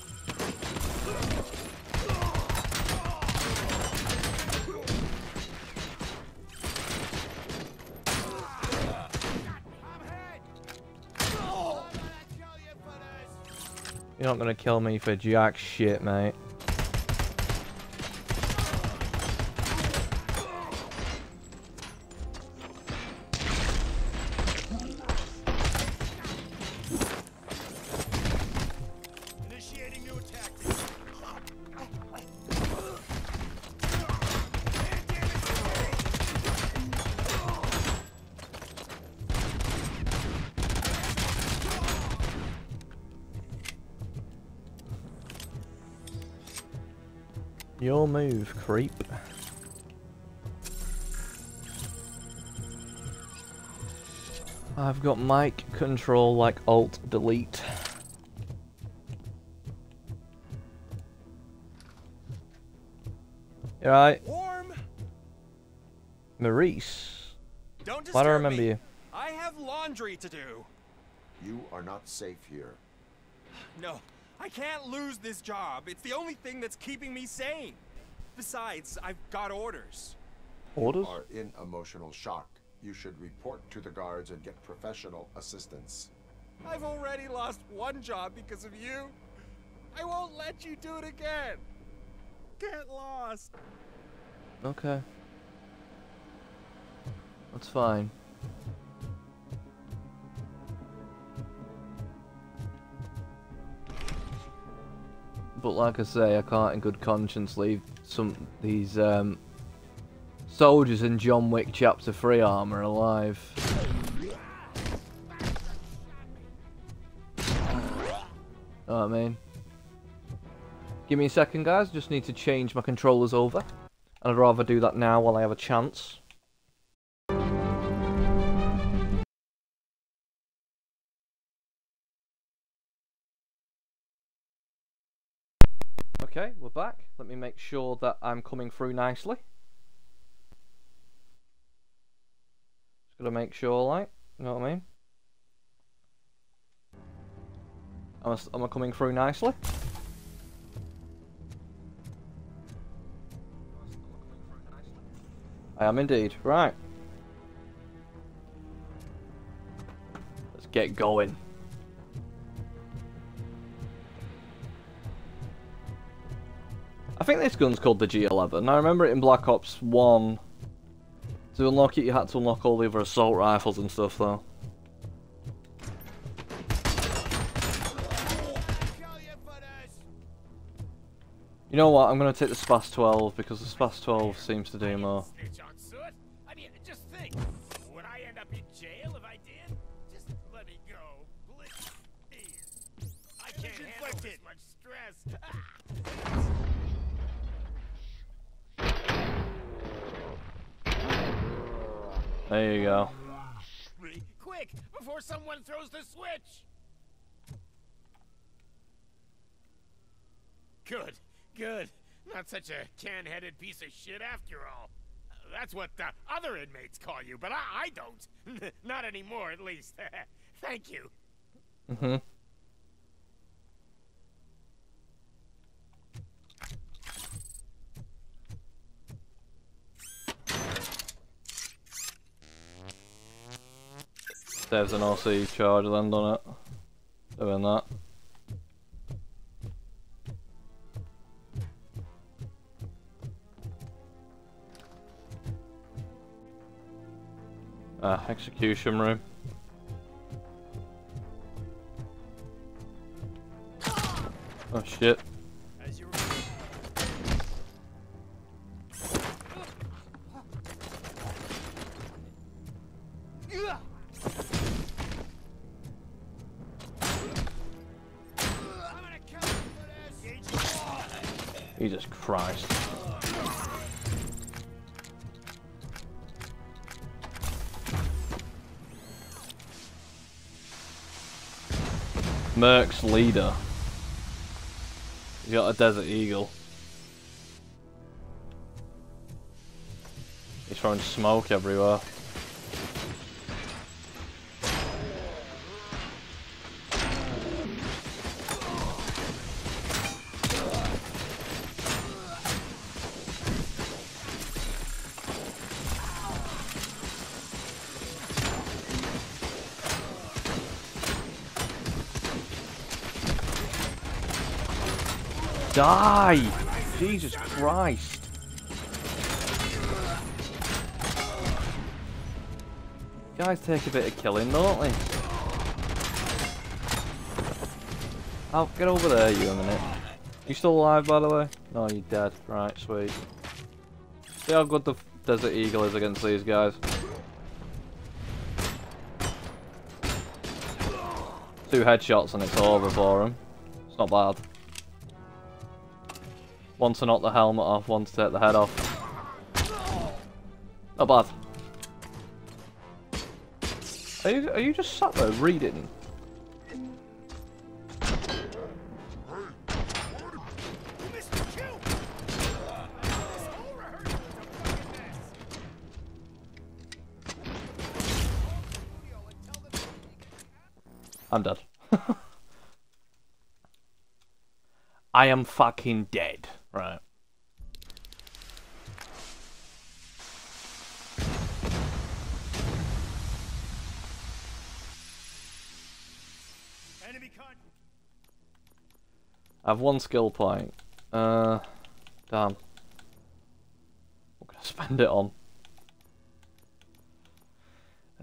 You're not gonna kill me for jack shit, mate. Creep. I've got mic control like Alt Delete. You right? Warm. Maurice. Don't Why do I remember me. you? I have laundry to do. You are not safe here. No, I can't lose this job. It's the only thing that's keeping me sane. Besides, I've got orders. Orders? You are in emotional shock. You should report to the guards and get professional assistance. I've already lost one job because of you. I won't let you do it again. Get lost. Okay. That's fine. But like I say, I can't in good conscience leave some these um, soldiers in John Wick Chapter 3 armor alive. Know what I mean? Give me a second, guys. Just need to change my controllers over. And I'd rather do that now while I have a chance. Back. Let me make sure that I'm coming through nicely. Just gotta make sure, like, you know what I mean? Am I, am I coming through nicely? I am indeed. Right. Let's get going. I think this gun's called the G11. I remember it in Black Ops 1. To unlock it, you had to unlock all the other assault rifles and stuff, though. You know what? I'm gonna take the Spas 12 because the Spas 12 seems to do more. There you go. Quick, before someone throws the switch. Good, good. Not such a can-headed piece of shit after all. That's what the other inmates call you, but I, I don't. Not anymore, at least. Thank you. Mm-hmm. Saves an RC charge then, doesn't it? Doing that. Ah, execution room. Oh shit. Merc's leader. He's got a Desert Eagle. He's throwing smoke everywhere. Die! Jesus Christ. Guys take a bit of killing, don't they? Oh, get over there, you a minute. You still alive, by the way? No, you're dead. Right, sweet. See how good the Desert Eagle is against these guys. Two headshots and it's over for him. It's not bad. One to knock the helmet off, one to take the head off. Not bad. Are you, are you just sat there reading? I'm dead. I am fucking dead. Have one skill point. Uh, damn. What can I spend it on?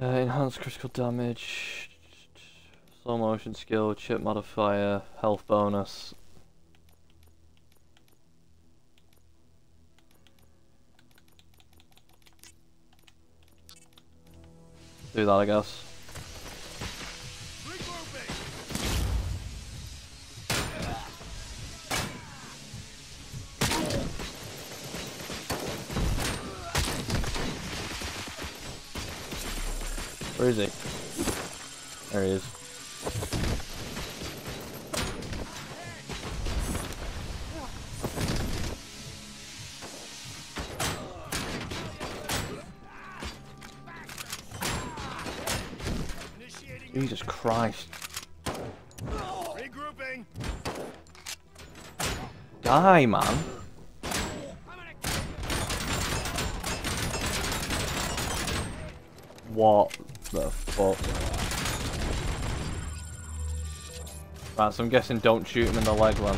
Uh, enhanced critical damage, slow motion skill, chip modifier, health bonus. Do that, I guess. Where is he? There he is. Jesus Christ. Regrouping. Die, man. What the fuck? Right, so I'm guessing don't shoot him in the leg then.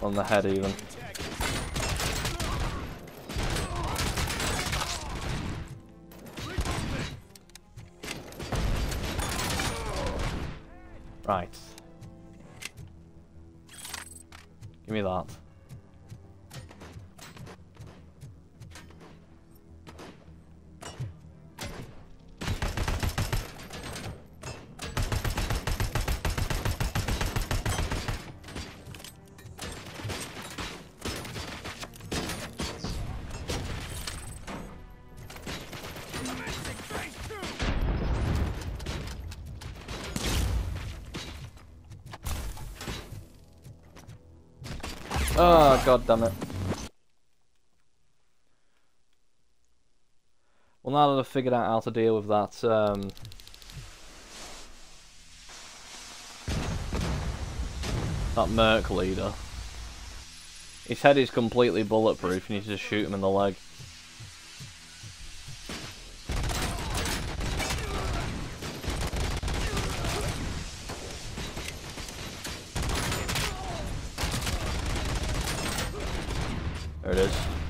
On the head even. God damn it. Well, now that I've figured out how to deal with that, um... That Merc leader. His head is completely bulletproof, you need to just shoot him in the leg. There it is.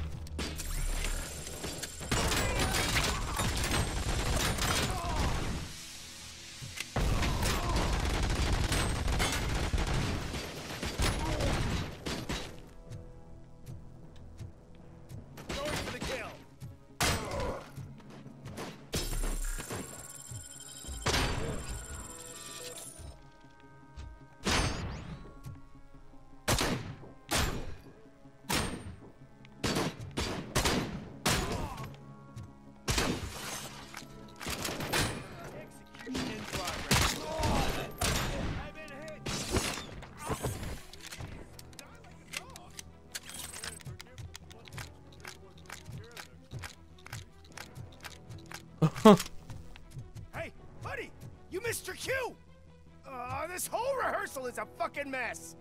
Fucking mess.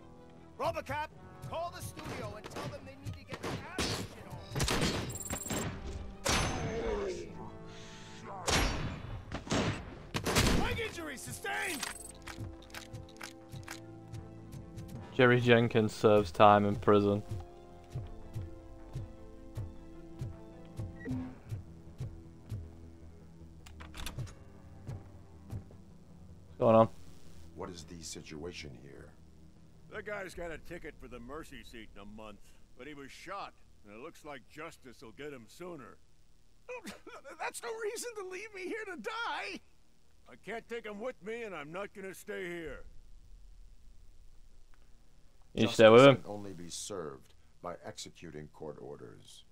Robocop, call the studio and tell them they need to get shit on. Leg injury sustained. Jerry Jenkins serves time in prison. Ticket for the mercy seat in a month, but he was shot, and it looks like justice will get him sooner. That's no reason to leave me here to die. I can't take him with me, and I'm not gonna stay here. You stay with him? only be served by executing court orders.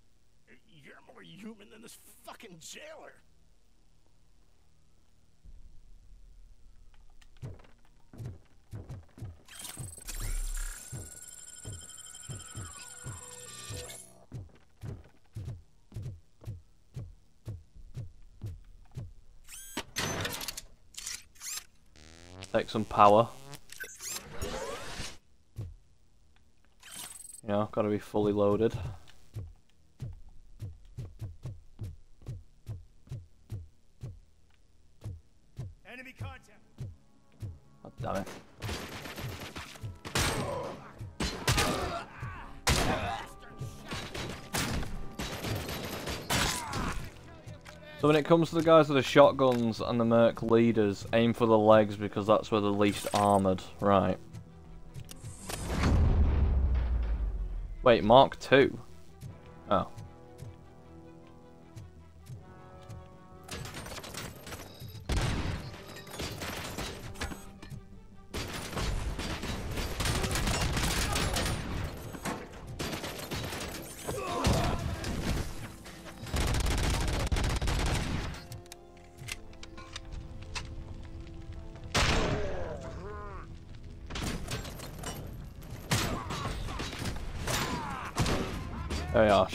You're more human than this fucking jailer. Take some power. You know, gotta be fully loaded. Enemy contact. God damn it. So when it comes to the guys with the shotguns and the Merc leaders, aim for the legs because that's where they're least armoured. Right. Wait, Mark 2? Oh.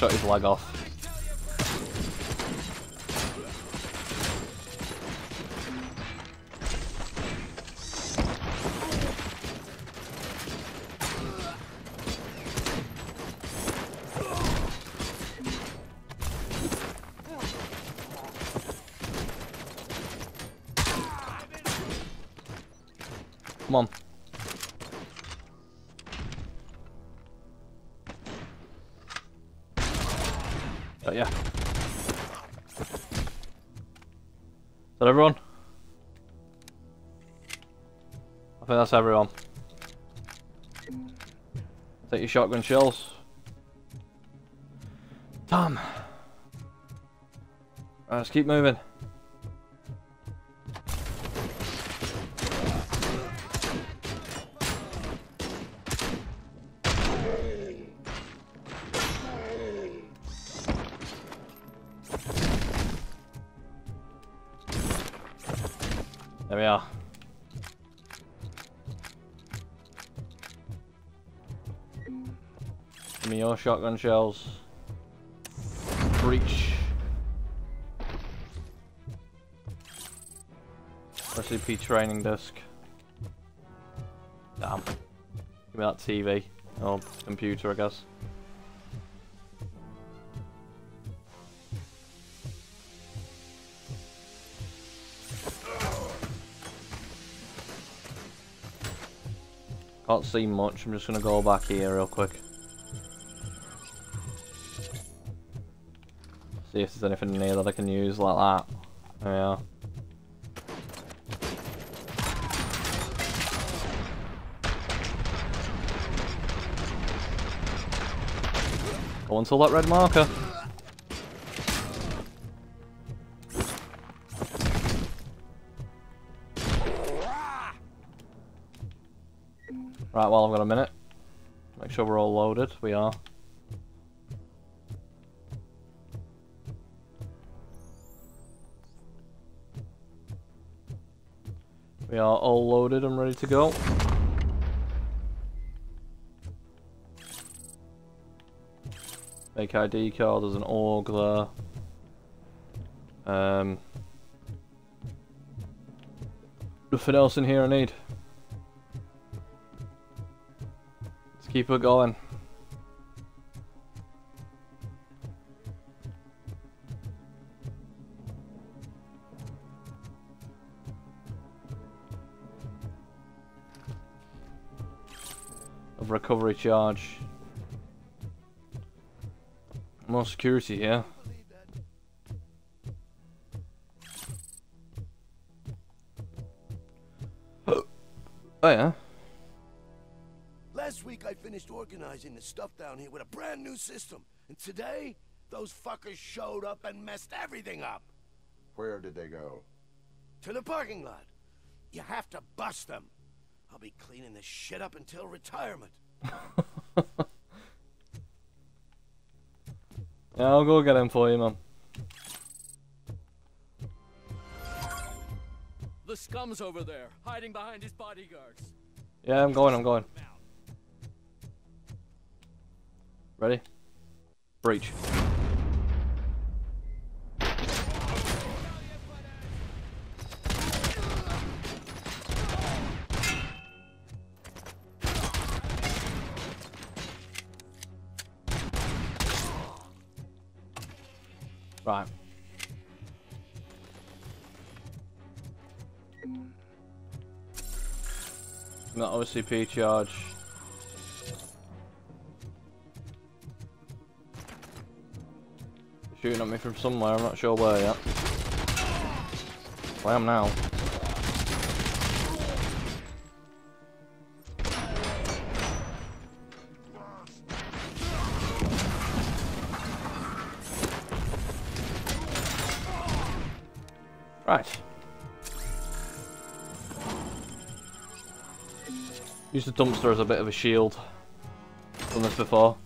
Shot his leg off. Everyone? Take your shotgun shells. Damn. Right, let's keep moving. Shotgun shells. Breach. RCP training disc. Damn. Give me that TV. Or computer, I guess. Can't see much, I'm just gonna go back here real quick. See if there's anything in here that I can use like that. Are. Go until that red marker. Right, well, I've got a minute. Make sure we're all loaded. We are. To go. Make ID card, there's an there. Um, nothing else in here I need. Let's keep it going. Charge. More security, yeah. oh yeah. Last week I finished organizing the stuff down here with a brand new system. And today, those fuckers showed up and messed everything up. Where did they go? To the parking lot. You have to bust them. I'll be cleaning this shit up until retirement. Yeah, I'll go get him for you, man. The scum's over there, hiding behind his bodyguards. Yeah, I'm going, I'm going. Ready? Breach. OCP charge. Shooting at me from somewhere, I'm not sure where yet. I am now. Use the dumpster as a bit of a shield. Done this before.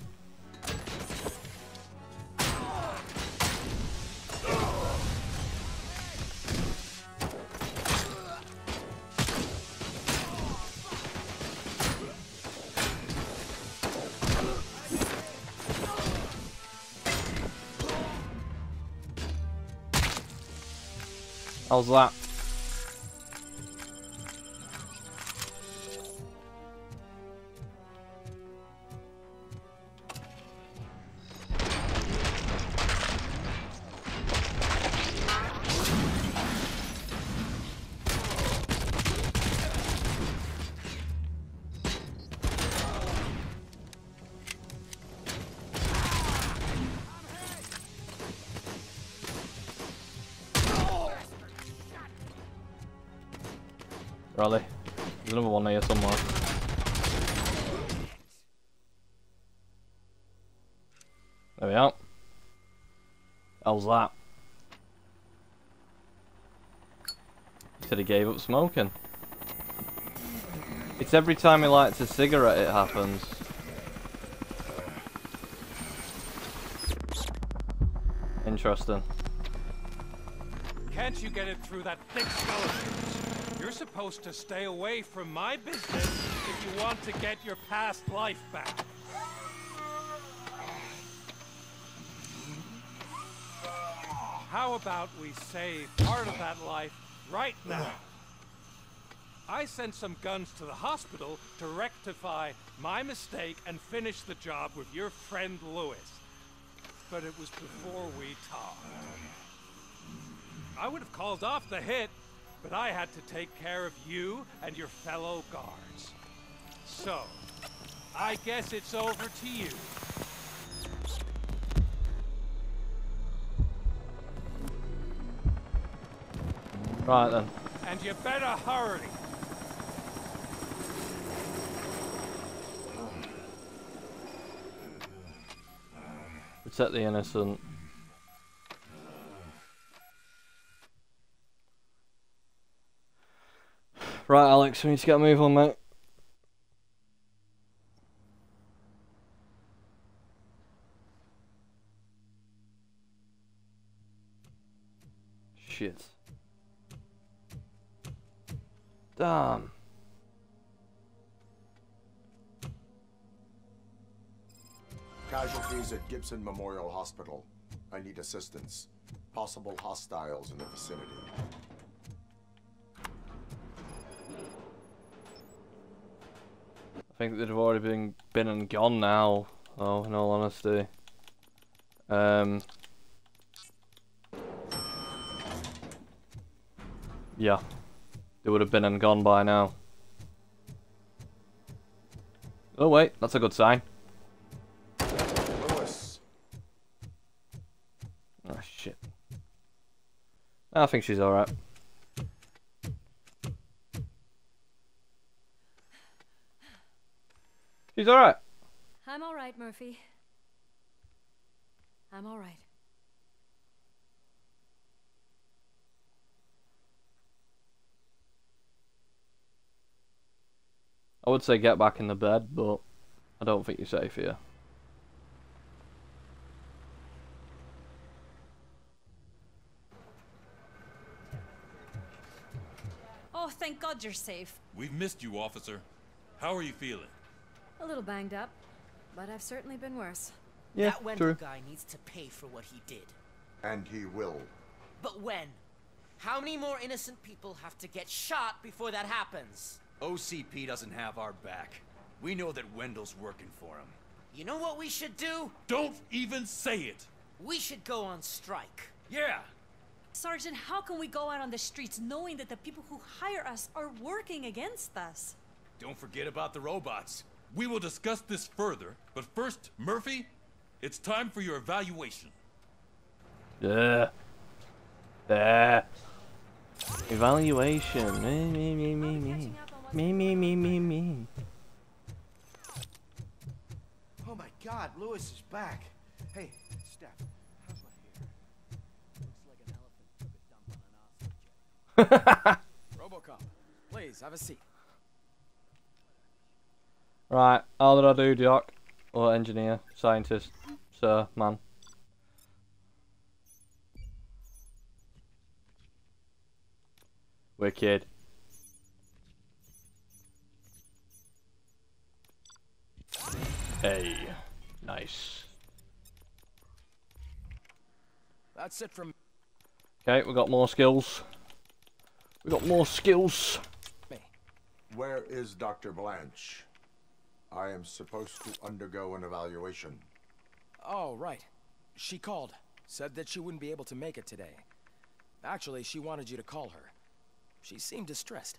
How's that? Gave up smoking. It's every time he lights a cigarette it happens. Interesting. Can't you get it through that thick skeleton? You're supposed to stay away from my business if you want to get your past life back. How about we save part of that life right now? I sent some guns to the hospital to rectify my mistake and finish the job with your friend Lewis. But it was before we talked. I would have called off the hit, but I had to take care of you and your fellow guards. So, I guess it's over to you. Right then. And you better hurry. Protect the innocent. Right, Alex, we need to get a move on, mate. Shit. Damn. Casualties at Gibson Memorial Hospital. I need assistance. Possible hostiles in the vicinity. I think they'd have already been been and gone now. Oh, in all honesty. Um. Yeah, they would have been and gone by now. Oh wait, that's a good sign. Lewis. Oh shit. I think she's alright. She's alright. I'm all right, Murphy. I'm all I would say get back in the bed, but I don't think you're safe here. Oh, thank God you're safe. We've missed you, officer. How are you feeling? A little banged up, but I've certainly been worse. Yeah, that Wendell true. guy needs to pay for what he did. And he will. But when? How many more innocent people have to get shot before that happens? OCP doesn't have our back. We know that Wendell's working for him. You know what we should do? Don't even say it! We should go on strike. Yeah! Sergeant, how can we go out on the streets knowing that the people who hire us are working against us? Don't forget about the robots. We will discuss this further, but first, Murphy, it's time for your evaluation. Yeah. There. Evaluation. Me, me, me, me, me. Me, me, me, me, me. Oh my god, Lewis is back. Hey, Steph, how's my hair? Robocop, please have a seat. Right, how did I do, Doc? Or engineer, scientist, sir, man? Wicked. Hey, nice. That's it from Okay, we got more skills. We got more skills. Where is Dr. Blanche? I am supposed to undergo an evaluation. Oh, right. She called. Said that she wouldn't be able to make it today. Actually, she wanted you to call her. She seemed distressed.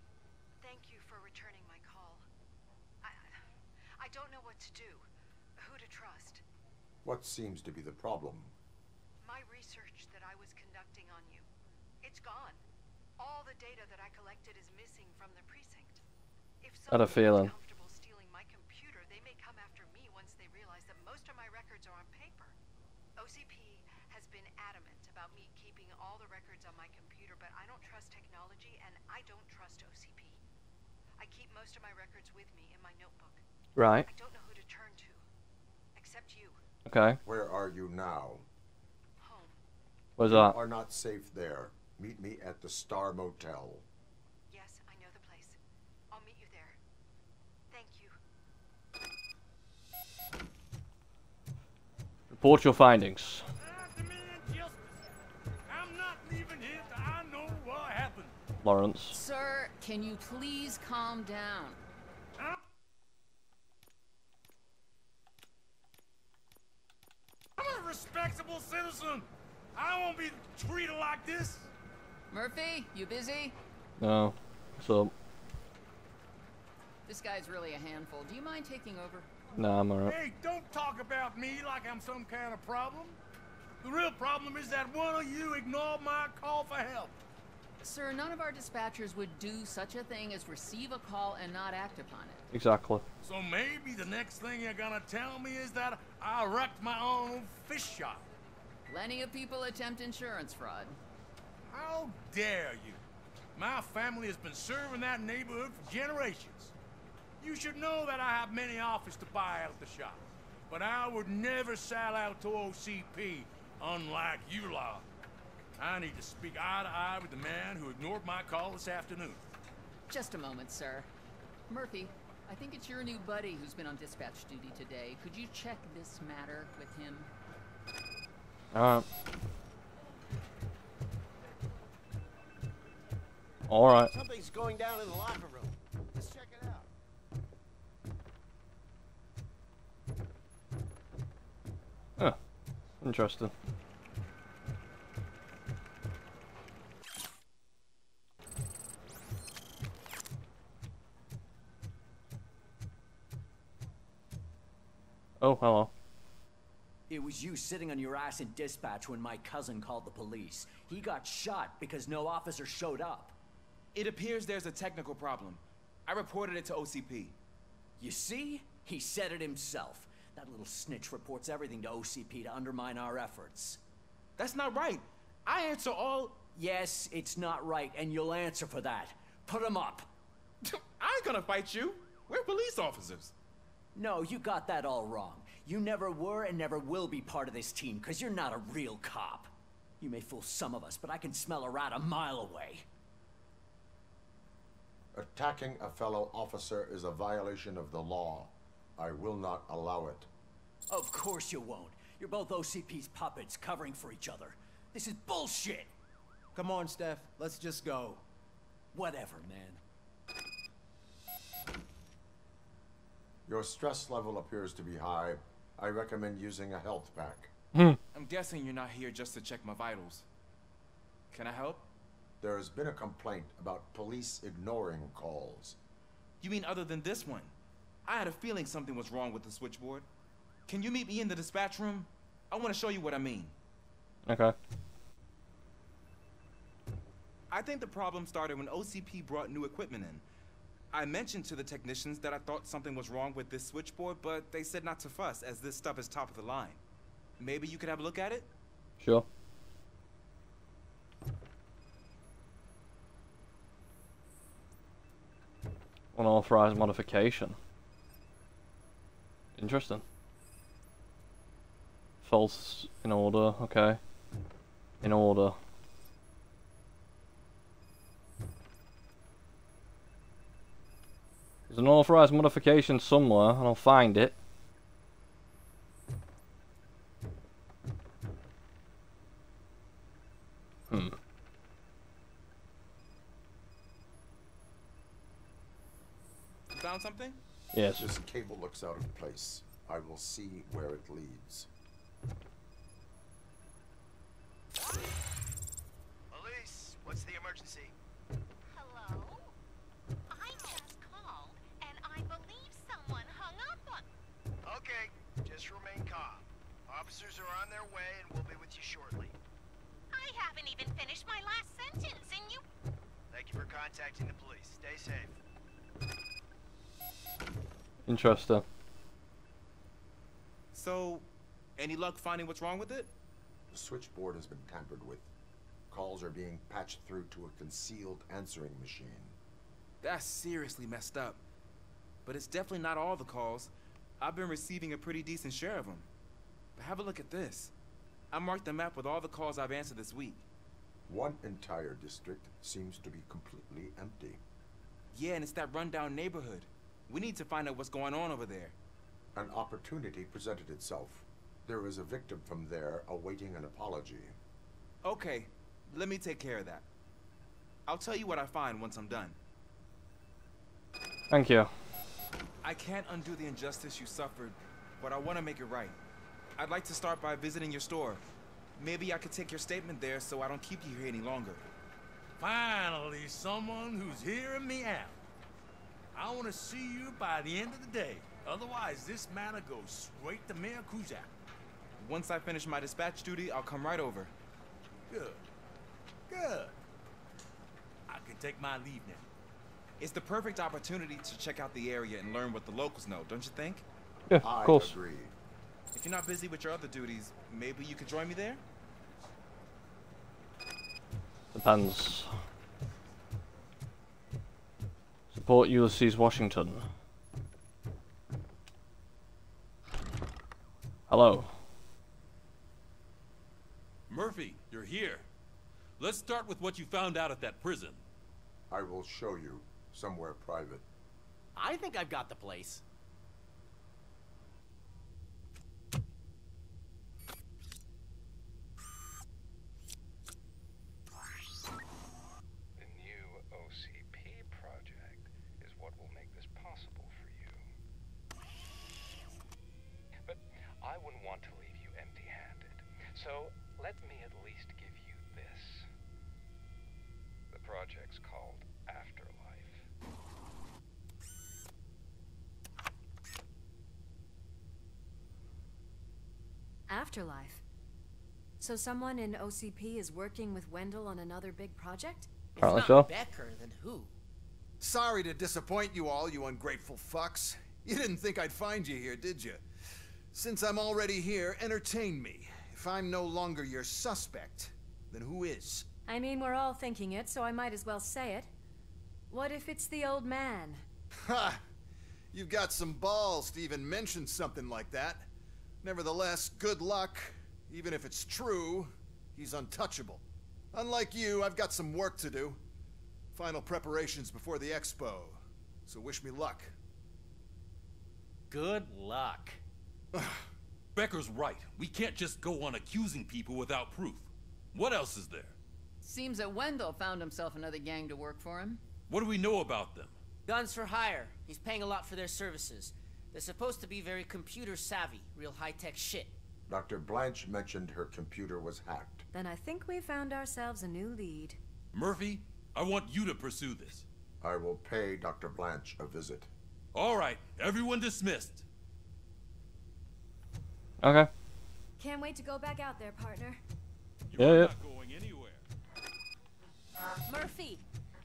What seems to be the problem? My research that I was conducting on you, it's gone. All the data that I collected is missing from the precinct. If Had a someone feeling. is comfortable stealing my computer, they may come after me once they realize that most of my records are on paper. OCP has been adamant about me keeping all the records on my computer, but I don't trust technology and I don't trust OCP. I keep most of my records with me in my notebook. Right. I don't know who to turn to, except you. Okay. Where are you now? Where's you that? are not safe there. Meet me at the Star Motel. Yes, I know the place. I'll meet you there. Thank you. Report your findings. I'm not leaving here till I know what happened. Lawrence. Sir, can you please calm down? I'm a respectable citizen. I won't be treated like this. Murphy, you busy? No. So, This guy's really a handful. Do you mind taking over? nah, I'm alright. Hey, don't talk about me like I'm some kind of problem. The real problem is that one of you ignored my call for help. Sir, none of our dispatchers would do such a thing as receive a call and not act upon it. Exactly. So maybe the next thing you're gonna tell me is that I wrecked my own fish shop. Plenty of people attempt insurance fraud. How dare you? My family has been serving that neighborhood for generations. You should know that I have many offers to buy out the shop. But I would never sell out to OCP, unlike you lot. I need to speak eye to eye with the man who ignored my call this afternoon. Just a moment, sir. Murphy, I think it's your new buddy who's been on dispatch duty today. Could you check this matter with him? Uh, Alright. Alright. Something's going down in the locker room. Let's check it out. Huh. Interesting. Oh, hello. It was you sitting on your ass in dispatch when my cousin called the police. He got shot because no officer showed up. It appears there's a technical problem. I reported it to OCP. You see? He said it himself. That little snitch reports everything to OCP to undermine our efforts. That's not right. I answer all. Yes, it's not right, and you'll answer for that. Put him up. I ain't gonna fight you. We're police officers. No, you got that all wrong. You never were and never will be part of this team, because you're not a real cop. You may fool some of us, but I can smell a rat a mile away. Attacking a fellow officer is a violation of the law. I will not allow it. Of course you won't. You're both OCP's puppets covering for each other. This is bullshit! Come on, Steph. Let's just go. Whatever, man. Your stress level appears to be high. I recommend using a health pack. Hmm. I'm guessing you're not here just to check my vitals. Can I help? There has been a complaint about police ignoring calls. You mean other than this one? I had a feeling something was wrong with the switchboard. Can you meet me in the dispatch room? I want to show you what I mean. Okay. I think the problem started when OCP brought new equipment in. I mentioned to the technicians that I thought something was wrong with this switchboard, but they said not to fuss, as this stuff is top of the line. Maybe you could have a look at it? Sure. Unauthorized modification. Interesting. False in order, okay. In order. There's an authorized modification somewhere, and I'll find it. Hmm. Found something? Yes. This cable looks out of place. I will see where it leads. Police, what's the emergency? Way and we'll be with you shortly. I haven't even finished my last sentence, and you... Thank you for contacting the police. Stay safe. Interesting. So, any luck finding what's wrong with it? The switchboard has been tampered with. Calls are being patched through to a concealed answering machine. That's seriously messed up. But it's definitely not all the calls. I've been receiving a pretty decent share of them. But have a look at this. I marked the map with all the calls I've answered this week. One entire district seems to be completely empty. Yeah, and it's that rundown neighborhood. We need to find out what's going on over there. An opportunity presented itself. There is a victim from there awaiting an apology. Okay, let me take care of that. I'll tell you what I find once I'm done. Thank you. I can't undo the injustice you suffered, but I want to make it right. I'd like to start by visiting your store. Maybe I could take your statement there so I don't keep you here any longer. Finally, someone who's hearing me out. I want to see you by the end of the day. Otherwise, this matter goes straight to Mayor Kuzak. Once I finish my dispatch duty, I'll come right over. Good. Good. I can take my leave now. It's the perfect opportunity to check out the area and learn what the locals know, don't you think? Yeah, of course. agree. If you're not busy with your other duties, maybe you could join me there? Depends. Support Ulysses Washington. Hello. Murphy, you're here. Let's start with what you found out at that prison. I will show you somewhere private. I think I've got the place. The new OCP project is what will make this possible for you. But I wouldn't want to leave you empty-handed. So let me at least give you this. The project's called Afterlife. Afterlife. So someone in OCP is working with Wendell on another big project? Apparently so. Becker, then who? Sorry to disappoint you all, you ungrateful fucks. You didn't think I'd find you here, did you? Since I'm already here, entertain me. If I'm no longer your suspect, then who is? I mean, we're all thinking it, so I might as well say it. What if it's the old man? Ha! You've got some balls to even mention something like that. Nevertheless, good luck. Even if it's true, he's untouchable. Unlike you, I've got some work to do. Final preparations before the expo. So wish me luck. Good luck. Becker's right. We can't just go on accusing people without proof. What else is there? Seems that Wendell found himself another gang to work for him. What do we know about them? Guns for hire. He's paying a lot for their services. They're supposed to be very computer savvy, real high-tech shit. Dr. Blanche mentioned her computer was hacked. Then I think we found ourselves a new lead. Murphy, I want you to pursue this. I will pay Dr. Blanche a visit. All right, everyone dismissed. Okay. Can't wait to go back out there, partner. Yeah, yeah. Going anywhere. Murphy,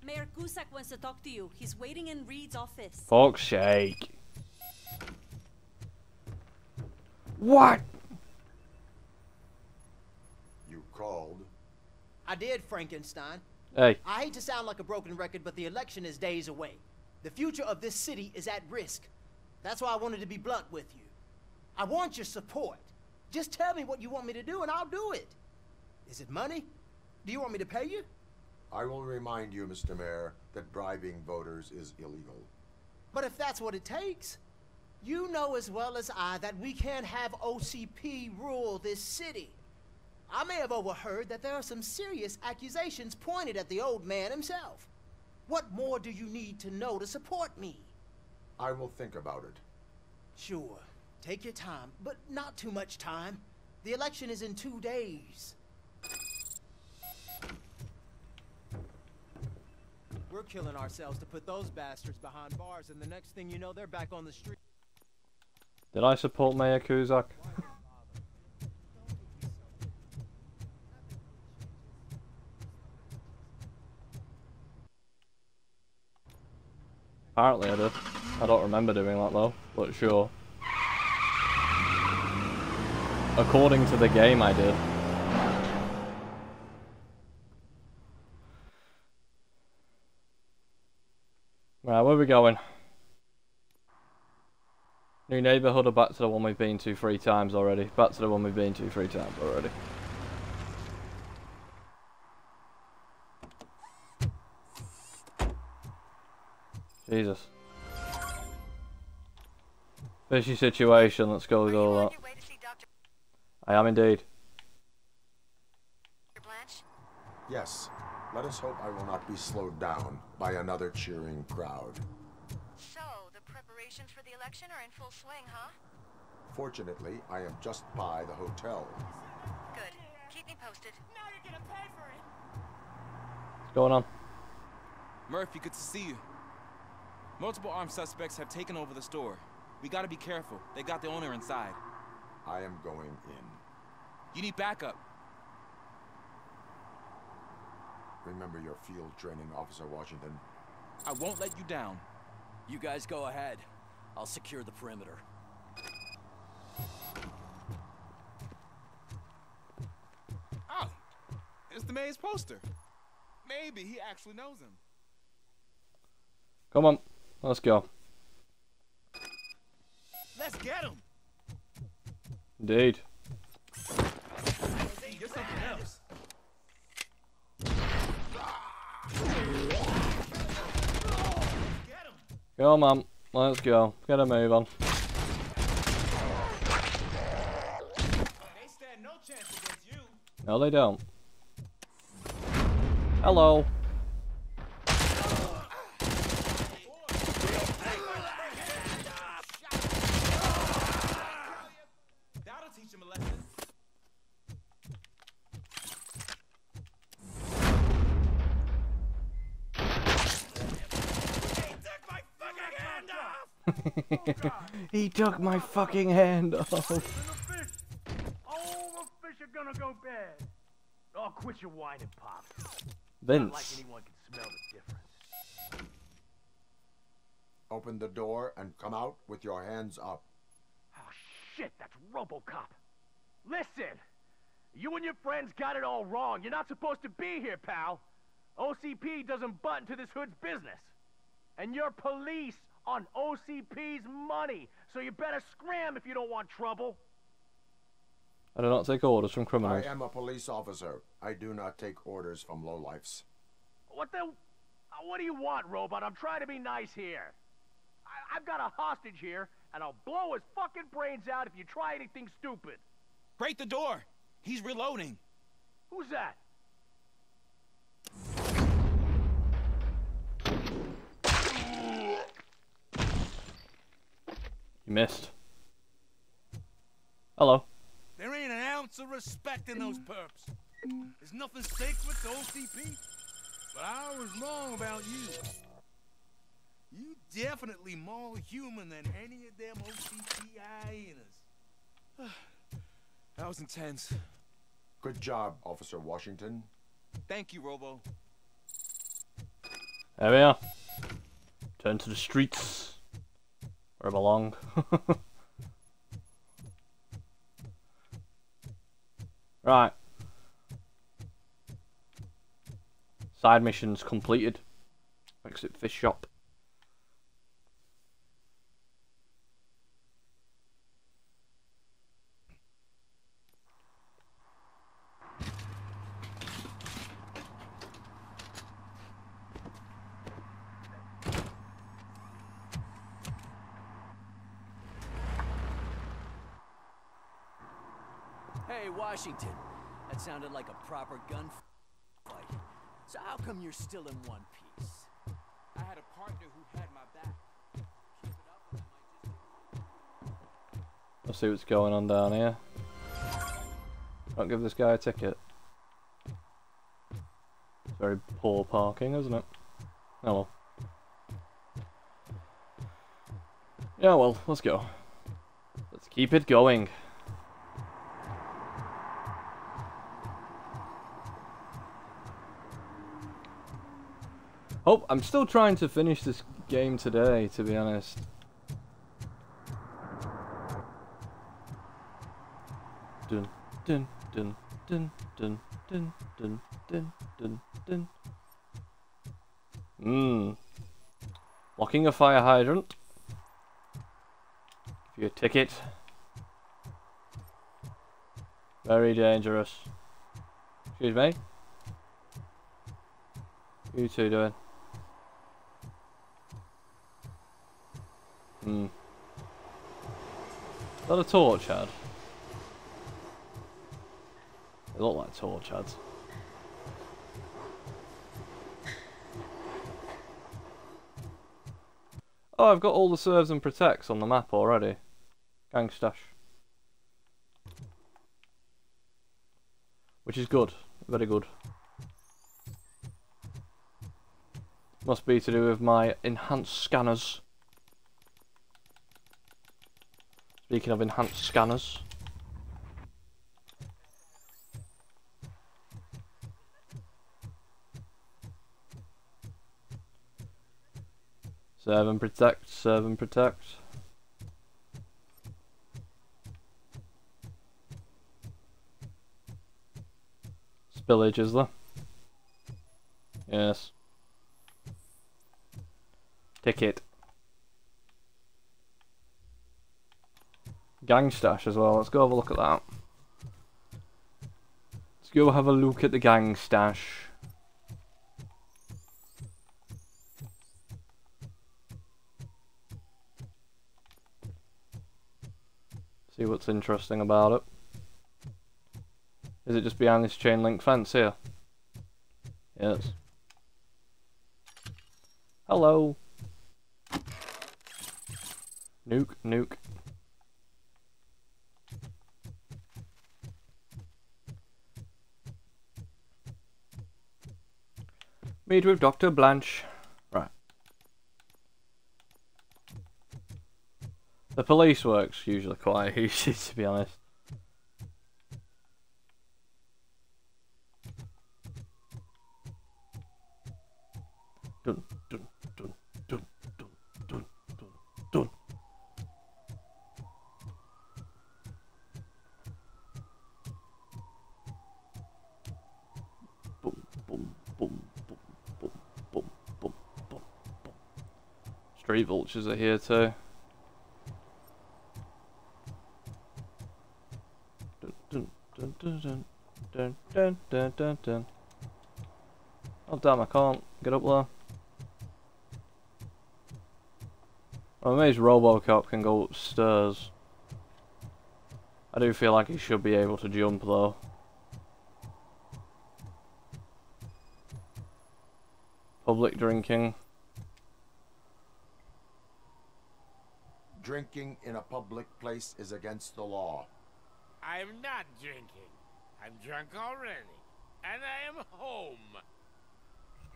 Mayor Kuzak wants to talk to you. He's waiting in Reed's office. Fuck's sake. What? You called? I did, Frankenstein. Hey. I hate to sound like a broken record, but the election is days away. The future of this city is at risk. That's why I wanted to be blunt with you. I want your support. Just tell me what you want me to do and I'll do it. Is it money? Do you want me to pay you? I will remind you, Mr. Mayor, that bribing voters is illegal. But if that's what it takes, you know as well as I that we can't have OCP rule this city. I may have overheard that there are some serious accusations pointed at the old man himself. What more do you need to know to support me? I will think about it. Sure. Take your time, but not too much time. The election is in two days. We're killing ourselves to put those bastards behind bars, and the next thing you know, they're back on the street. Did I support Mayor Kuzak? Apparently I did. I don't remember doing that though, but sure. According to the game I did. Right, where are we going? New neighbourhood or back to the one we've been to three times already? Back to the one we've been to three times already. Jesus. Fishy situation, let's go with all that. I am indeed. Yes. Let us hope I will not be slowed down by another cheering crowd. So, the preparations for the election are in full swing, huh? Fortunately, I am just by the hotel. Good. Keep me posted. Now you're gonna pay for it. What's going on? Murphy, good to see you. Multiple armed suspects have taken over the store. We gotta be careful. They got the owner inside. I am going in. You need backup. Remember your field training, Officer Washington. I won't let you down. You guys go ahead. I'll secure the perimeter. Oh, it's the mayor's poster. Maybe he actually knows him. Come on, let's go. Let's get him. Indeed. You're something else. Come on, let's go. Get a move on. They no. No, they don't. Hello. That'll teach him a lesson. he took my fucking hand off. All the fish are gonna go bad. Oh, quit your whining, Pop. Not like Vince. anyone can smell the difference. Open the door and come out with your hands up. Oh, shit, that's Robocop. Listen, you and your friends got it all wrong. You're not supposed to be here, pal. OCP doesn't butt into this hood's business. And you're police on OCP's money, so you better scram if you don't want trouble. I do not take orders from criminals. I am a police officer. I do not take orders from lowlifes. What the... uh, What do you want, Robot? I'm trying to be nice here. I, I've got a hostage here, and I'll blow his fucking brains out if you try anything stupid. Break the door. He's reloading. Who's that? You missed. Hello. There ain't an ounce of respect in those perps. There's nothing sacred to OCP. But I was wrong about you. You definitely more human than any of them OCP hyenas. That was intense. Good job, Officer Washington. Thank you, Robo. There we are. Turn to the streets. Where belong. right. Side missions completed. Exit fish shop. Hey, Washington. That sounded like a proper gunfight. So how come you're still in one piece? I had a partner who had my back. Let's see what's going on down here. Don't give this guy a ticket. It's very poor parking, isn't it? Oh well. Yeah, well, let's go. Let's keep it going. Oh, I'm still trying to finish this game today, to be honest. Dun dun dun dun dun dun dun dun dun dun. Mmm. Locking a fire hydrant. Give you a ticket. Very dangerous. Excuse me. You two doing? Hmm. Is that a torch head? They look like torch heads. Oh, I've got all the serves and protects on the map already. Gangstash. Which is good. Very good. Must be to do with my enhanced scanners. Speaking of enhanced scanners. Serve and protect, serve and protect. Spillage, is there? Yes. Ticket. Gang stash as well. Let's go have a look at that. Let's go have a look at the gang stash. See what's interesting about it. Is it just behind this chain link fence here? Yes. Hello. Nuke, nuke. Meet with Dr. Blanche. Right. The police works usually quite easy to be honest. Three vultures are here too. Dun, dun, dun, oh damn, I can't get up there. I'm amazed Robocop can go upstairs. I do feel like he should be able to jump though. Public drinking. Drinking in a public place is against the law. I'm not drinking. I'm drunk already. And I am home.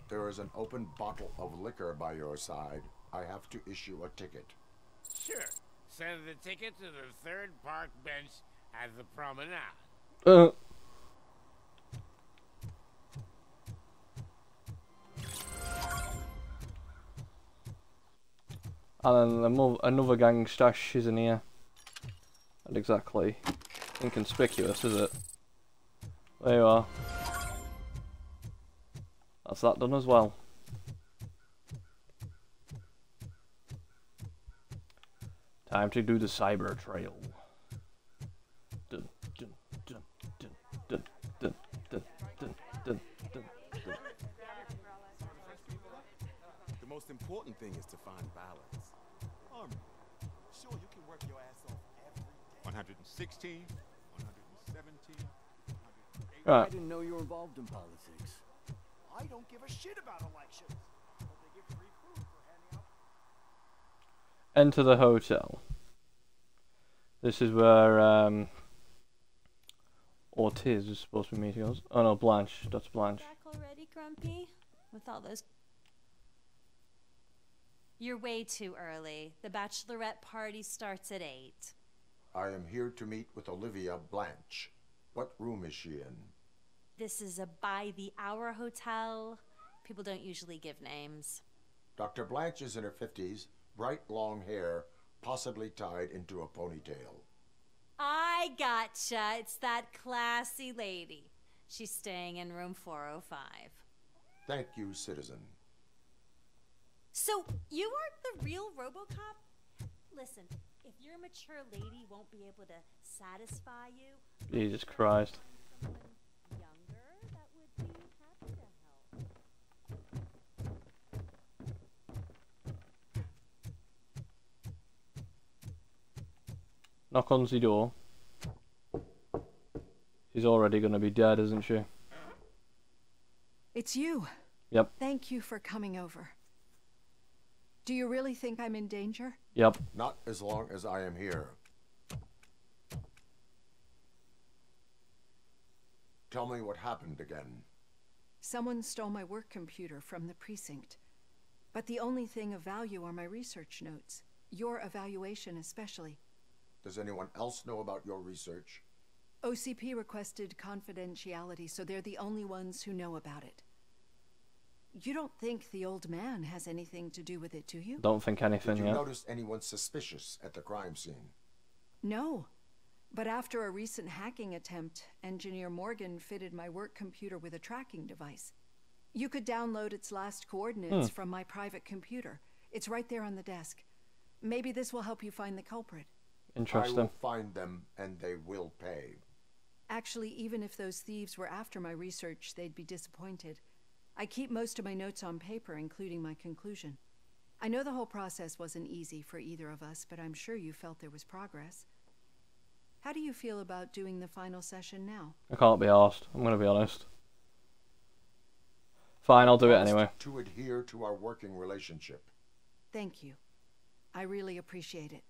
There is an open bottle of liquor by your side. I have to issue a ticket. Sure. Send the ticket to the third park bench at the promenade. Uh. And then another, gang stash is in here. Not exactly inconspicuous, is it? There you are. That's that done as well. Time to do the cyber trail. The most important thing is to find balance. Army, sure you can work your ass off every day. 116, 117, Right. I didn't know you were involved in politics. I don't give a shit about elections. But they give free food for handing out Enter the hotel. This is where um, Ortiz is supposed to be meeting us. Oh no, Blanche. Dr. Blanche. Back already, Grumpy? With all those. You're way too early. The bachelorette party starts at 8. I am here to meet with Olivia Blanche. What room is she in? This is a by the hour hotel. People don't usually give names. Dr. Blanche is in her 50s, bright long hair, possibly tied into a ponytail. I gotcha. It's that classy lady. She's staying in room 405. Thank you, citizen. So, you aren't the real Robocop? Listen, if your mature lady won't be able to satisfy you, Jesus Christ. younger that would be happy to help. Knock on the door. She's already gonna be dead, isn't she? It's you. Yep. Thank you for coming over. Do you really think I'm in danger? Yep. Not as long as I am here. Tell me what happened again. Someone stole my work computer from the precinct. But the only thing of value are my research notes. Your evaluation, especially. Does anyone else know about your research? OCP requested confidentiality, so they're the only ones who know about it. You don't think the old man has anything to do with it, do you? Don't think anything Did you yet. notice anyone suspicious at the crime scene? No. But after a recent hacking attempt, Engineer Morgan fitted my work computer with a tracking device. You could download its last coordinates Hmm. from my private computer. It's right there on the desk. Maybe this will help you find the culprit. Interesting. I Interesting. will find them and they will pay. Actually, even if those thieves were after my research, they'd be disappointed. I keep most of my notes on paper, including my conclusion. I know the whole process wasn't easy for either of us, but I'm sure you felt there was progress. How do you feel about doing the final session now? I can't be asked. I'm gonna be honest. Fine, I'll do it anyway. To adhere to our working relationship. Thank you. I really appreciate it.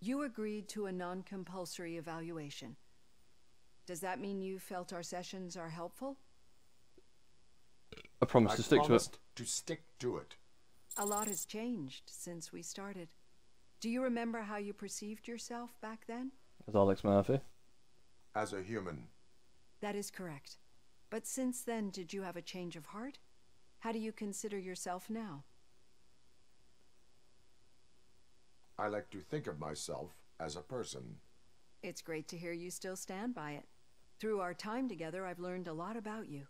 You agreed to a non compulsory evaluation. Does that mean you felt our sessions are helpful? I promise I to stick to it. to stick to it. A lot has changed since we started. Do you remember how you perceived yourself back then? As Alex Murphy. As a human, That is correct. But since then, did you have a change of heart? How do you consider yourself now? I like to think of myself as a person. It's great to hear you still stand by it. Through our time together, I've learned a lot about you.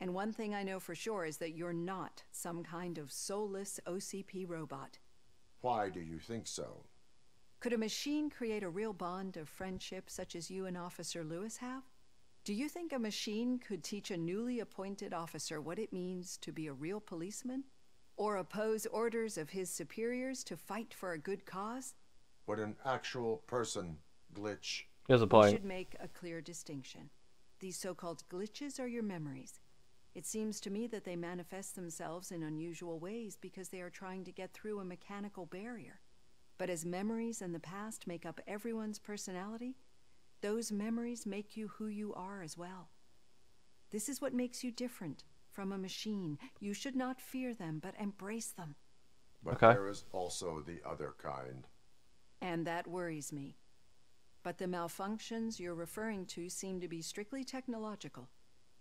And one thing I know for sure is that you're not some kind of soulless OCP robot. Why do you think so? Could a machine create a real bond of friendship such as you and Officer Lewis have? Do you think a machine could teach a newly appointed officer what it means to be a real policeman? Or oppose orders of his superiors to fight for a good cause? Would an actual person glitch? Here's a We point. should make a clear distinction. These so called glitches are your memories. It seems to me that they manifest themselves in unusual ways because they are trying to get through a mechanical barrier. But as memories and the past make up everyone's personality, those memories make you who you are as well. This is what makes you different from a machine. You should not fear them, but embrace them. But Okay. there is also the other kind. And that worries me. But the malfunctions you're referring to seem to be strictly technological.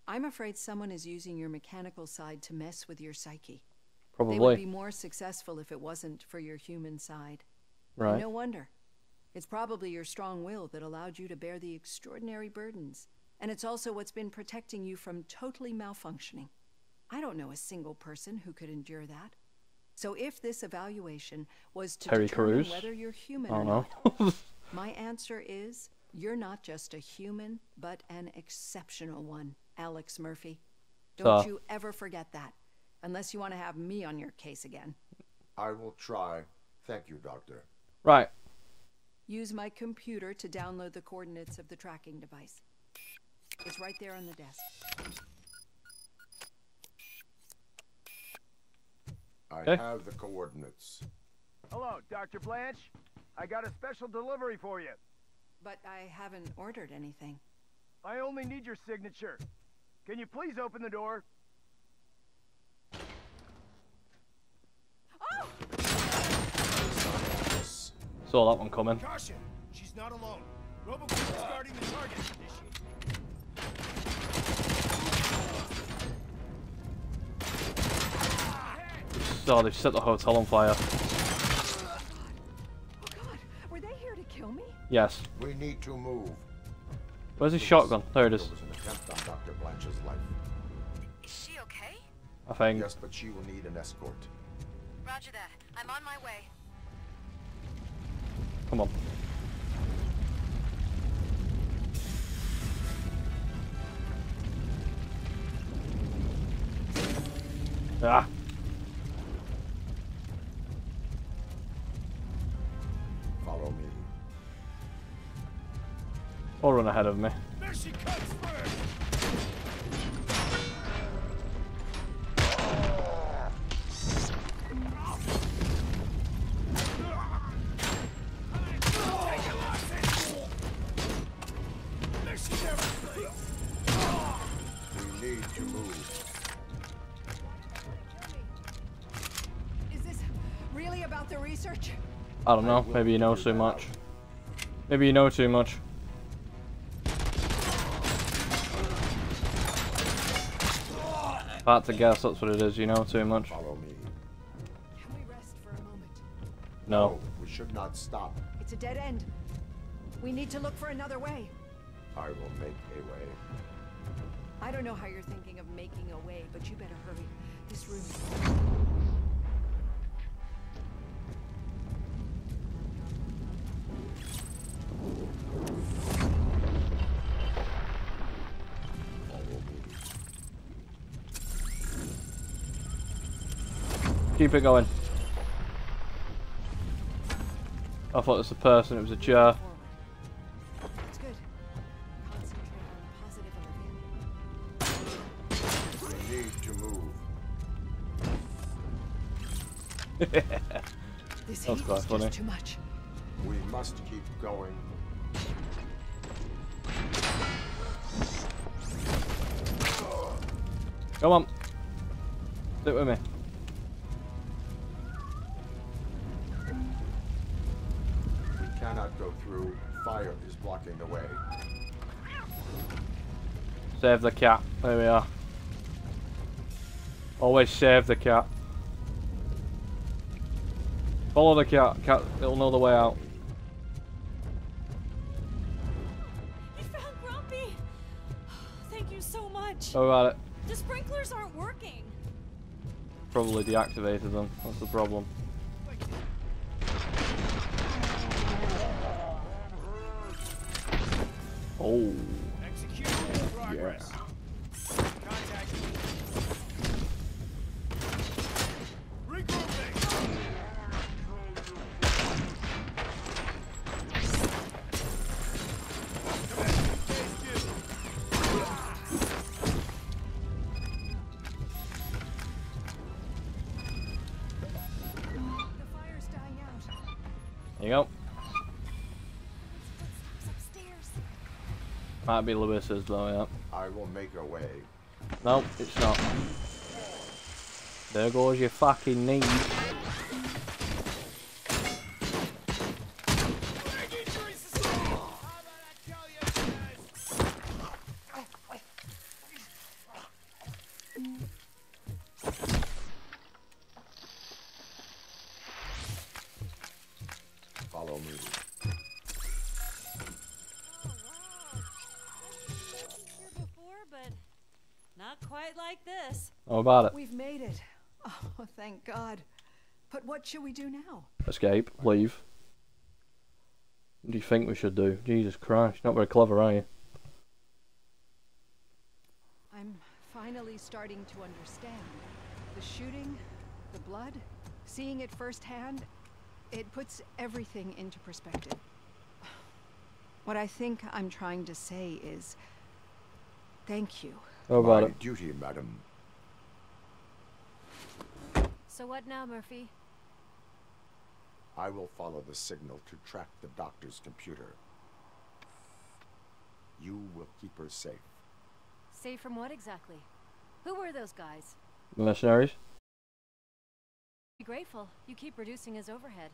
I'm afraid someone is using your mechanical side to mess with your psyche. Probably. They would be more successful if it wasn't for your human side. Right. And no wonder. It's probably your strong will that allowed you to bear the extraordinary burdens. And it's also what's been protecting you from totally malfunctioning. I don't know a single person who could endure that. So if this evaluation was to Terry determine Crews? whether you're human or don't my answer is you're not just a human, but an exceptional one, Alex Murphy. Don't So- you ever forget that, unless you want to have me on your case again. I will try. Thank you, Doctor. Right. Use my computer to download the coordinates of the tracking device. It's right there on the desk. I Okay. have the coordinates. Hello, Dr. Blanche. I got a special delivery for you. But I haven't ordered anything. I only need your signature. Can you please open the door? Oh! Saw that one coming. Caution! She's not alone. Robocop is guarding the target. Oh, they've set the hotel on fire. Oh, Were they here to kill me? Yes. We need to move. Where's his shotgun? There it is. There was an attempt on Dr. Blanche's life. Is she okay? I think. Yes, but she will need an escort. Roger that. I'm on my way. Come on. Ah. Or run ahead of me. There she comes first! We need to move. Is this really about the research? I don't know. Maybe you know too much. Maybe you know too much. About to guess that's what it is. You know too much. Follow me. Can we rest for a moment? No. We should not stop. It's a dead end. We need to look for another way. I will make a way. I don't know how you're thinking of making a way, but you better hurry. This room. Keep it going. I thought it was a person. It was a chair. That's good. Concentrate on the positive in the We need to move. This That's quite funny. too much. We must keep going. Come on. Sit with me. Cannot go through. Fire is blocking the way. Save the cat. There we are. Always save the cat. Follow the cat. Cat, it'll know the way out. We found Grumpy! Thank you so much. How about it? The sprinklers aren't working. Probably deactivated them. That's the problem. Oh. Execution in Might be Lewis's though, yeah. I will make a way. No, it's not. There goes your fucking knee. About it? We've made it. Oh, thank God. But what should we do now? Escape, leave. What do you think we should do? Jesus Christ, not very clever, are you? I'm finally starting to understand. The shooting, the blood, seeing it firsthand, it puts everything into perspective. What I think I'm trying to say is thank you. How about My it? duty, madam. So what now, Murphy? I will follow the signal to track the doctor's computer. You will keep her safe. Safe from what exactly? Who were those guys? Mercenaries? Be grateful. You keep reducing his overhead.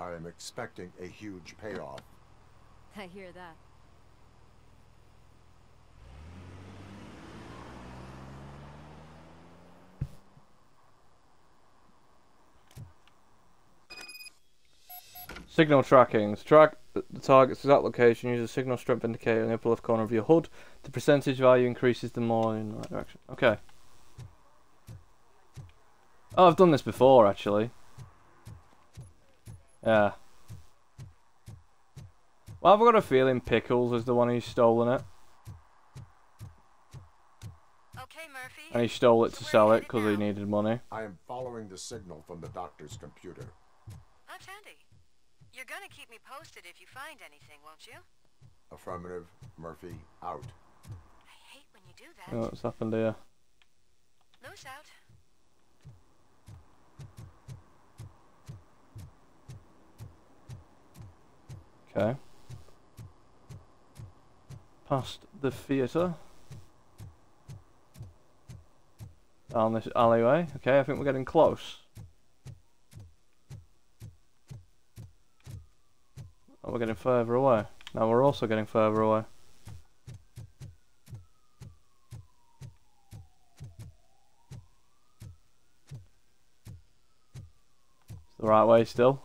I am expecting a huge payoff. I hear that. Signal tracking. To track the target's exact location, use a signal strength indicator in the upper left corner of your HUD. The percentage value increases the more in the right direction. Okay. Oh, I've done this before, actually. Yeah. Well, I've got a feeling Pickles is the one who's stolen it. Okay, Murphy. And he stole it to sell it because he needed money. I am following the signal from the doctor's computer. Oh, That's handy. You're gonna keep me posted if you find anything, won't you? Affirmative. Murphy, out. I hate when you do that. Oh, what's happened here? Loose out. Okay. Past the theatre. Down this alleyway. Okay, I think we're getting close. Oh, we're getting further away. Now we're also getting further away. It's the right way still.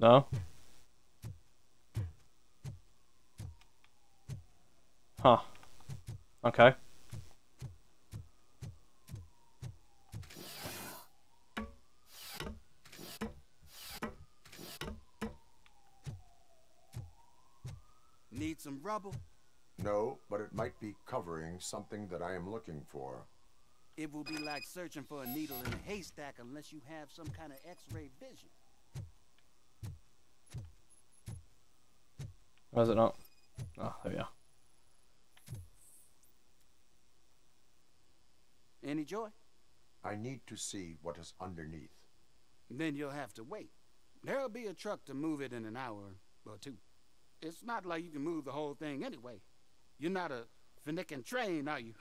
No? Huh. Okay. Need some rubble? No, but it might be covering something that I am looking for. It will be like searching for a needle in a haystack unless you have some kind of x-ray vision. Why is it not? Oh, there we are. Any joy? I need to see what is underneath. Then you'll have to wait. There'll be a truck to move it in an hour or two. It's not like you can move the whole thing anyway. You're not a finicking train, are you?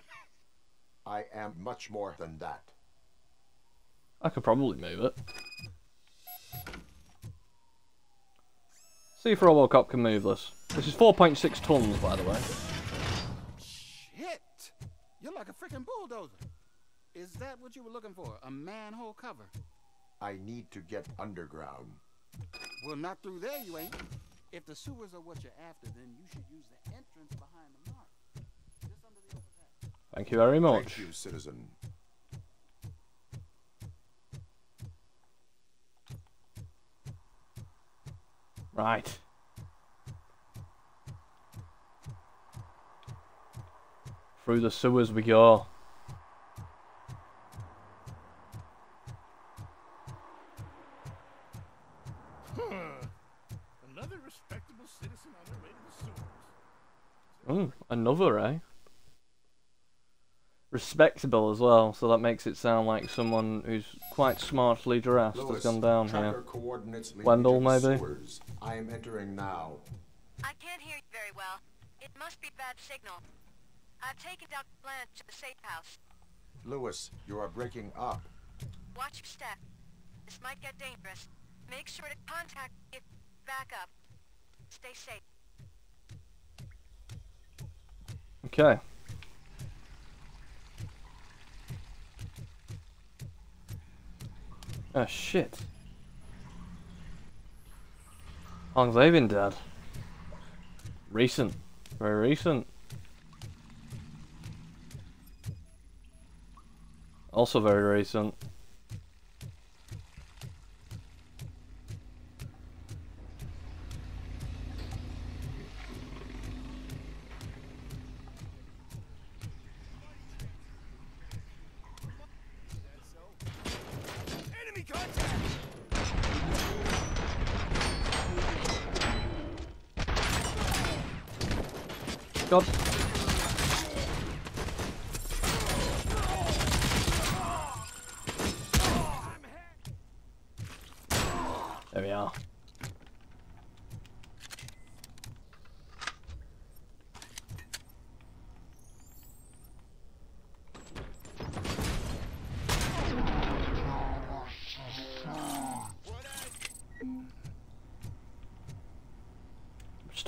I am much more than that. I could probably move it. See if Robocop can move this. This is 4.6 tons, by the way. Shit! You're like a freaking bulldozer. Is that what you were looking for? A manhole cover? I need to get underground. Well, not through there, you ain't. If the sewers are what you're after, then you should use the entrance behind the mark. Just under the overpass. Thank you very much. Thank you, citizen. Right. Through the sewers we go. Another respectable citizen on their way to the sewers. Oh, another, eh? Respectable as well, so that makes it sound like someone who's quite smartly dressed has Lewis, gone down here. coordinates lead me Wendell, maybe? sewers. I am entering now. I can't hear you very well. It must be bad signal. I've taken Dr. Blanche to the safe house. Lewis, you are breaking up. Watch your step. This might get dangerous. Make sure to contact if back up. Stay safe. Okay. Oh shit. How long's they been dead? Recent. Very recent. Also very recent. Enemy contact! God. There we are.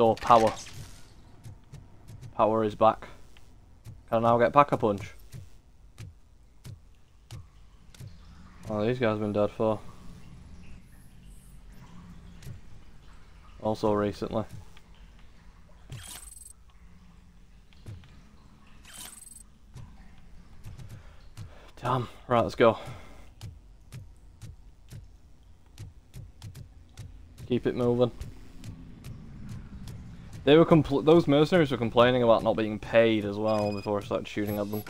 Restore power. Power is back. Can I now get pack a punch? Oh, these guys have been dead for. Also recently. Damn. Right, let's go. Keep it moving. They were compl those mercenaries were complaining about not being paid as well before I started shooting at them.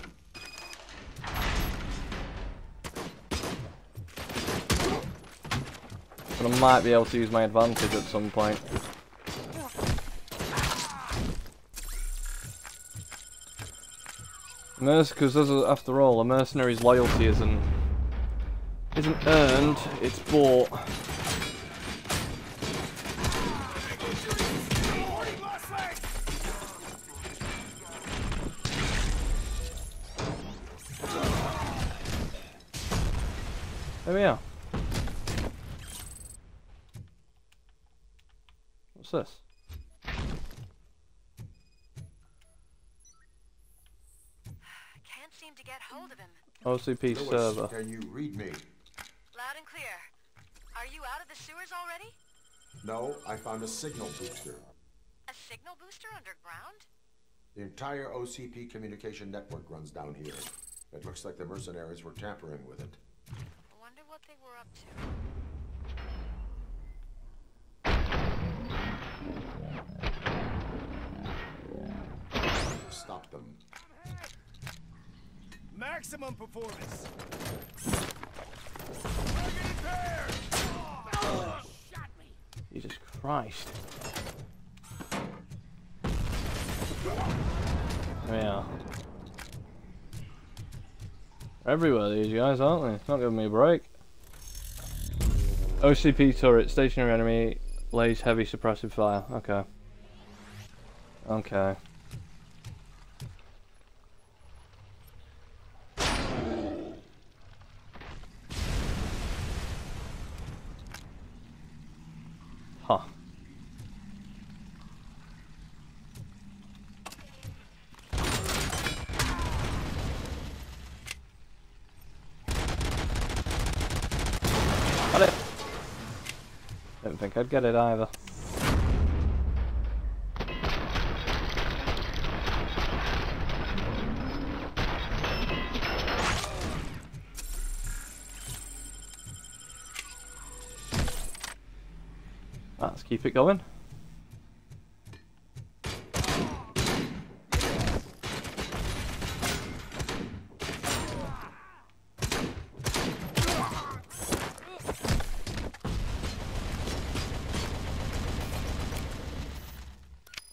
But I might be able to use my advantage at some point. Because after all, a mercenary's loyalty isn't isn't earned; it's bought. Him. OCP Lewis, server. Can you read me? Loud and clear. Are you out of the sewers already? No, I found a signal booster. A signal booster underground? The entire OCP communication network runs down here. It looks like the mercenaries were tampering with it. I wonder what they were up to. Stop them. Maximum performance. Jesus Christ. Yeah. Everywhere these guys, aren't they? It's not giving me a break. OCP turret, stationary enemy, lays heavy suppressive fire. Okay. Okay. Huh. Got it. Didn't think I'd get it either. Let's keep it going.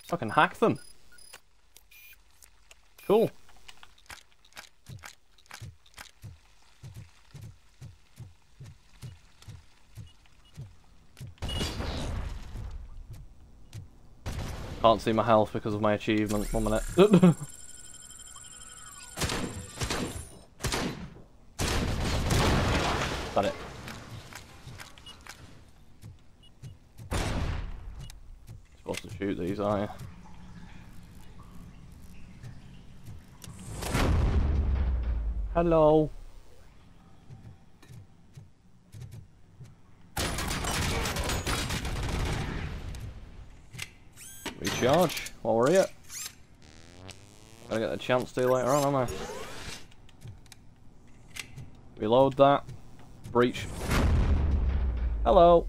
Fucking hack them. Cool. Can't see my health because of my achievement. One minute. Got it. Supposed to shoot these, aren't you? Hello. Recharge while we're here. Gotta get a chance to later on, am I? Reload that. Breach. Hello.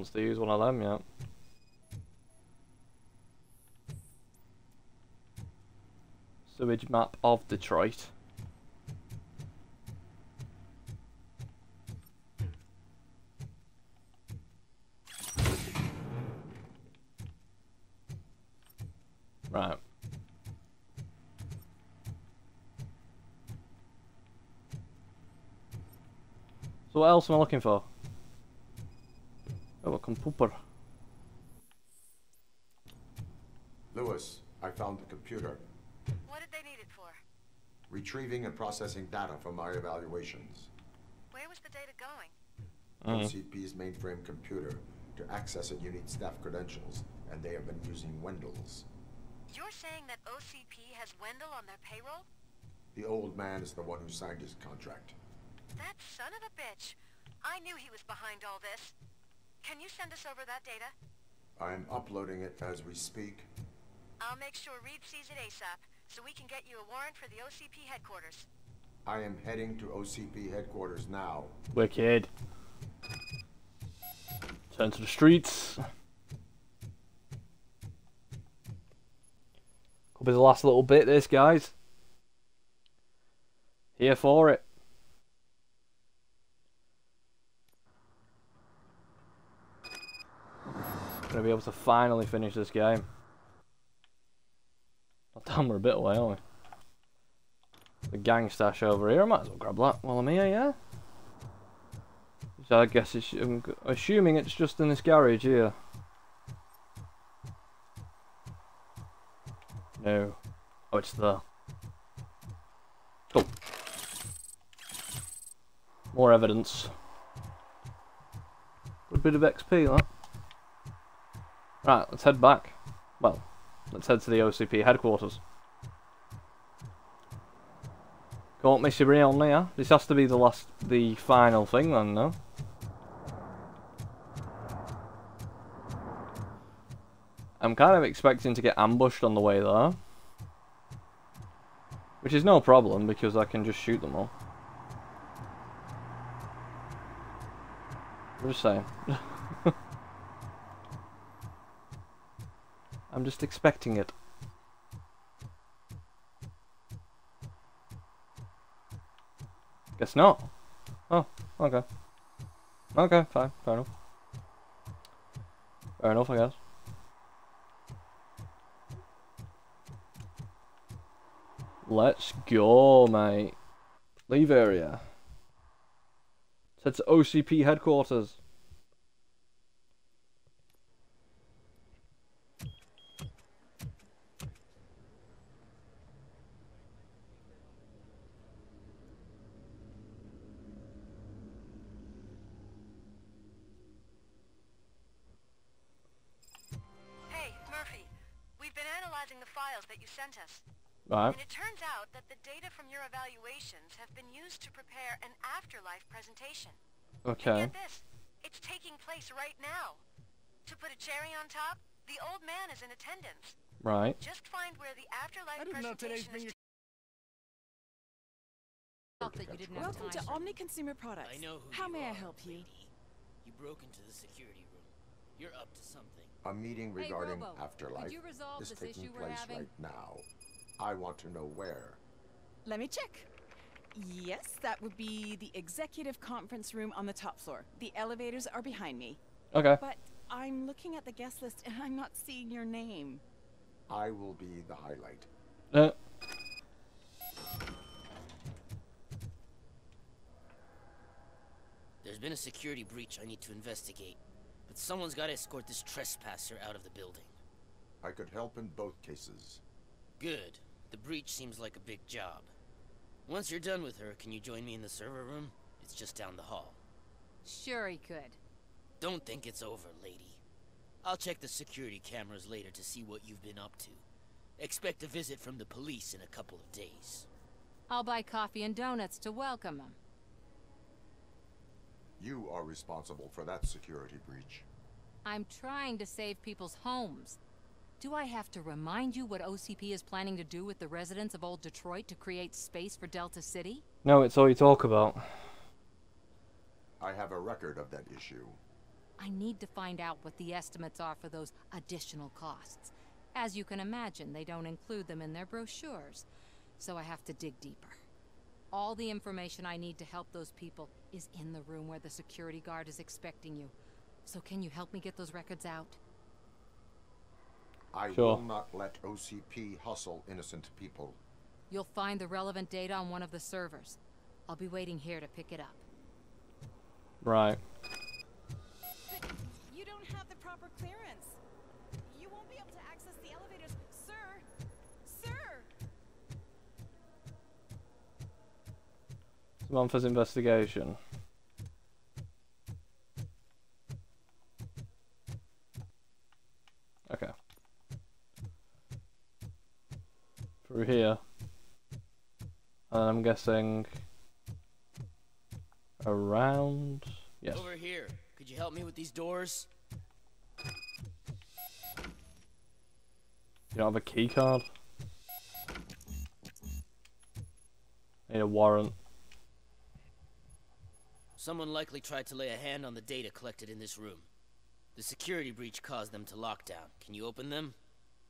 Chance to use one of them yet. Sewage map of Detroit. Right. So what else am I looking for? Oh. Lewis, I found the computer. What did they need it for? Retrieving and processing data from my evaluations. Where was the data going? Mm. OCP's mainframe computer. To access it, you need staff credentials, and they have been using Wendell's. You're saying that OCP has Wendell on their payroll? The old man is the one who signed his contract. That son of a bitch. I knew he was behind all this. Can you send us over that data? I'm uploading it as we speak. I'll make sure Reed sees it ASAP, so we can get you a warrant for the OCP headquarters. I am heading to OCP headquarters now. Wicked. Turn to the streets. Could be the last little bit, this, guys. Here for it. Gonna be able to finally finish this game. Not damn, we're a bit away, aren't we? The gang stash over here. I might as well grab that while I'm here, yeah? So I guess it's, I'm assuming it's just in this garage here. No. Oh, it's there. Cool. More evidence. Good bit of XP, that. Right, let's head back. Well, let's head to the OCP headquarters. Can't miss you on there. This has to be the last, the final thing then, no? I'm kind of expecting to get ambushed on the way there. Which is no problem, because I can just shoot them all. I'm just saying. I'm just expecting it. Guess not. Oh, okay. Okay, fine, fair enough. Fair enough, I guess. Let's go, mate. Leave area. Head to OCP headquarters. That you sent us. Right. And it turns out that the data from your evaluations have been used to prepare an afterlife presentation. Okay. Get this. It's taking place right now. To put a cherry on top, the old man is in attendance. Right. Just find where the afterlife I didn't know presentation today's is Thought that you didn't Welcome to. Omni Consumer Products. I know who How you may I are, help you? lady. You broke into the security room. You're up to something. A meeting Hey, regarding Robo, afterlife could you resolve is this taking issue we're place having? right now. I want to know where. Let me check. Yes, that would be the executive conference room on the top floor. The elevators are behind me. Okay. But I'm looking at the guest list and I'm not seeing your name. I will be the highlight. Uh, There's been a security breach I need to investigate. But someone's got to escort this trespasser out of the building. I could help in both cases. Good. The breach seems like a big job. Once you're done with her, can you join me in the server room? It's just down the hall. Sure he could. Don't think it's over, lady. I'll check the security cameras later to see what you've been up to. Expect a visit from the police in a couple of days. I'll buy coffee and donuts to welcome him. You are responsible for that security breach. I'm trying to save people's homes. Do I have to remind you what OCP is planning to do with the residents of Old Detroit to create space for Delta City? No, it's all you talk about. I have a record of that issue. I need to find out what the estimates are for those additional costs. As you can imagine, they don't include them in their brochures, so I have to dig deeper. All the information I need to help those people is in the room where the security guard is expecting you. So can you help me get those records out? I Sure. will not let OCP hustle innocent people. You'll find the relevant data on one of the servers. I'll be waiting here to pick it up. Right. You don't have the proper clearance. Samantha's investigation. Okay. Through here. And I'm guessing around. Yes. Over here. Could you help me with these doors? You don't have a key card? Need a warrant. Someone likely tried to lay a hand on the data collected in this room. The security breach caused them to lock down. Can you open them?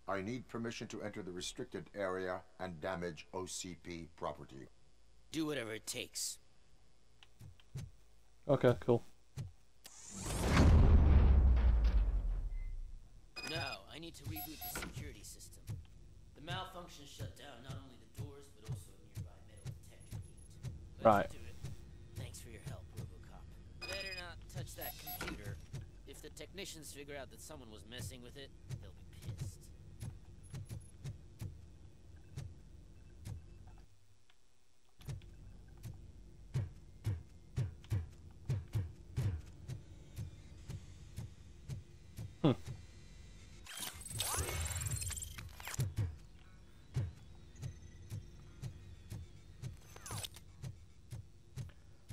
I need permission to enter the restricted area and damage OCP property. Do whatever it takes. Okay, cool. Now, I need to reboot the security system. The malfunction shut down not only the doors, but also a nearby metal detector gate. Let's Right. The technicians figure out that someone was messing with it, they'll be pissed. Hmm.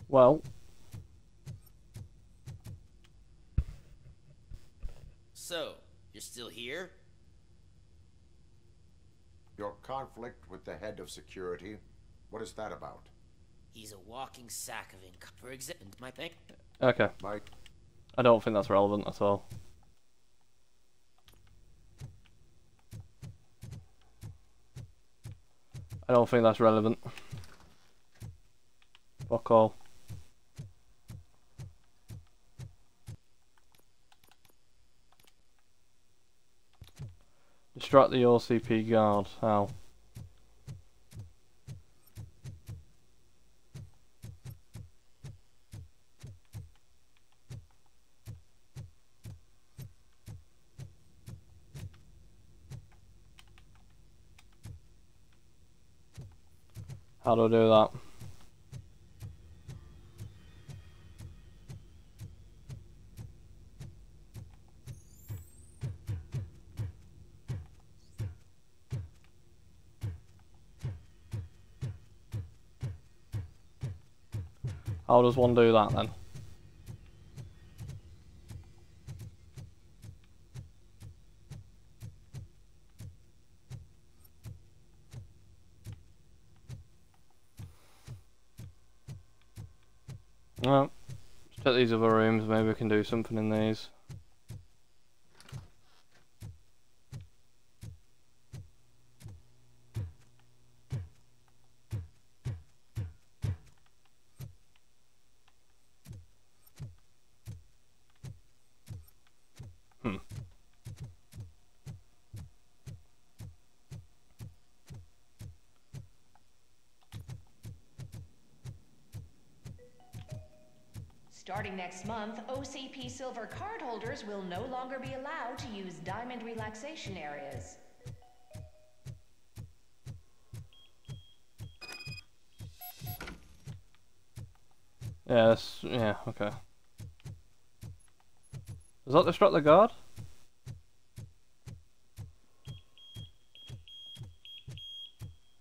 Well, So, you're still here? Your conflict with the head of security, what is that about? He's a walking sack of ink. For example, my thing. okay. Mike? I don't think that's relevant at all. I don't think that's relevant. Fuck all. Distract the OCP guard. How? How do I do that? How does one do that then? Well, let's check these other rooms, maybe we can do something in these. Month, OCP Silver cardholders will no longer be allowed to use diamond relaxation areas. Yeah, that's, yeah, okay. Does that distract the guard?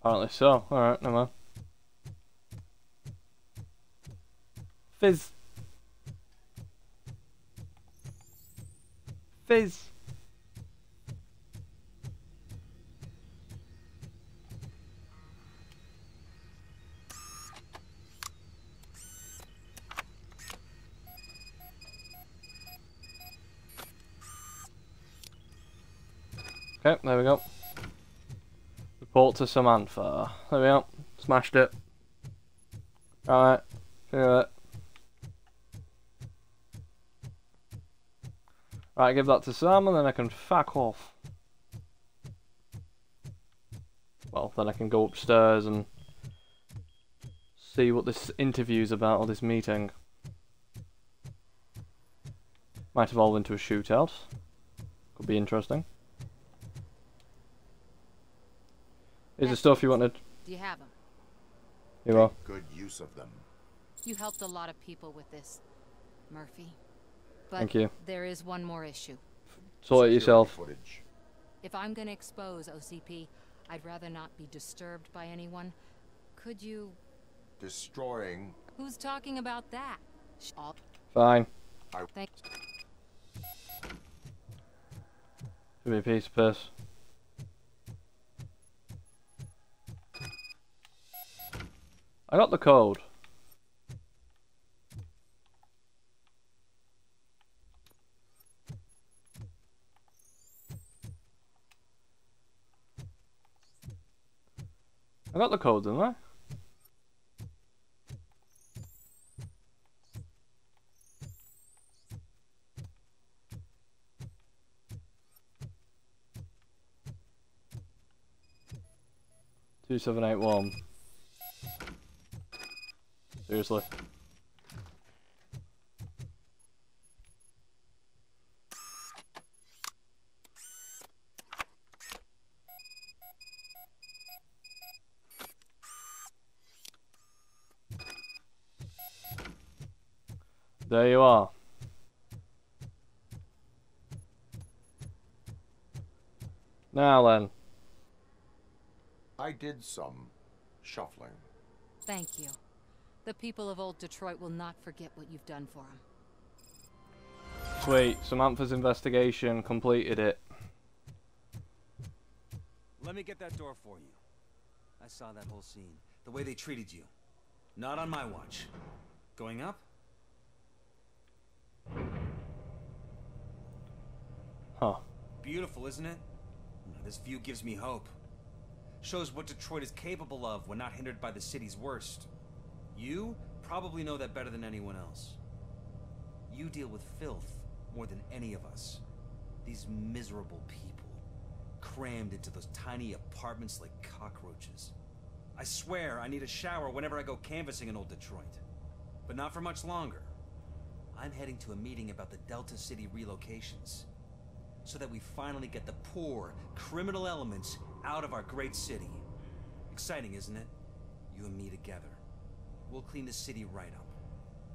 Apparently so. Alright, never mind. Fizz. Okay, there we go. Report to Samantha. There we go. Smashed it. Alright. Do it. Right, give that to Sam and then I can fuck off. Well, then I can go upstairs and see what this interview's about, or this meeting. Might evolve into a shootout. Could be interesting. Is the stuff you wanted? Do you have them? You are. Good use of them. You helped a lot of people with this, Murphy. But Thank you. there is one more issue. Sort it yourself. Footage. If I'm going to expose OCP, I'd rather not be disturbed by anyone. Could you... Destroying. Who's talking about that? Sh- all- Fine. Thank Should be a piece of piss. I got the code. I got the code, didn't I? Two seven eight one. Seriously. There you are. Now then. I did some shuffling. Thank you. The people of old Detroit will not forget what you've done for them. Sweet, Samantha's investigation completed it. Let me get that door for you. I saw that whole scene. The way they treated you. Not on my watch. Going up? Huh. Beautiful, isn't it? This view gives me hope. Shows what Detroit is capable of when not hindered by the city's worst. You probably know that better than anyone else. You deal with filth more than any of us. These miserable people, crammed into those tiny apartments like cockroaches. I swear I need a shower whenever I go canvassing in old Detroit. But not for much longer. I'm heading to a meeting about the Delta City relocations. So that we finally get the poor, criminal elements out of our great city. Exciting, isn't it? You and me together. We'll clean the city right up.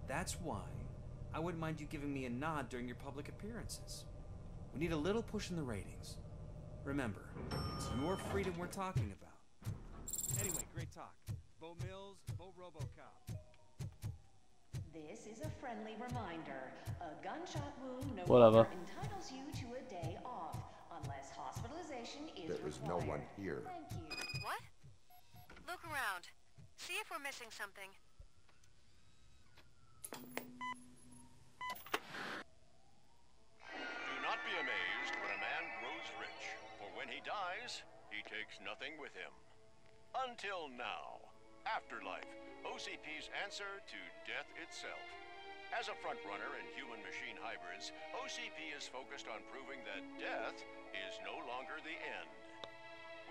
That's why I wouldn't mind you giving me a nod during your public appearances. We need a little push in the ratings. Remember, it's your freedom we're talking about. Anyway, great talk. Bo Mills, Bo Robocop. This is a friendly reminder. A gunshot wound no Whatever. entitles you to a day off, unless hospitalization is There is no one here. Thank you. What? Look around. See if we're missing something. Do not be amazed when a man grows rich, for when he dies, he takes nothing with him. Until now. Afterlife, OCP's answer to death itself. As a frontrunner in human-machine hybrids, OCP is focused on proving that death is no longer the end.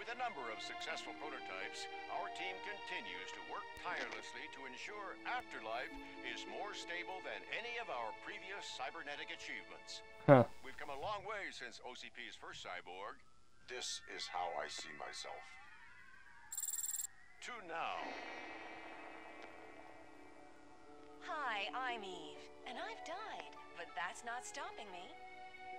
With a number of successful prototypes, our team continues to work tirelessly to ensure Afterlife is more stable than any of our previous cybernetic achievements. Huh. We've come a long way since OCP's first cyborg. This is how I see myself. To now. Hi, I'm Eve, and I've died, but that's not stopping me.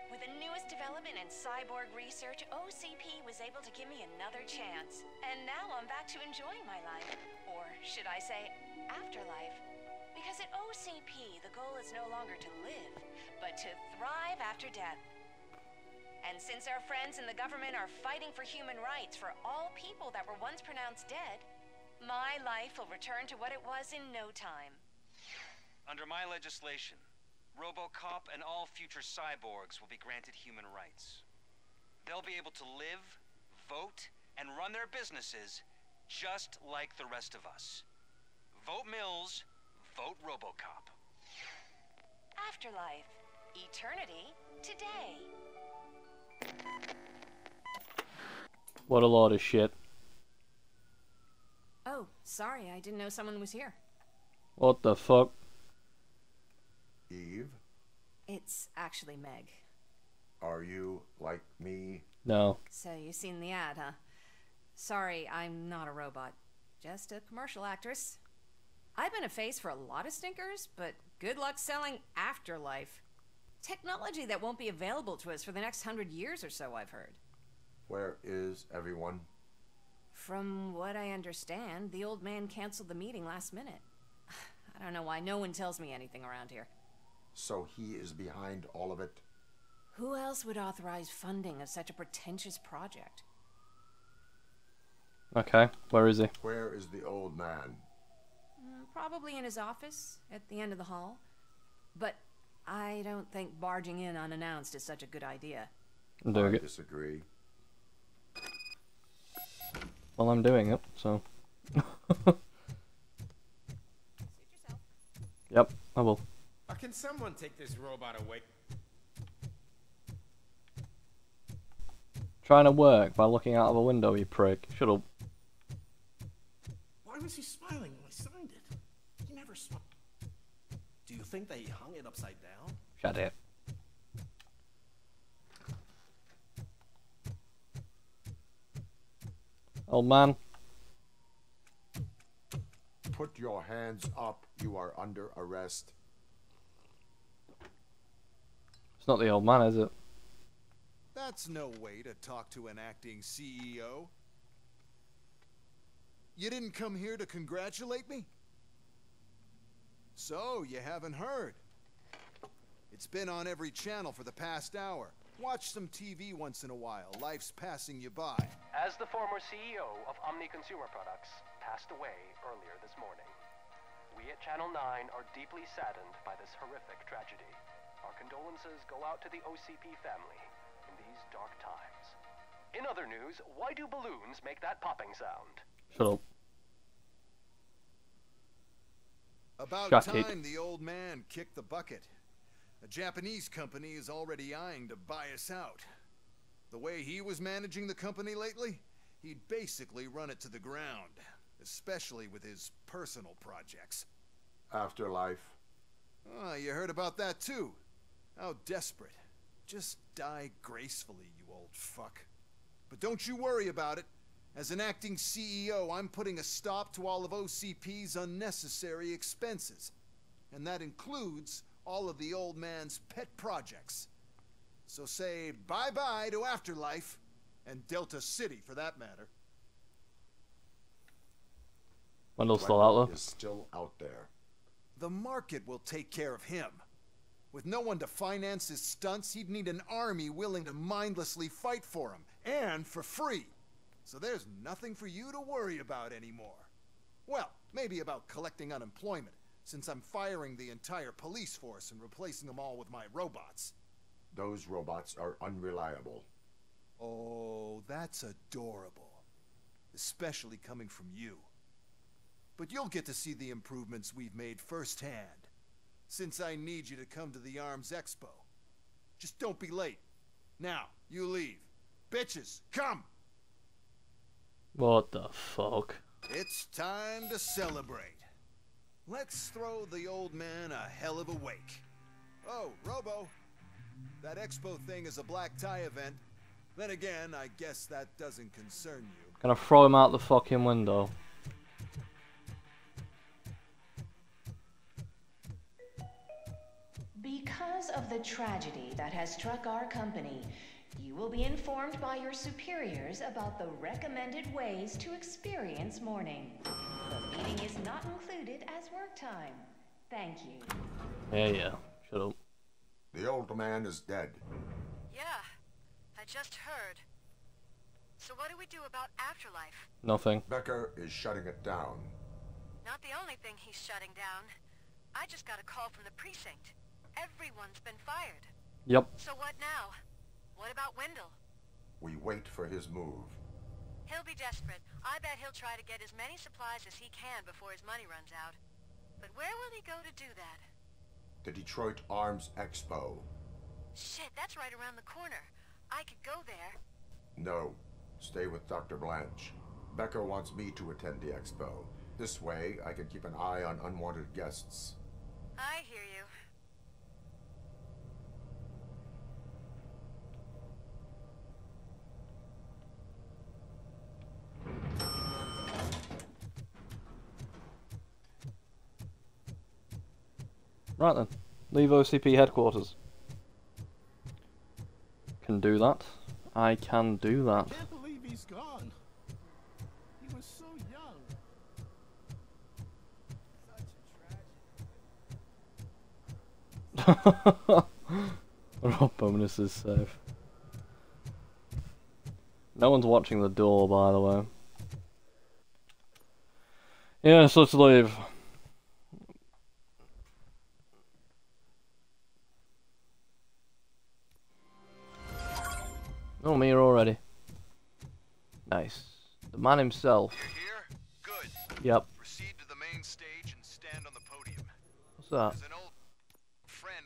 With the newest development in cyborg research, OCP was able to give me another chance. And now I'm back to enjoying my life. Or should I say, afterlife. Because at OCP, the goal is no longer to live, but to thrive after death. And since our friends in the government are fighting for human rights for all people that were once pronounced dead, my life will return to what it was in no time. Under my legislation, RoboCop and all future cyborgs will be granted human rights. They'll be able to live, vote, and run their businesses just like the rest of us. Vote Mills, vote RoboCop. Afterlife. Eternity. Today. What a load of shit. Oh, sorry, I didn't know someone was here. What the fuck? Eve, It's actually Meg. are you like me? No. So you've seen the ad, huh? Sorry, I'm not a robot. Just a commercial actress. I've been a face for a lot of stinkers, but good luck selling Afterlife. Technology that won't be available to us for the next hundred years or so, I've heard. Where is everyone? From what I understand, the old man canceled the meeting last minute. I don't know why no one tells me anything around here. So he is behind all of it? Who else would authorize funding of such a pretentious project? Okay, where is he? Where is the old man? Mm, Probably in his office at the end of the hall. But I don't think barging in unannounced is such a good idea. I'm doing I it. disagree. Well, I'm doing it, so. yep, I will. Uh, can someone take this robot away? Trying to work by looking out of a window, you prick. Shut up. Why was he smiling when I signed it? He never smiled. Do you think they hung it upside down? Shut it. Old man. Put your hands up. You are under arrest. It's not the old man, is it? That's no way to talk to an acting CEO. You didn't come here to congratulate me? So, you haven't heard. It's been on every channel for the past hour. Watch some TV once in a while. Life's passing you by. As the former CEO of Omni Consumer Products passed away earlier this morning, we at Channel 9 are deeply saddened by this horrific tragedy. Our condolences go out to the OCP family in these dark times. In other news, why do balloons make that popping sound? Shut up. About Shut it. time the old man kicked the bucket. A Japanese company is already eyeing to buy us out. The way he was managing the company lately, he'd basically run it to the ground, especially with his personal projects. Afterlife. Ah, you heard about that too. How desperate. Just die gracefully, you old fuck. But don't you worry about it. As an acting CEO, I'm putting a stop to all of OCP's unnecessary expenses. And that includes all of the old man's pet projects. So say bye-bye to Afterlife, and Delta City for that matter. Wendell's still out Wendell though. is still out there. The market will take care of him. With no one to finance his stunts, he'd need an army willing to mindlessly fight for him, and for free. So there's nothing for you to worry about anymore. Well, maybe about collecting unemployment, since I'm firing the entire police force and replacing them all with my robots. Those robots are unreliable. Oh, that's adorable. Especially coming from you. But you'll get to see the improvements we've made firsthand. Since I need you to come to the ARMS Expo. Just don't be late. Now, you leave. Bitches, come! What the fuck? It's time to celebrate. Let's throw the old man a hell of a wake. Oh, Robo. That expo thing is a black tie event. Then again, I guess that doesn't concern you. Gonna throw him out the fucking window. Because of the tragedy that has struck our company, you will be informed by your superiors about the recommended ways to experience mourning. The meeting is not included as work time. Thank you. Yeah, yeah. Shut up. The old man is dead. Yeah. I just heard. So what do we do about Afterlife? Nothing. Becker is shutting it down. Not the only thing he's shutting down. I just got a call from the precinct. Everyone's been fired. Yep. So what now? What about Wendell? We wait for his move. He'll be desperate. I bet he'll try to get as many supplies as he can before his money runs out. But where will he go to do that? The Detroit Arms Expo. Shit, that's right around the corner. I could go there. No. Stay with Dr. Blanche. Becker wants me to attend the expo. This way, I can keep an eye on unwanted guests. I hear you. Right then. Leave OCP headquarters. Can do that. I can do that. Can't believe he's gone. He was so young. What bonuses save? No one's watching the door, by the way. Yes, let's leave. Oh, me here already. Nice. The man himself. Good. Yep. Proceed to the main stage and stand on the podium. What's that? There's an old friend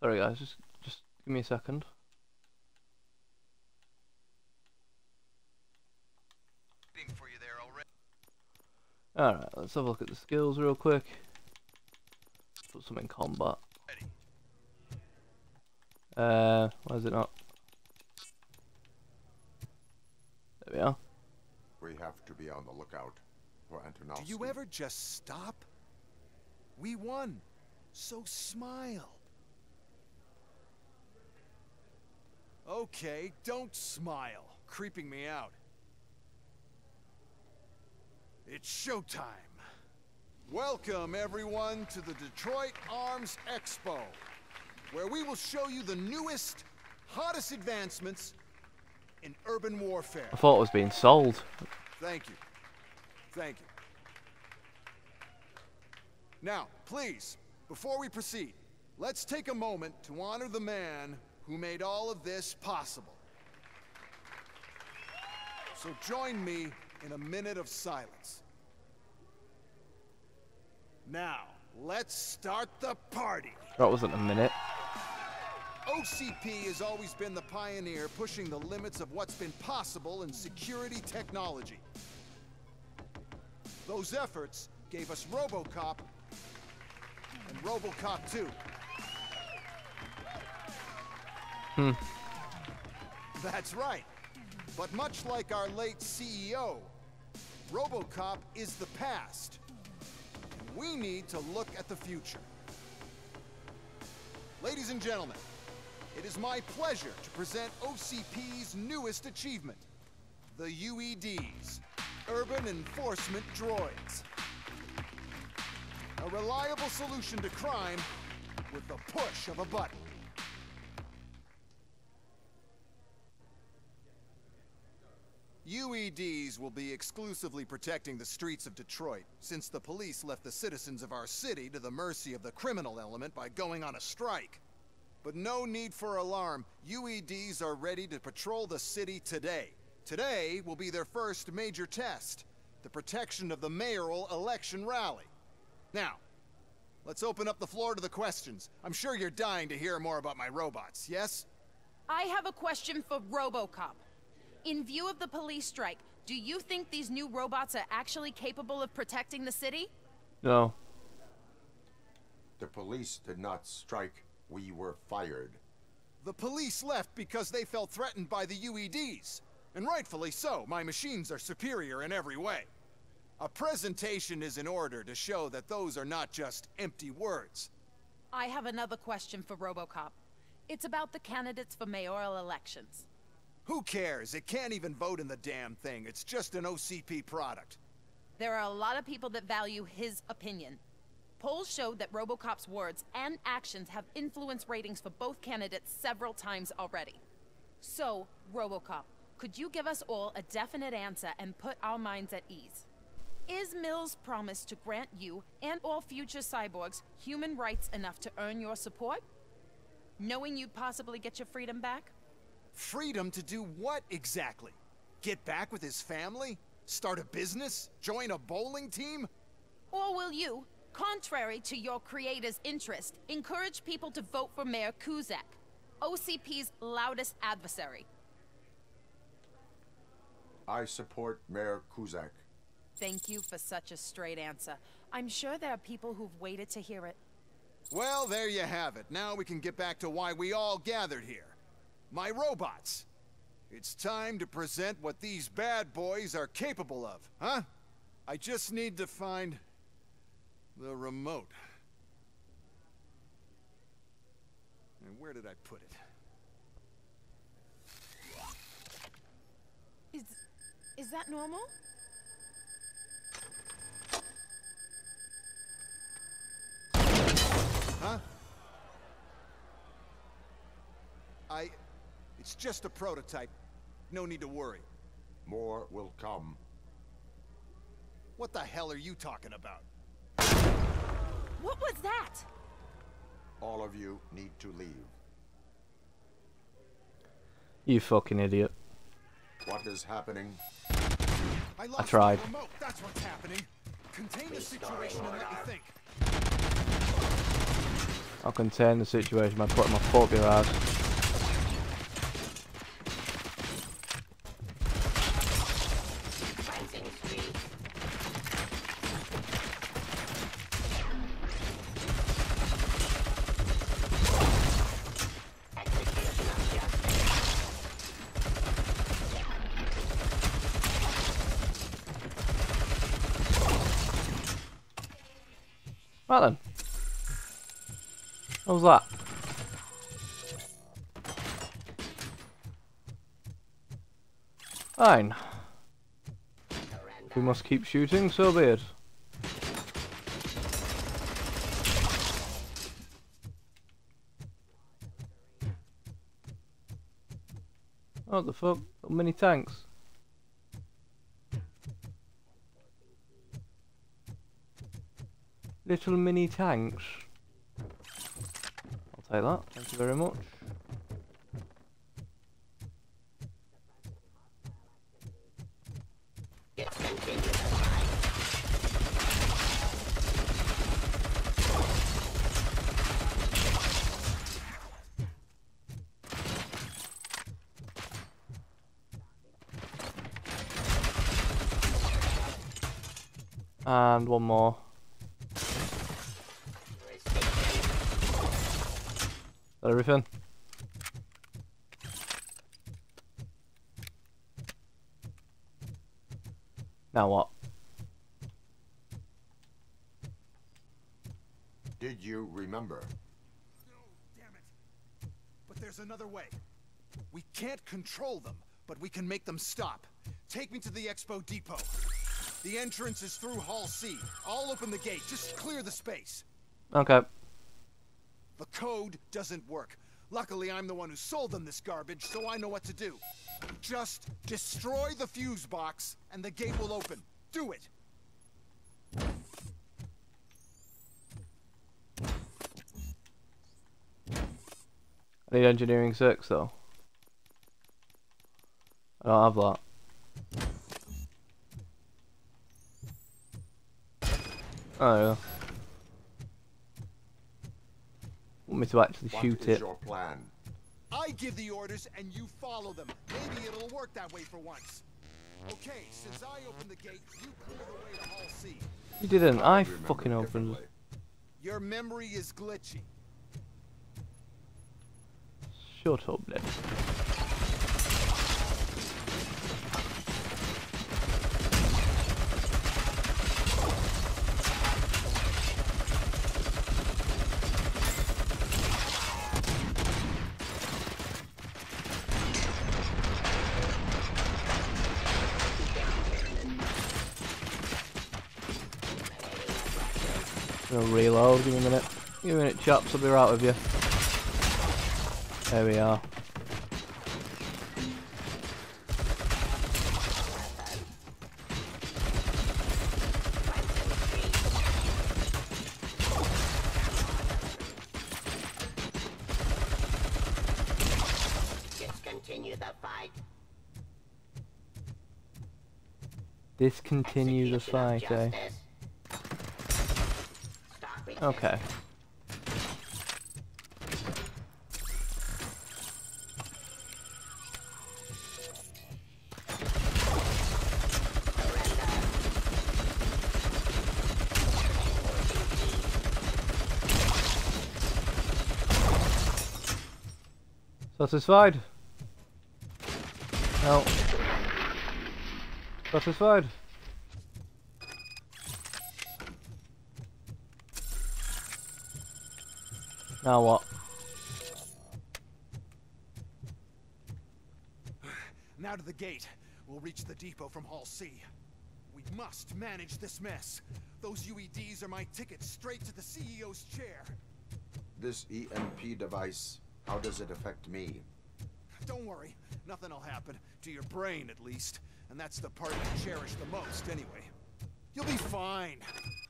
Sorry guys, just just give me a second. waiting for you there already. Alright, let's have a look at the skills real quick. Put some in combat. Uh, why is it not? There we are. We have to be on the lookout for Antonovsky. Do you ever just stop? We won. So smile. Okay, don't smile. Creeping me out. It's showtime. Welcome, everyone, to the Detroit Arms Expo, where we will show you the newest, hottest advancements in urban warfare. I thought it was being sold. Thank you. Thank you. Now, please, before we proceed, let's take a moment to honor the man who made all of this possible. So join me in a minute of silence. Now, let's start the party. That wasn't a minute. OCP has always been the pioneer pushing the limits of what's been possible in security technology. Those efforts gave us RoboCop and RoboCop 2. Hmm. That's right. But much like our late CEO, RoboCop is the past. We need to look at the future. Ladies and gentlemen, it is my pleasure to present OCP's newest achievement, the UEDs, Urban Enforcement Droids. A reliable solution to crime with the push of a button. UEDs will be exclusively protecting the streets of Detroit, since the police left the citizens of our city to the mercy of the criminal element by going on a strike. But no need for alarm. UEDs are ready to patrol the city today. Today will be their first major test, the protection of the mayoral election rally. Now, let's open up the floor to the questions. I'm sure you're dying to hear more about my robots, yes? I have a question for RoboCop. In view of the police strike, do you think these new robots are actually capable of protecting the city? No. The police did not strike. We were fired. The police left because they felt threatened by the UEDs. And rightfully so, my machines are superior in every way. A presentation is in order to show that those are not just empty words. I have another question for RoboCop. It's about the candidates for mayoral elections. Who cares? It can't even vote in the damn thing. It's just an OCP product. There are a lot of people that value his opinion. Polls showed that RoboCop's words and actions have influenced ratings for both candidates several times already. So, Robocop, could you give us all a definite answer and put our minds at ease? Is Mills' promise to grant you and all future cyborgs human rights enough to earn your support? Knowing you'd possibly get your freedom back? Freedom to do what exactly? Get back with his family? Start a business? Join a bowling team? Or will you, contrary to your creator's interest, encourage people to vote for Mayor Kuzak, OCP's loudest adversary? I support Mayor Kuzak. Thank you for such a straight answer. I'm sure there are people who've waited to hear it. Well, there you have it. Now we can get back to why we all gathered here. My robots. It's time to present what these bad boys are capable of, huh? I just need to find the remote. And where did I put it? Is... is that normal? Huh? I... It's just a prototype. No need to worry. More will come. What the hell are you talking about? What was that? All of you need to leave. You fucking idiot. What is happening? I, I tried. Remote. That's what's happening. Contain the situation and let me think. I'll contain the situation by putting my foot up your ass. Right then. What was that? Fine. We must keep shooting, so be it. What the fuck? Mini tanks. Little mini tanks. Take that. Thank you very much. And one more. That everything? Now what? Did you remember? No, damn it. But there's another way. We can't control them, but we can make them stop. Take me to the Expo Depot. The entrance is through Hall C. I'll open the gate. Just clear the space. Okay. The code doesn't work. Luckily, I'm the one who sold them this garbage, so I know what to do. Just destroy the fuse box, and the gate will open. Do it! I need engineering 6 though. I don't have that. Oh yeah. Want me to actually What shoot is it? your plan? I give the orders, and you follow them. Maybe it'll work that way for once. Okay, since I opened the gate, you clear the way to Hall C. You didn't. I remember fucking opened. Your memory is glitchy. Shut up, then. reload. Give me a minute. Give me a minute, chaps. I'll be right with you. There we are. Discontinue the fight, eh? Okay. Satisfied? No. Satisfied? Now what? Now to the gate. We'll reach the depot from Hall C. We must manage this mess. Those UEDs are my ticket straight to the CEO's chair. This EMP device, how does it affect me? Don't worry, nothing'll happen. To your brain, at least. And that's the part you cherish the most, anyway. You'll be fine.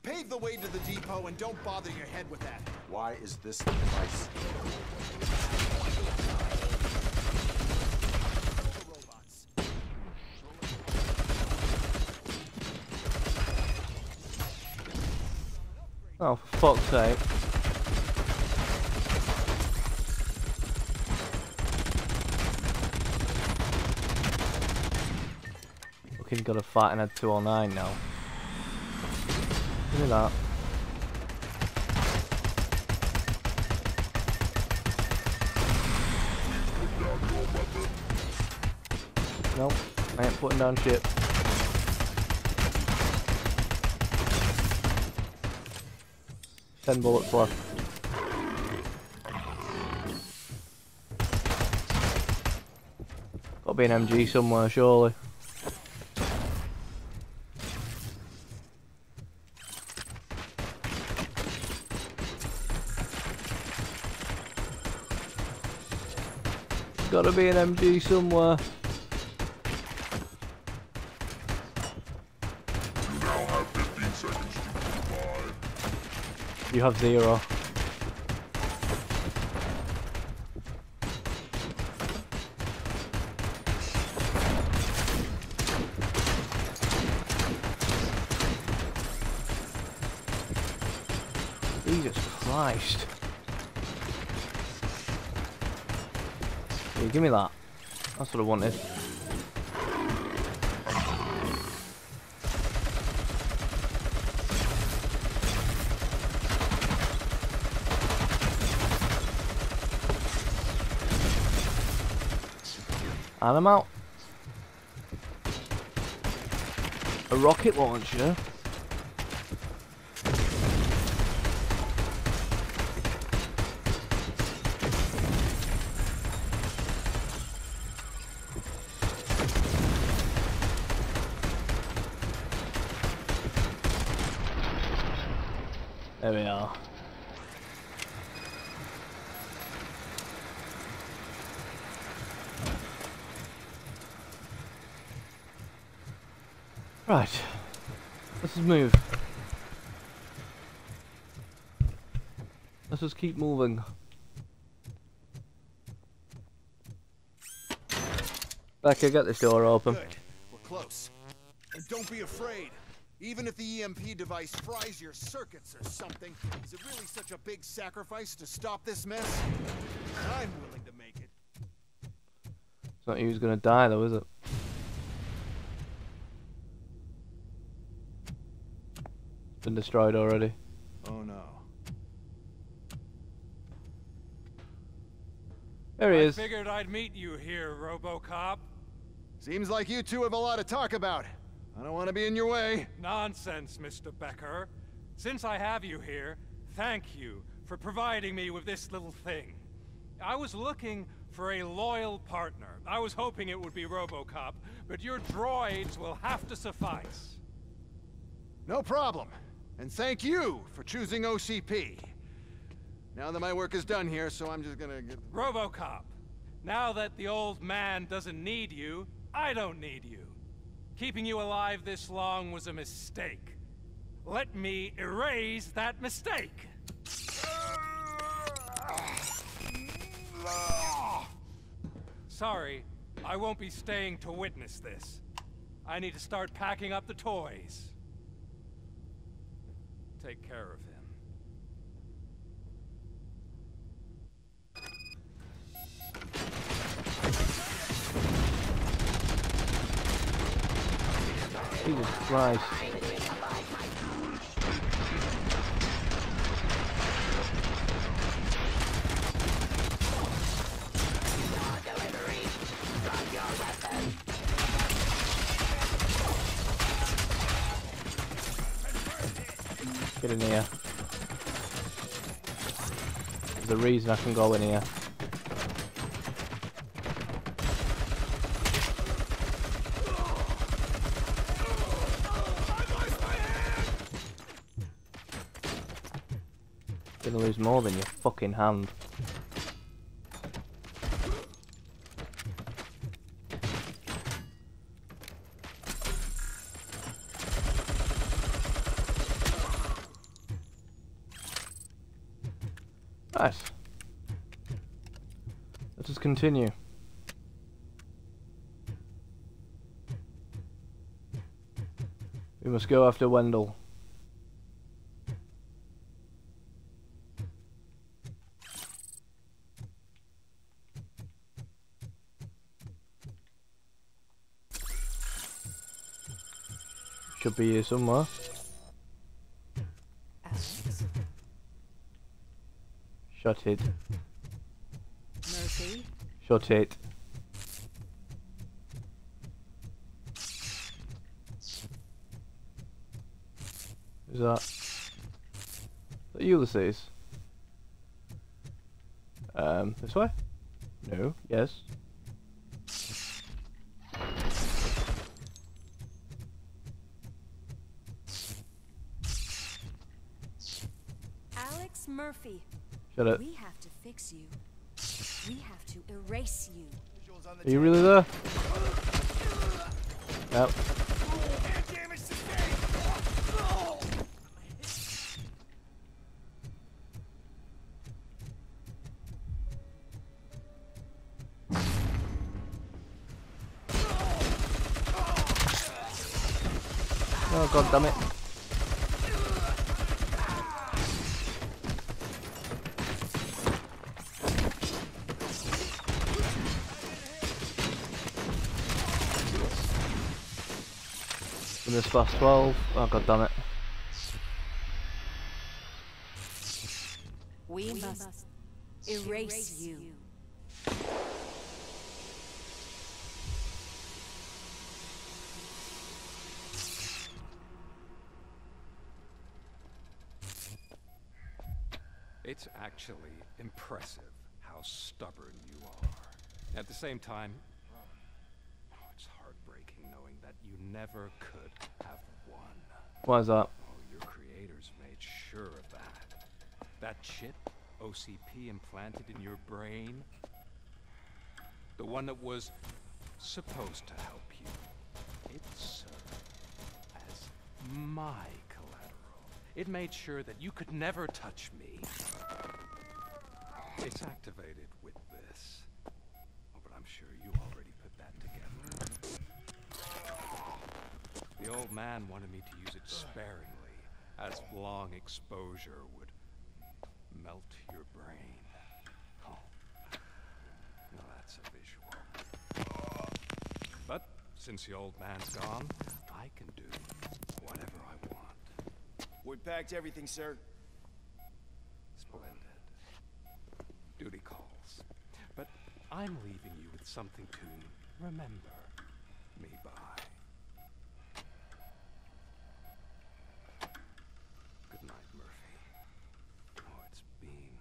Pave the way to the depot and don't bother your head with that. Why is this the device? Oh, for fuck's sake. Fucking got a fight and had 209 now. Nope, I ain't putting down shit. Ten bullets left. Gotta be an MG somewhere, surely. Be an MG somewhere. You now have 15 seconds to. You have zero. Jesus Christ. Give me that. That's what I wanted. And I'm out. A rocket launcher? There we are. Right. Let's just move. Let's just keep moving. Becker, get this door open. Good. We're close. And don't be afraid. Even if the EMP device fries your circuits or something, is it really such a big sacrifice to stop this mess? I'm willing to make it. It's not you who's gonna die though, is it? Been destroyed already. Oh no. There he I is. figured I'd meet you here, RoboCop. Seems like you two have a lot to talk about. I don't want to be in your way. Nonsense, Mr. Becker. Since I have you here, thank you for providing me with this little thing. I was looking for a loyal partner. I was hoping it would be RoboCop, but your droids will have to suffice. No problem. And thank you for choosing OCP. Now that my work is done here, so I'm just gonna get... RoboCop, now that the old man doesn't need you, I don't need you. Keeping you alive this long was a mistake. Let me erase that mistake. Sorry, I won't be staying to witness this. I need to start packing up the toys. Take care of him. Jesus Christ. Get in here. There's a reason I can go in here. Gonna lose more than your fucking hand. Nice. Let us continue. We must go after Wendell. Should be here somewhere. Shut it. Shut it. Is that... Is that Ulysses? Um, this way? No, yes. Alex Murphy. Shut it. We have to fix you. We have to erase you. Are you really there? Yep. Oh god damn it. Minutes past 12. Oh god damn it. We must erase you. It's actually impressive how stubborn you are. At the same time, oh, it's heartbreaking knowing that you never could have won. Why is that? Oh, your creators made sure of that. That chip OCP implanted in your brain, the one that was supposed to help you, it served as my collateral. It made sure that you could never touch me. It's activated with this. Oh, but I'm sure you already put that together. The old man wanted me to sparingly, as long exposure would melt your brain. Oh, now that's a visual. But since the old man's gone, I can do whatever I want. We packed everything, sir. Splendid. Duty calls. But I'm leaving you with something to remember me by. Good night, Murphy. Oh, it's been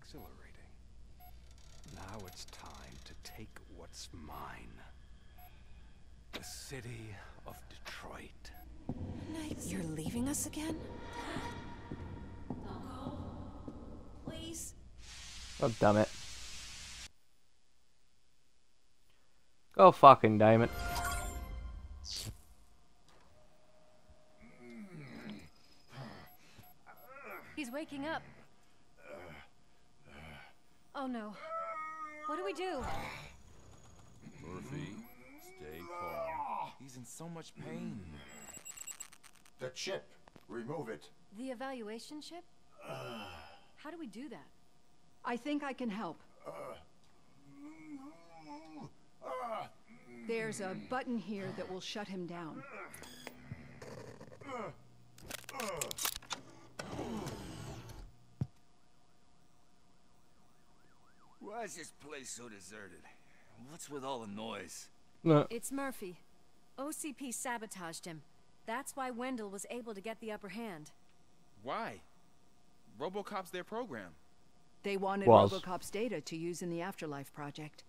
exhilarating. Now it's time to take mine. The city of Detroit. You're leaving us again? Please. God damn it. Go fucking damn it. He's waking up. Oh no. What do we do? In so much pain. The chip. Remove it. The evaluation chip? Uh. How do we do that? I think I can help. Uh. Uh. There's a button here that will shut him down. Why is this place so deserted? What's with all the noise? No. It's Murphy. OCP sabotaged him. That's why Wendell was able to get the upper hand. Why? Robocop's their program. They wanted Was. Robocop's data to use in the Afterlife project.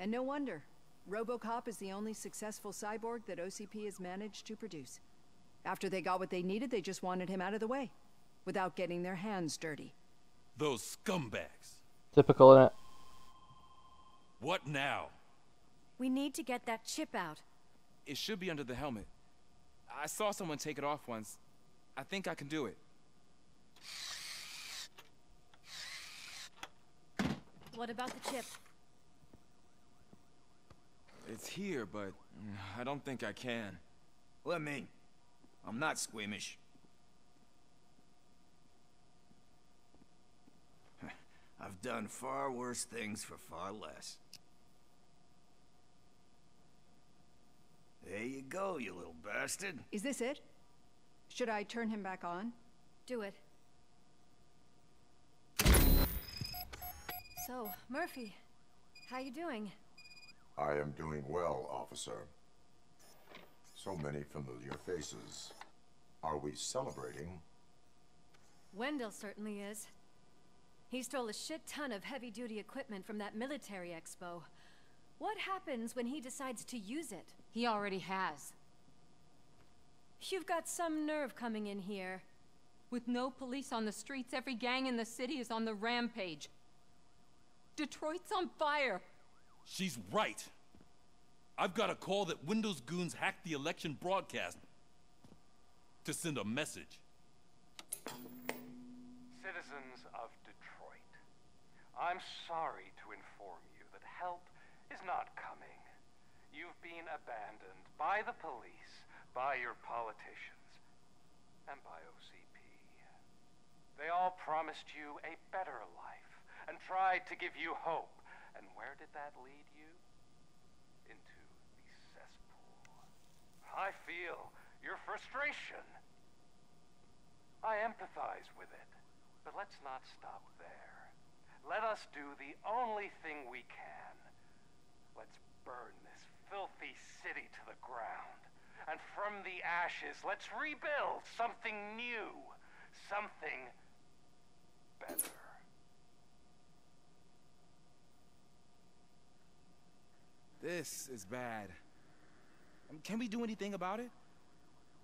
And no wonder. Robocop is the only successful cyborg that OCP has managed to produce. After they got what they needed, they just wanted him out of the way, without getting their hands dirty. Those scumbags. Typical, innit? What now? We need to get that chip out. It should be under the helmet. I saw someone take it off once. I think I can do it. What about the chip? It's here, but I don't think I can. Let me. I'm not squeamish. I've done far worse things for far less. There you go, you little bastard. Is this it? Should I turn him back on? Do it. So, Murphy, how you doing? I am doing well, officer. So many familiar faces. Are we celebrating? Wendell certainly is. He stole a shit ton of heavy-duty equipment from that military expo. What happens when he decides to use it? He already has. You've got some nerve coming in here. With no police on the streets, every gang in the city is on the rampage. Detroit's on fire. She's right. I've got a call that Wendell's goons hacked the election broadcast to send a message. Citizens of Detroit, I'm sorry to inform you that help is not coming. You've been abandoned by the police, by your politicians, and by OCP. They all promised you a better life and tried to give you hope. And where did that lead you? Into the cesspool. I feel your frustration. I empathize with it. But let's not stop there. Let us do the only thing we can. Let's burn filthy city to the ground. And from the ashes, let's rebuild something new. Something better. This is bad. Um, Can we do anything about it?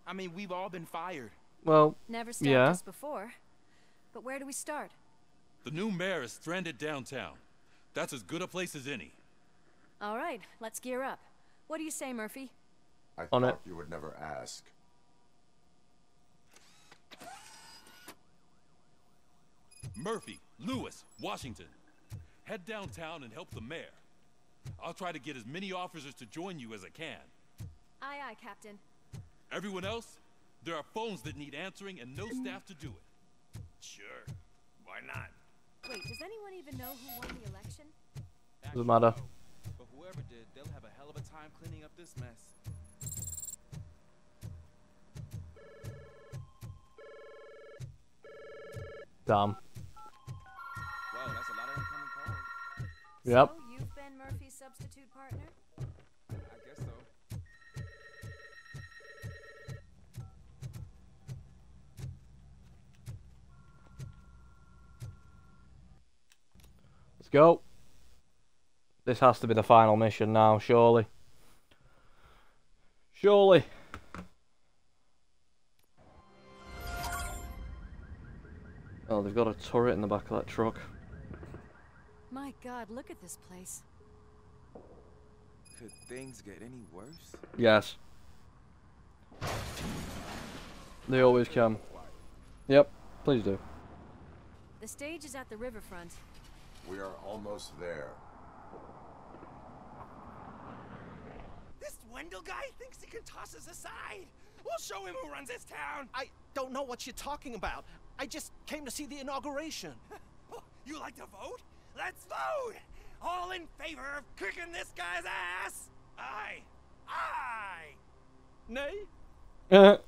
I mean, we've all been fired. Well, Never stopped yeah. us before. But where do we start? The new mayor is stranded downtown. That's as good a place as any. All right, let's gear up. What do you say, Murphy? I On thought it. you would never ask. Murphy, Lewis, Washington. Head downtown and help the mayor. I'll try to get as many officers to join you as I can. Aye, aye, Captain. Everyone else, there are phones that need answering and no staff to do it. Sure. Why not? Wait, does anyone even know who won the election? Doesn't matter. But whoever did, they'll have a hell of a time cleaning up this mess. Damn. Wow, that's a lot of incoming calls. Yep. So, you've been Murphy's substitute partner? I guess so. Let's go. This has to be the final mission now, surely. Surely. Oh, they've got a turret in the back of that truck. My god, look at this place. Could things get any worse? Yes. They always can. Yep, please do. The stage is at the riverfront. We are almost there. This Wendell guy thinks he can toss us aside. We'll show him who runs this town. I don't know what you're talking about. I just came to see the inauguration. Oh, you like to vote? Let's vote! All in favor of kicking this guy's ass? Aye. Aye. Nay? Uh,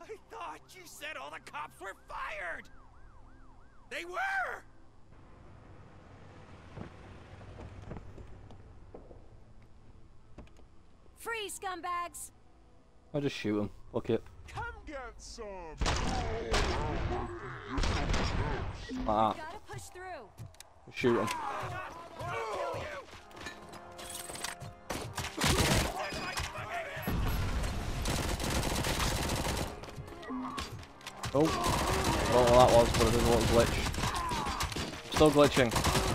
I thought you said all the cops were fired. They were. Free, scumbags! I'll just shoot him. Fuck it. Come get some. Ah, Gotta push through. shoot him. Oh, I don't know what that was, but it doesn't look glitch. Still glitching.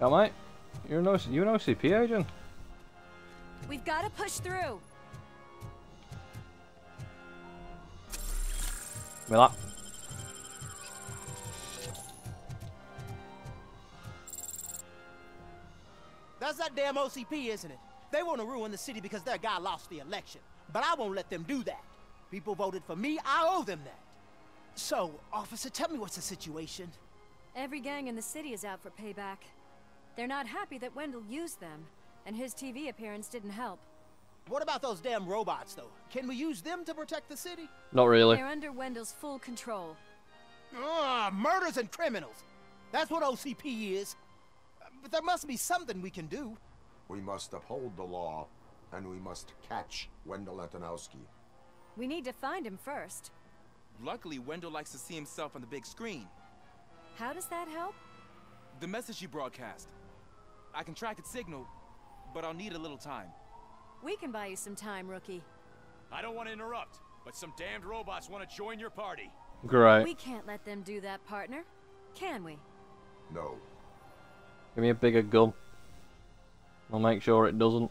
Yeah, mate. You're an, OC you an OCP agent? We've gotta push through. Give me that. That's that damn OCP, isn't it? They want to ruin the city because their guy lost the election. But I won't let them do that. People voted for me, I owe them that. So, officer, tell me what's the situation. Every gang in the city is out for payback. They're not happy that Wendell used them, and his TV appearance didn't help. What about those damn robots, though? Can we use them to protect the city? Not really. They're under Wendell's full control. Ah, murders and criminals. That's what OCP is. But there must be something we can do. We must uphold the law, and we must catch Wendell Antonowski. We need to find him first. Luckily, Wendell likes to see himself on the big screen. How does that help? The message you broadcast. I can track its signal, but I'll need a little time. We can buy you some time, rookie. I don't want to interrupt, but some damned robots want to join your party. Great. We can't let them do that, partner. Can we? No. Give me a bigger gun. I'll make sure it doesn't.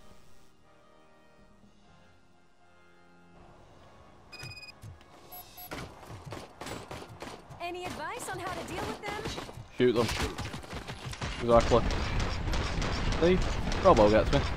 Any advice on how to deal with them? Shoot them. Exactly. Robo gets me.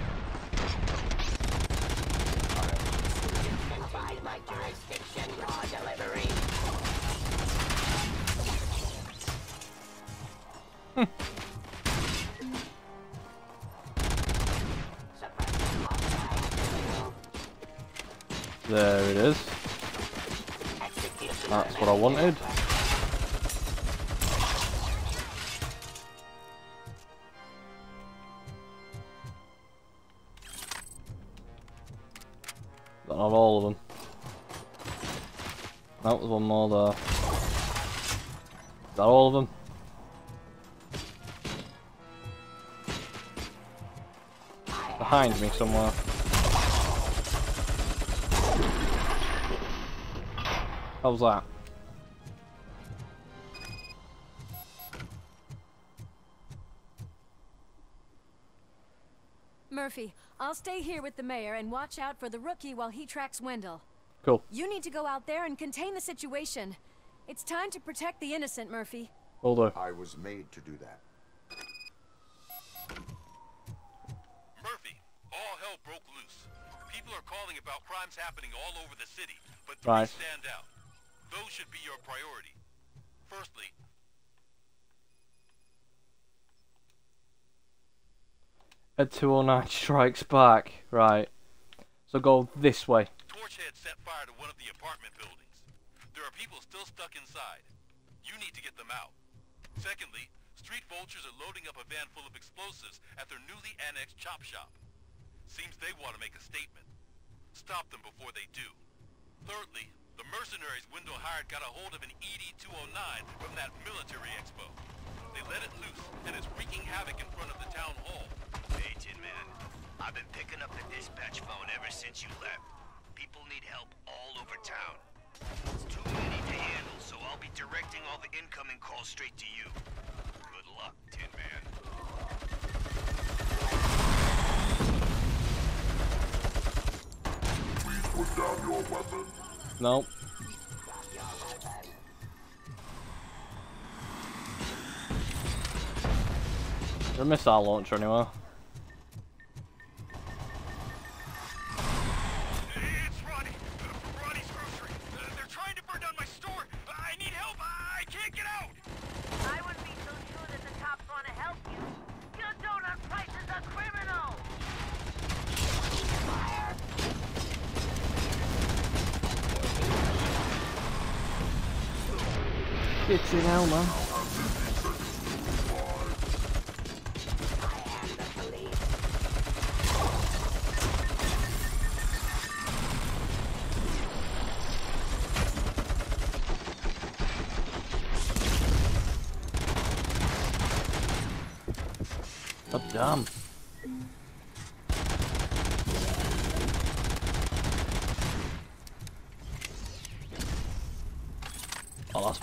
Somewhere. How's that? Murphy, I'll stay here with the mayor and watch out for the rookie while he tracks Wendell. Cool. You need to go out there and contain the situation. It's time to protect the innocent, Murphy. Will do. I was made to do that. Crimes happening all over the city, but three Right. stand out. Those should be your priority. Firstly, Ed 209 strikes back. Right. So go this way. Torchhead set fire to one of the apartment buildings. There are people still stuck inside. You need to get them out. Secondly, street vultures are loading up a van full of explosives at their newly annexed chop shop. Seems they want to make a statement. Stop them before they do. Thirdly, the mercenaries Wendell hired got a hold of an ED-209 from that military expo. They let it loose, and it's wreaking havoc in front of the town hall. Hey, Tin Man. I've been picking up the dispatch phone ever since you left. People need help all over town. It's too many to handle, so I'll be directing all the incoming calls straight to you. Good luck, Tin Man. Put down your weapon. Nope. Missile launcher anyway. Get you now, man. Oh, damn.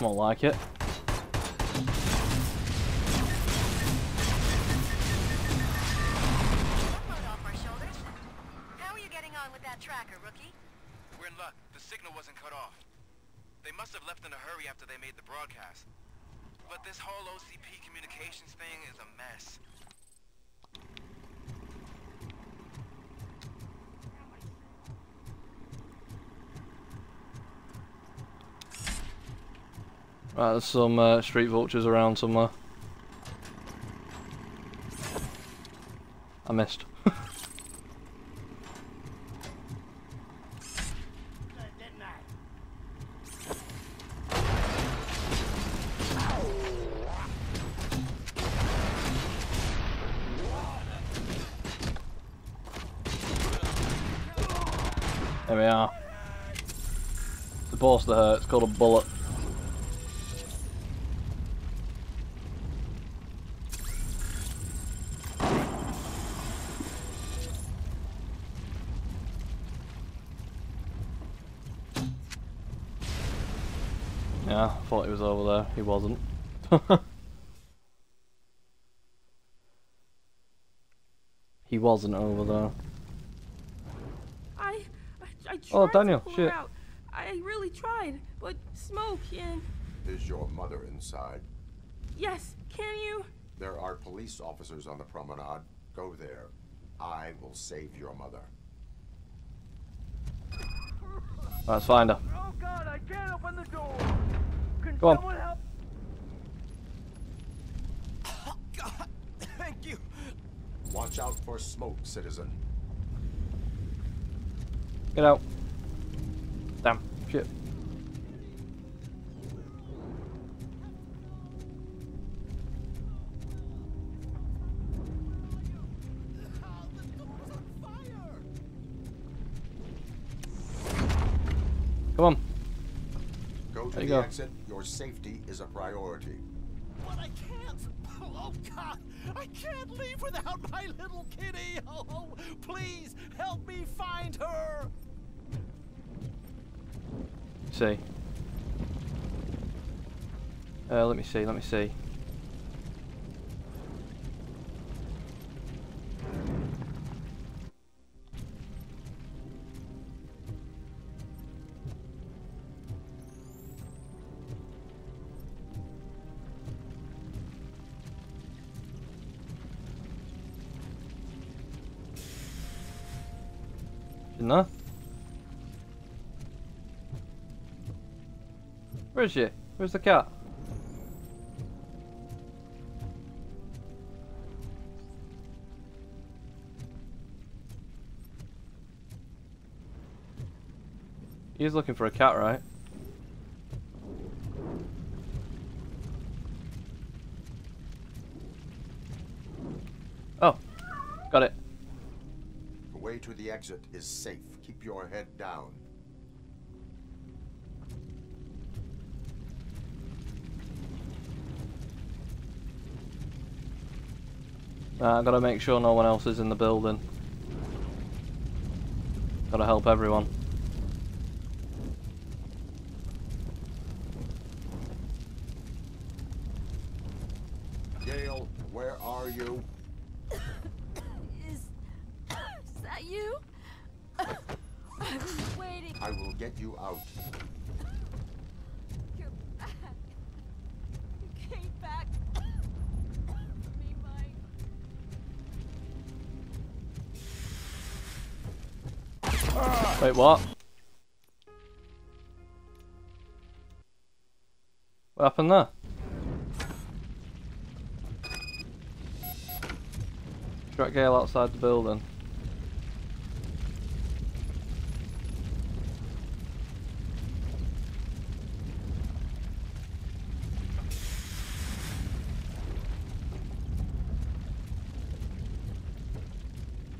More like it. There's some uh, street vultures around somewhere. I missed. There we are. Supposed to hurt, it's called a bullet. Yeah, I thought he was over there. He wasn't. he wasn't over there. I, I, I oh, tried Oh, Daniel, to pull shit. her out. I really tried, but smoke and Is your mother inside? yes, can you? There are police officers on the promenade. Go there. I will save your mother. Let's find her. Oh God, I can't open the door. Can Go on. someone help? Thank you. Watch out for smoke, citizen. Get out. Damn. Shit. Come on. Go to There the you go. exit. Your safety is a priority. But I can't. Oh God, I can't leave without my little kitty. Oh, please help me find her. See. Uh, let me see, let me see. In? Where is she? Where's the cat? He's looking for a cat, right? Oh, got it. The exit is safe. Keep your head down. Uh, gotta make sure no one else is in the building. Gotta help everyone. Gail, where are you? Is, is that you? I've been waiting. I will get you out. You're back. You came back. For me, Mike. Wait, what? What happened there? Track Gale outside the building.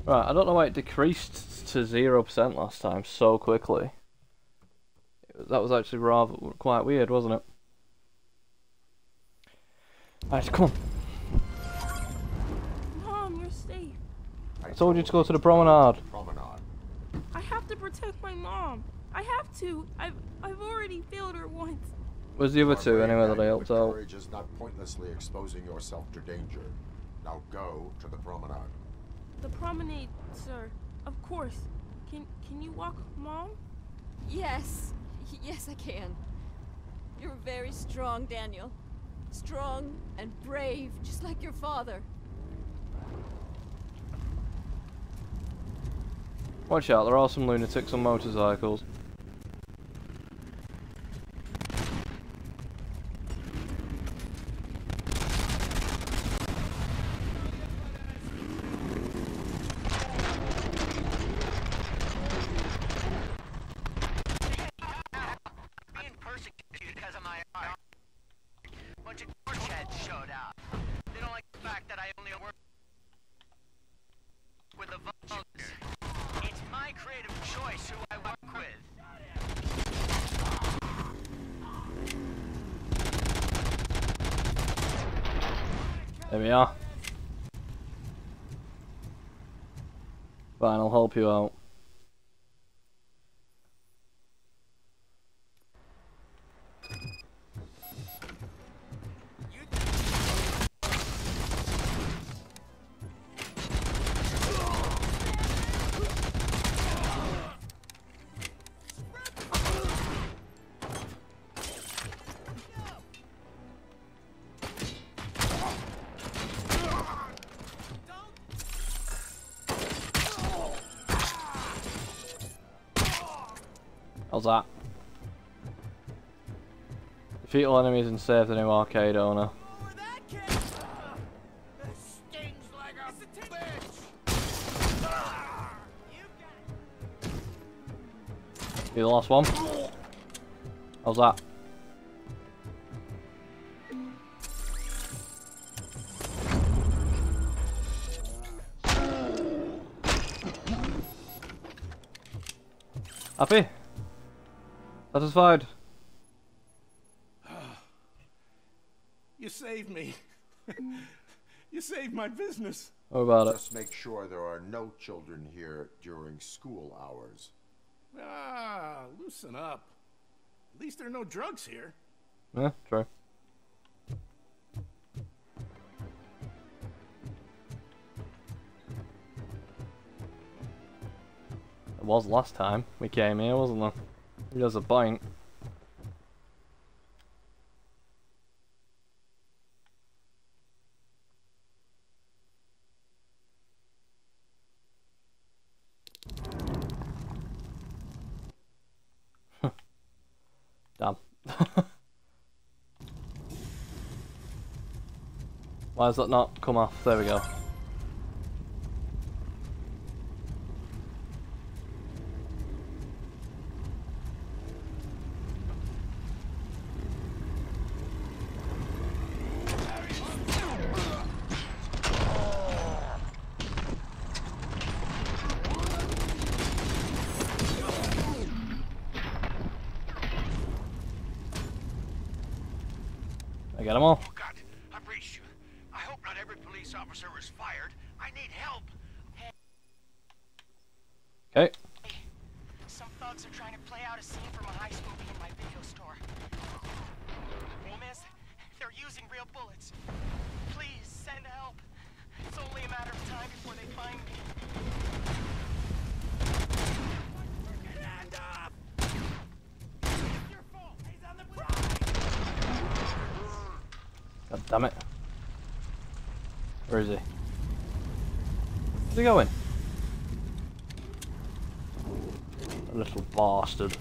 Right, I don't know why it decreased to 0% last time so quickly. That was actually rather quite weird, wasn't it? Right, come on. Mom, you're safe. I told you to go to the promenade. Promenade. I have to protect my mom. I have to. I've I've already failed her once. Where's the other two anyway that I helped out? Courage is not pointlessly exposing yourself to danger. Now go to the promenade. The promenade, sir. Of course. Can can you walk, Mom? Yes. Yes, I can. You're very strong, Daniel. Strong and brave, just like your father. Watch out, there are some lunatics on motorcycles. Being persecuted because of my art. Bunch of doucheheads showed up. They don't like the fact that I only work with the vultures. It's my creative choice who I work with. There we are. Fine, I'll Defeat all enemies and save the new arcade owner. You the last one? How's that? Happy? Satisfied? You saved me. you saved my business. What about it? Just make sure there are no children here during school hours. Ah, loosen up. At least there are no drugs here. Yeah, true. It was last time we came here, wasn't there? There's a point. Damn. Why has that not come off? There we go. I got them all. Oh God, I breached you. I hope not every police officer was fired. I need help. Okay. Some thugs are trying to play out a scene from a heist movie in my video store. Problem is, they're using real bullets. Please send help. It's only a matter of time before they find me. Stand up! It's your fault. He's on the God damn it. Where is he? Where's he going? Little bastard.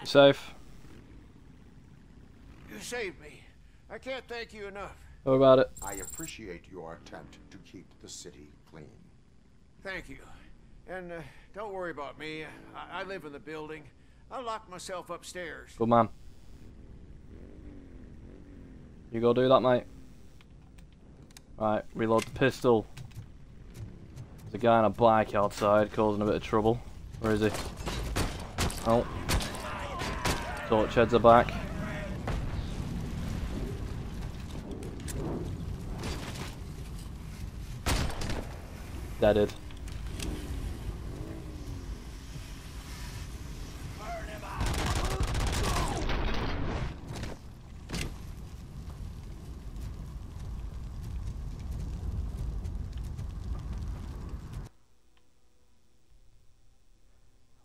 You safe? You saved me. I can't thank you enough. How about it? I appreciate your attempt to keep the city clean. Thank you. And uh, don't worry about me. I, I live in the building. I'll lock myself upstairs. Good man. You go do that, mate. Right, reload the pistol. There's a guy on a bike outside causing a bit of trouble. Where is he? Oh. Torch heads are back.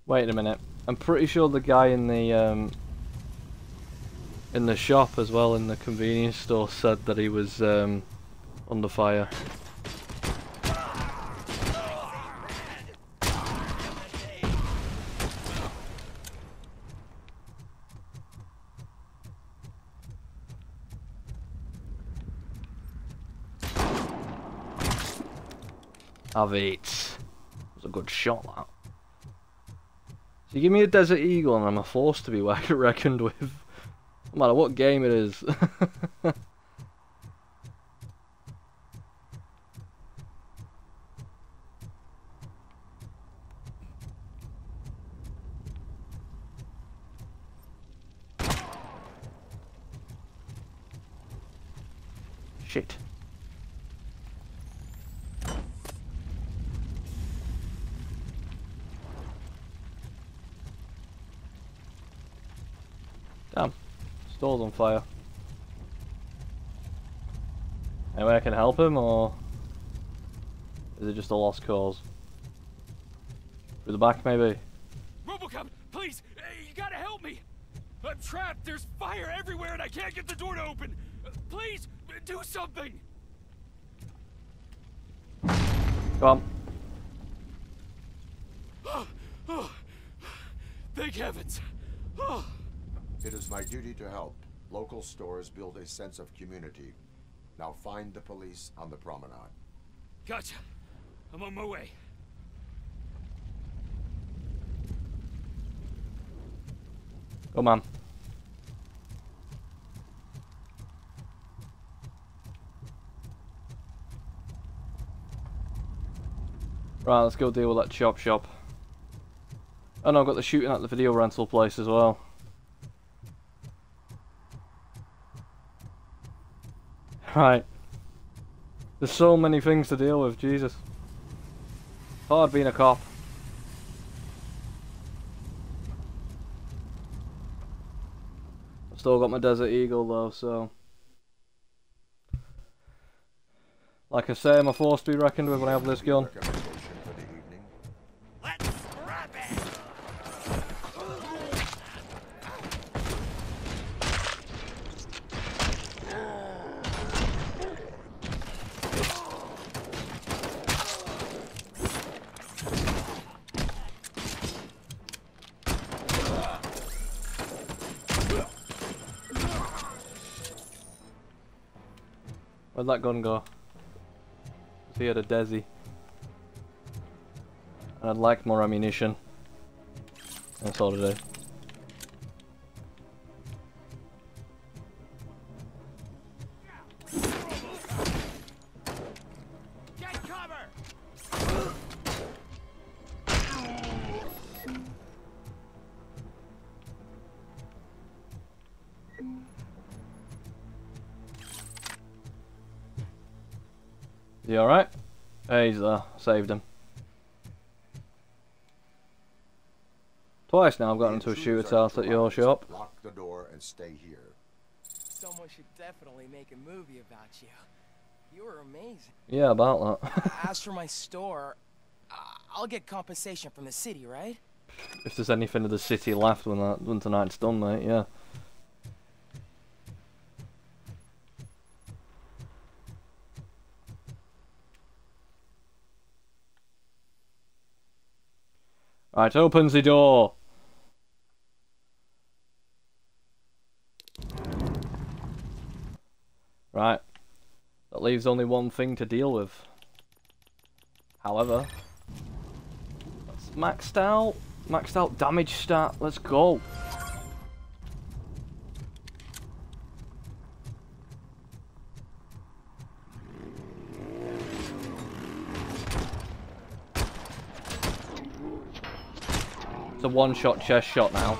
Wait a minute. I'm pretty sure the guy in the um, in the shop as well in the convenience store said that he was um, under fire. Have it. was a good shot that. So you give me a Desert Eagle and I'm a force to be reckoned with. No matter what game it is. Shit. Damn. Store's on fire. Anyway, I can help him, or is it just a lost cause? Through the back, maybe? Robocop, please, you gotta help me. I'm trapped. There's fire everywhere, and I can't get the door to open. Please, do something. Come on. Oh, oh. Thank heavens. Oh. It is my duty to help. Local stores build a sense of community. Now find the police on the promenade. Gotcha. I'm on my way. Come on. Right, let's go deal with that chop shop. Oh no, I've got the shooting at the video rental place as well. Right. There's so many things to deal with, Jesus. Hard being a cop. I've still got my Desert Eagle though, so... Like I say, I'm a force to be reckoned with when I have this gun. That gun go? He had a Desi. I'd like more ammunition. And so did I. Saved him. Twice now I've gotten into a shooter house at your shop. Lock the door and stay here. Someone should definitely make a movie about you. You were amazing. Yeah, about that. As for my store, uh, I'll get compensation from the city, right? if there's anything of the city left when that when tonight's done, mate, yeah. Right, open the door. Right. That leaves only one thing to deal with. However, maxed out. Maxed out damage stat. Let's go. A one-shot chest shot now.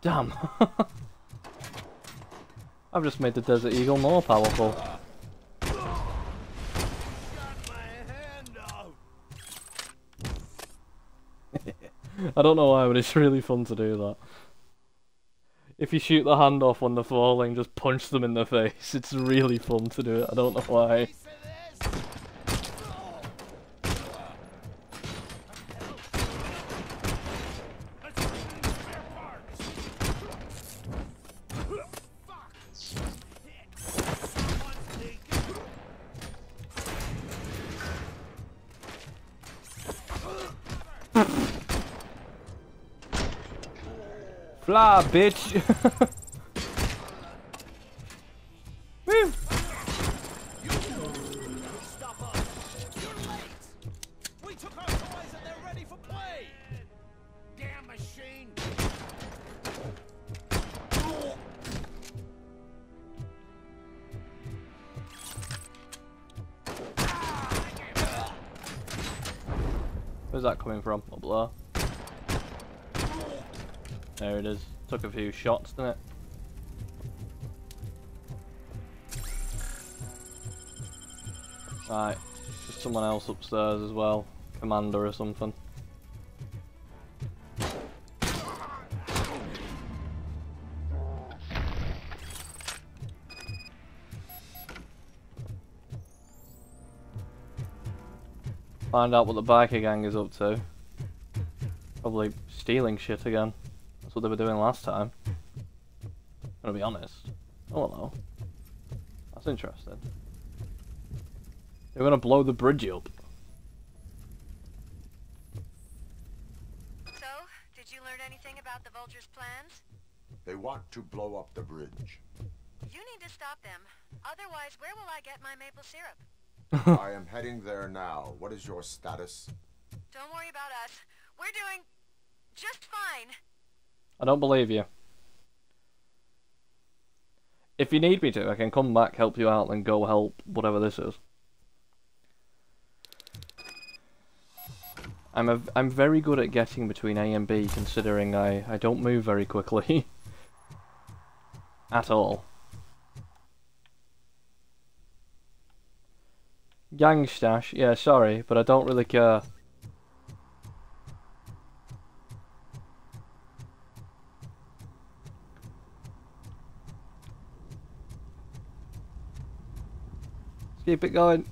Damn. I've just made the Desert Eagle more powerful. I don't know why, but it's really fun to do that. If you shoot the hand off when they're falling, just punch them in the face. It's really fun to do it. I don't know why. Bitch! few shots, didn't it? Right. There's someone else upstairs as well. Commander or something. Find out what the biker gang is up to. Probably stealing shit again. That's what they were doing last time. I'm Gonna be honest. Oh hello. Oh. That's interesting. They're gonna blow the bridge up. So, did you learn anything about the Vulture's plans? They want to blow up the bridge. You need to stop them. Otherwise, where will I get my maple syrup? I am heading there now. What is your status? Don't worry about us. We're doing just fine. I don't believe you. If you need me to, I can come back, help you out, and go help whatever this is. I'm a, I'm very good at getting between A and B, considering I, I don't move very quickly. at all. Gang stash, yeah, sorry, but I don't really care. Keep it going.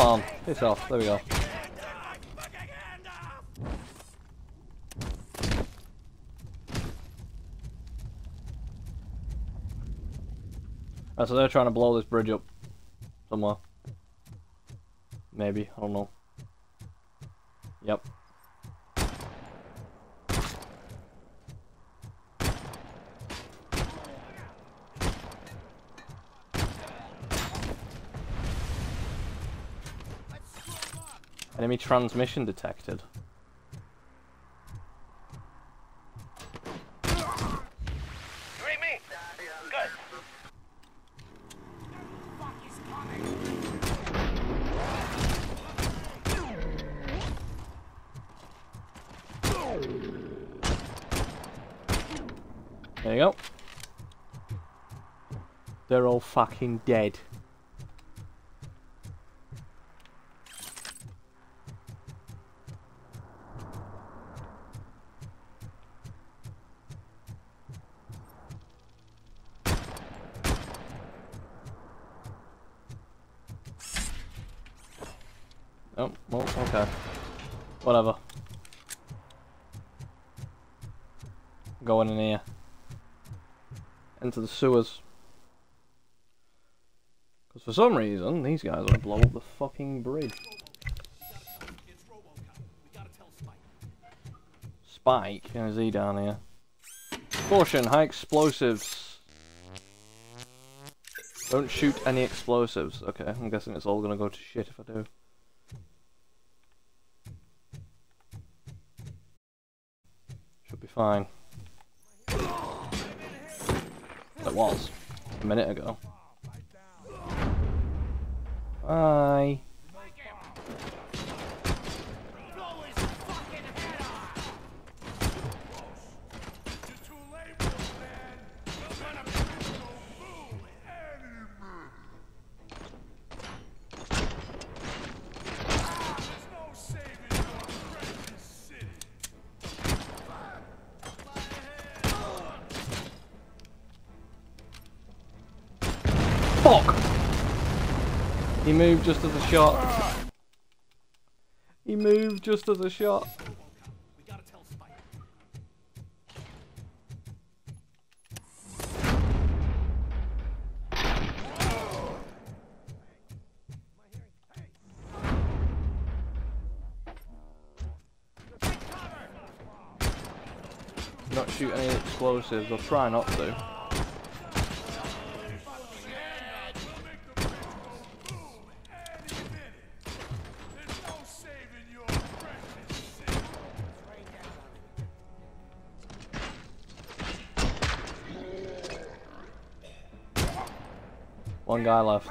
Come on, piss off. There we go. Right, so they're trying to blow this bridge up somewhere. Maybe, I don't know. Yep. Enemy transmission detected. There you go. They're all fucking dead. Oh, well, okay. Whatever. Going in here. Into the sewers. Because for some reason, these guys to blow up the fucking bridge. Spike? Is he down here? Caution, high explosives. Don't shoot any explosives. Okay, I'm guessing it's all gonna go to shit if I do. Should be fine. Was. A minute ago. Bye. Fuck! He moved just as a shot. He moved just as a shot. Not shoot any explosives, or try not to. One guy left.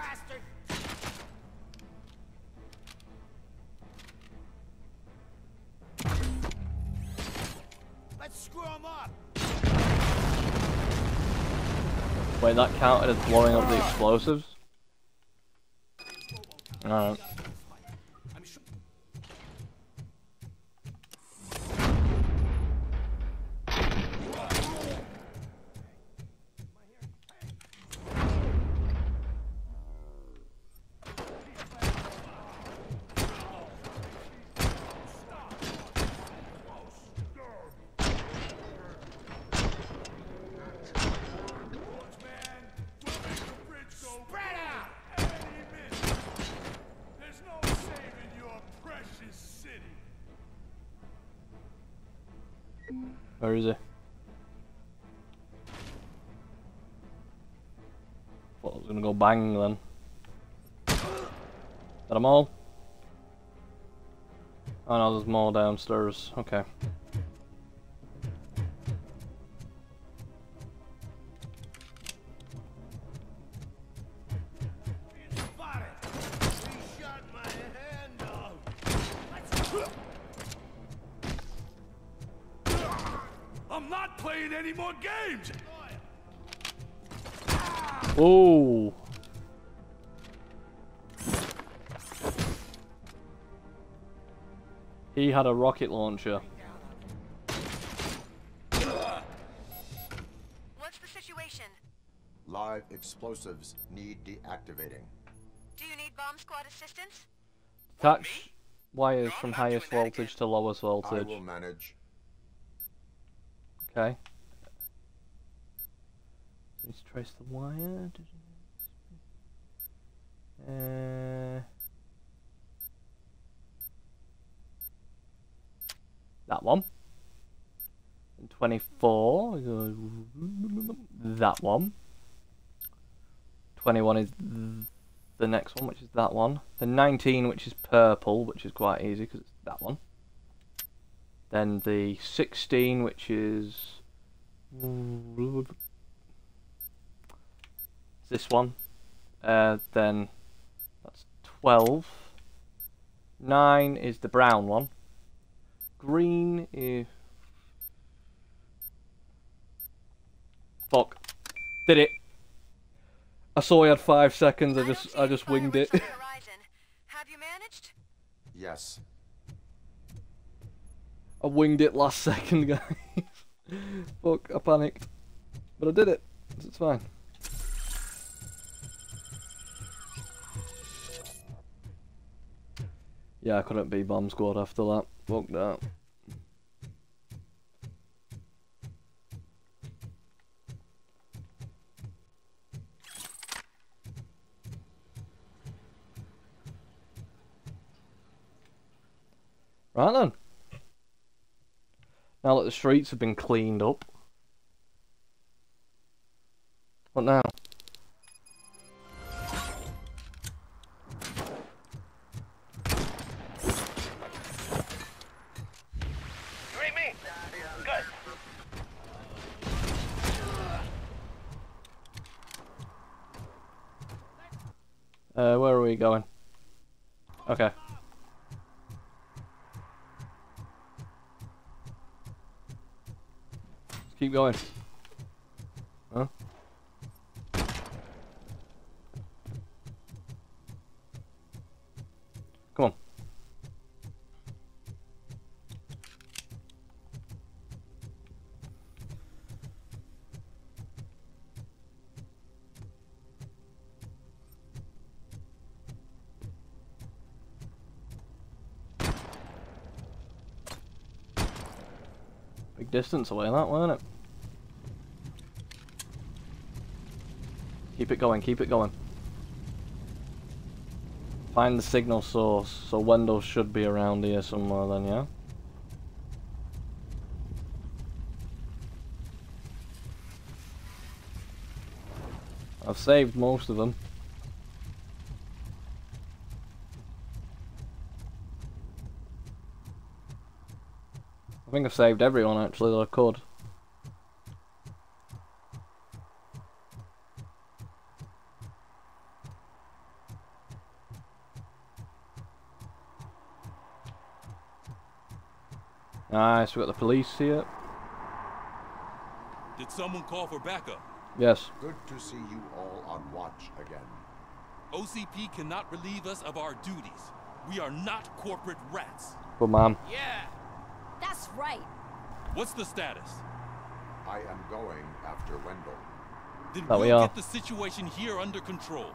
Wait, that counted as blowing up the explosives? Alright. Bang then. Got them all? Oh no, there's more downstairs. Okay. Had a rocket launcher. What's the situation? Live explosives need deactivating. Do you need bomb squad assistance? Attach wires from highest voltage to lowest voltage. I voltage. will manage. Okay. Let's trace the wire. Uh, that one. And 24. That one. 21 is the next one, which is that one. The 19, which is purple, which is quite easy because it's that one. Then the 16, which is this one. Uh, then that's 12. 9 is the brown one. Green is. Fuck. Did it. I saw he had five seconds, I just I just winged it. Have you managed? Yes. I winged it last second, guys. Fuck, I panicked. But I did it. It's fine. Yeah, I couldn't be bomb squad after that. Fuck that. Right then. Now that the streets have been cleaned up. What now? Uh, where are we going? Okay. Let's keep going. Huh? Come on. Distance away that, weren't it? Keep it going, keep it going. Find the signal source. So Wendell should be around here somewhere then, yeah? I've saved most of them. Think I've saved everyone actually that I could. Nice, we got the police here. Did someone call for backup? Yes. Good to see you all on watch again. OCP cannot relieve us of our duties. We are not corporate rats. Good man. Yeah. That's right. What's the status? I am going after Wendell. Then That we we'll are. get the situation here under control.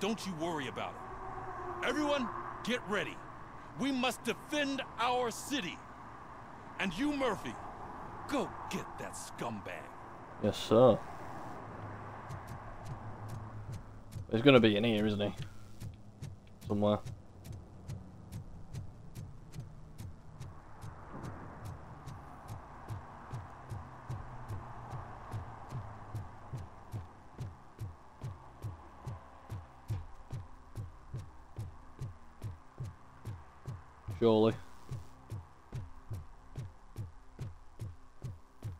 Don't you worry about it. Everyone, get ready. We must defend our city. And you, Murphy, go get that scumbag. Yes, sir. He's gonna be in here, isn't he? Somewhere. Surely.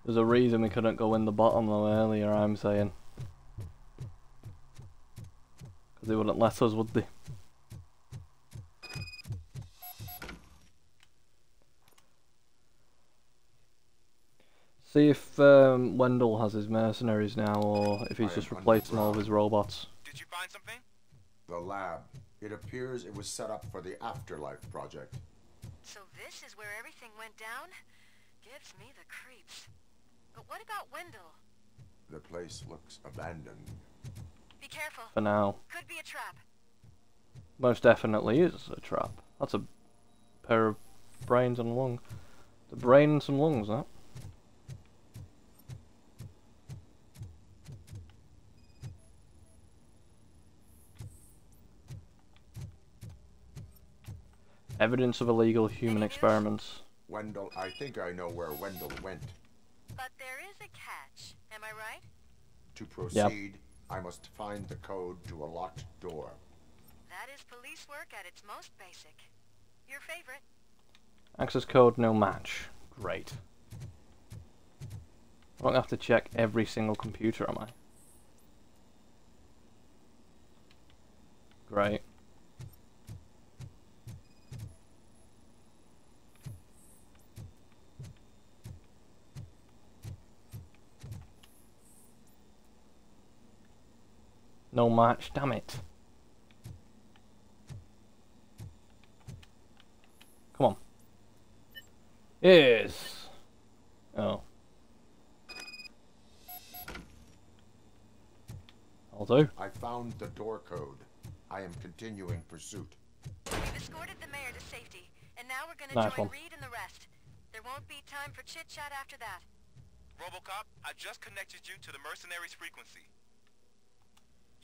There's a reason we couldn't go in the bottom though earlier, I'm saying. Because they wouldn't let us, would they? See if um, Wendell has his mercenaries now, or if he's I just replacing all of his robots. Did you find something? The lab. It appears it was set up for the Afterlife project. So this is where everything went down? Gives me the creeps. But what about Wendell? The place looks abandoned. Be careful. For now. Could be a trap. Most definitely is a trap. That's a pair of brains and a lung. The brain and some lungs, that. Evidence of illegal human experiments. Wendell, I think I know where Wendell went. But there is a catch. Am I right? To proceed, I must find the code to a locked door. That is police work at its most basic. Your favorite. Access code no match. Great. I don't have to check every single computer, am I? Great. No match, damn it. Come on. Yes. Oh. I'll do. I found the door code. I am continuing pursuit. We've escorted the mayor to safety, and now we're gonna Nice join one. Reed and the rest. There won't be time for chit-chat after that. Robocop, I just connected you to the mercenaries' frequency.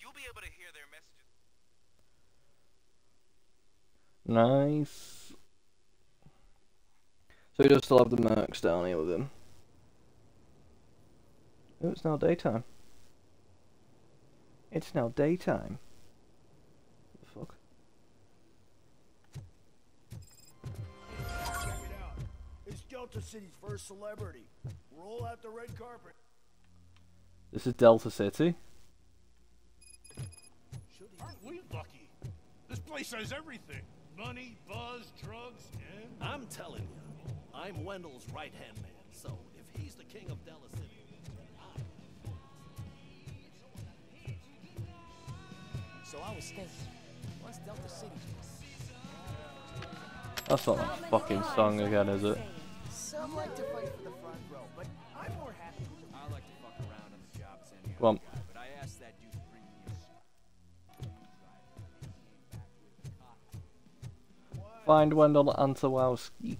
You'll be able to hear their messages. Nice. So he just still have the mercs down here with him. Oh, it's now daytime. It's now daytime. The fuck? Check it out. It's Delta City's first celebrity. Roll out the red carpet. This is Delta City. Aren't we lucky? This place has everything. Money, buzz, drugs, and... I'm telling you, I'm Wendell's right-hand man, so if he's the king of Delta City... So I was thinking, what's Delta City? That's not a fucking song again, is it? Some like to fight for the front row, but I'm more happy with I like to fuck around on the jobs anyhow. Go Find Wendell Antonowsky.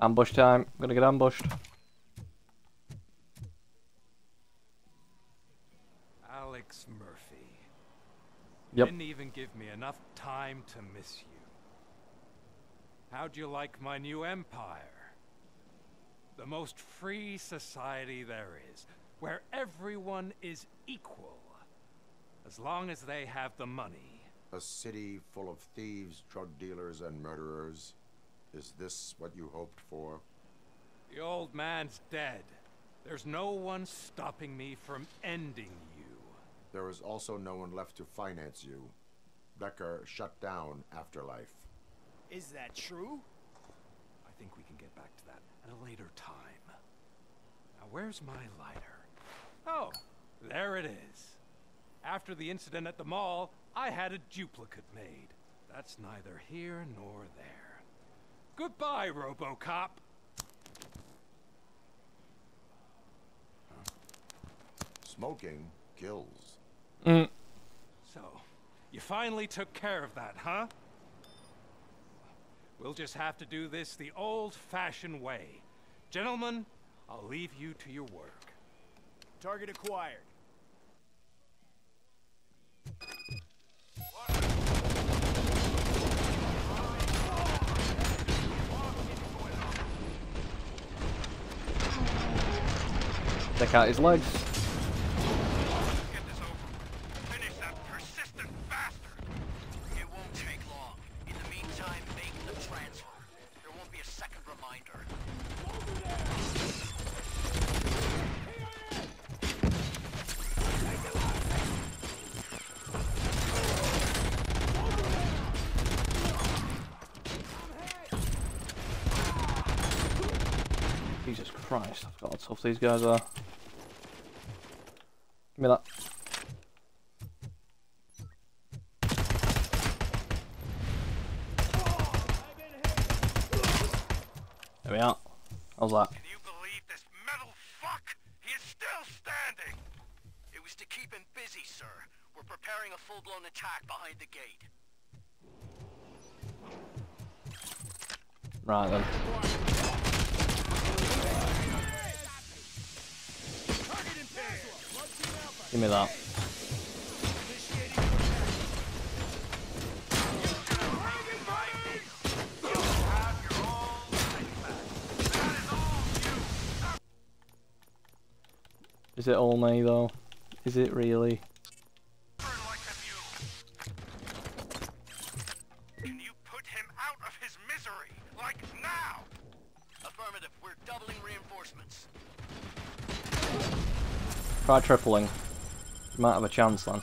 Ambush time. I'm gonna get ambushed. Alex Murphy. Yep. Didn't even give me enough time to miss you. How'd you like my new empire? The most free society there is, where everyone is equal, as long as they have the money. A city full of thieves, drug dealers, and murderers. Is this what you hoped for? The old man's dead. There's no one stopping me from ending you. There is also no one left to finance you. Becker shut down Afterlife. Is that true? I think we can get back to that at a later time. Now, where's my lighter? Oh, there it is. After the incident at the mall, I had a duplicate made. That's neither here nor there. Goodbye, Robocop. Smoking kills. Mm. So, you finally took care of that, huh? We'll just have to do this the old-fashioned way. Gentlemen, I'll leave you to your work. Target acquired. Be a his legs. Jesus Christ, I forgot how tough these guys are. Give me that. There we are. How's that? Can you believe this metal fuck? He is still standing! It was to keep him busy, sir. We're preparing a full-blown attack behind the gate. Right then. Give me that. Is it all me though? Is it really? Try tripling. You might have a chance then.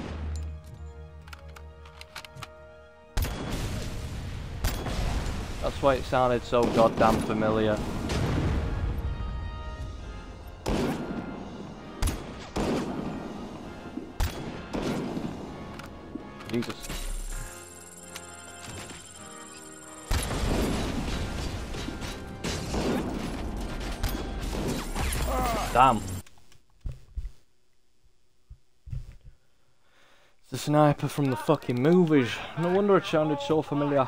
That's why it sounded so goddamn familiar. Jesus. Damn. It's the sniper from the fucking movies. No wonder it sounded so familiar.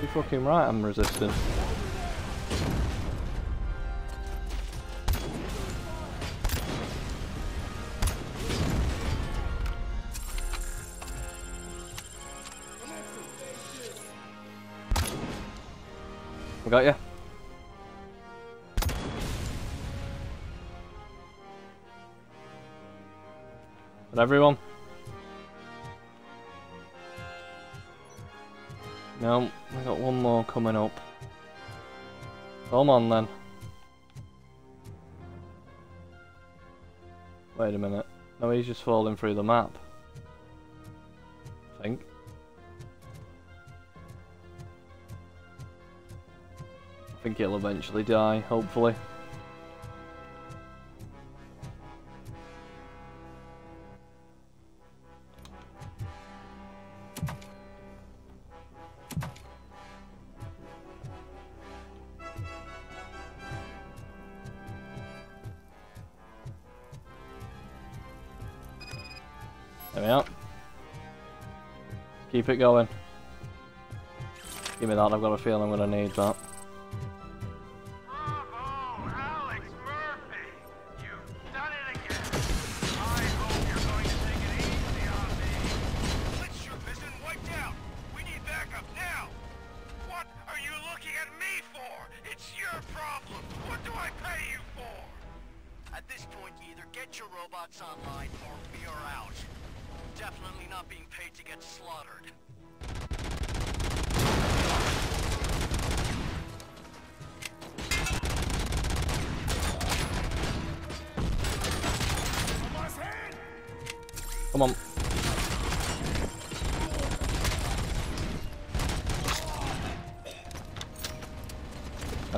You're fucking right, I'm resistant. I got you. And everyone. No, we got one more coming up. Come on then. Wait a minute. No, he's just falling through the map. I think. I think he'll eventually die, hopefully. keep it going. Give me that, I've got a feeling I'm going to need that.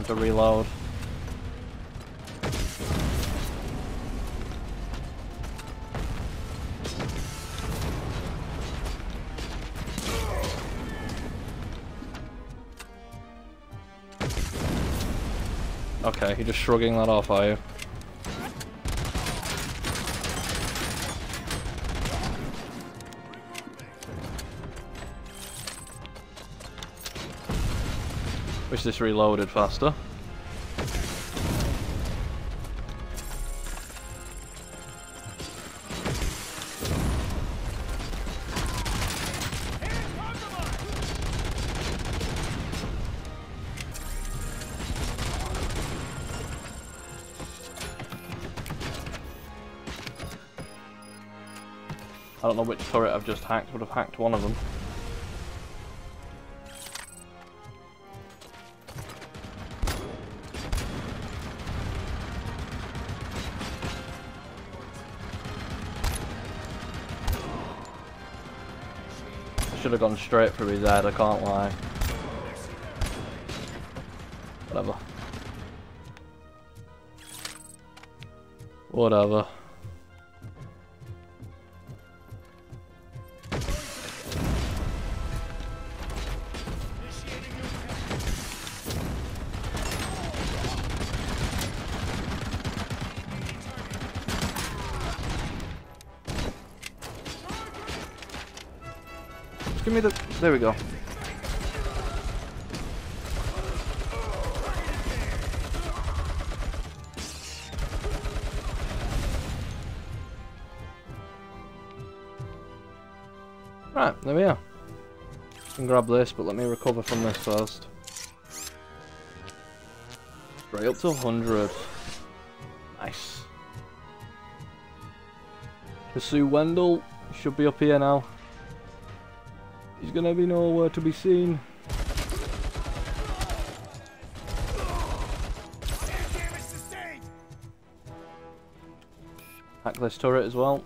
Have to reload. Okay, you're just shrugging that off, are you? Wish this reloaded faster. I don't know which turret I've just hacked, but I've hacked one of them. Should have gone straight through his head, I can't lie. Whatever. Whatever. There we go. Right, there we are. can grab this, but let me recover from this first. Right up to 100. Nice. Pursue Wendell. Should be up here now. He's gonna be nowhere to be seen. Hack this turret as well.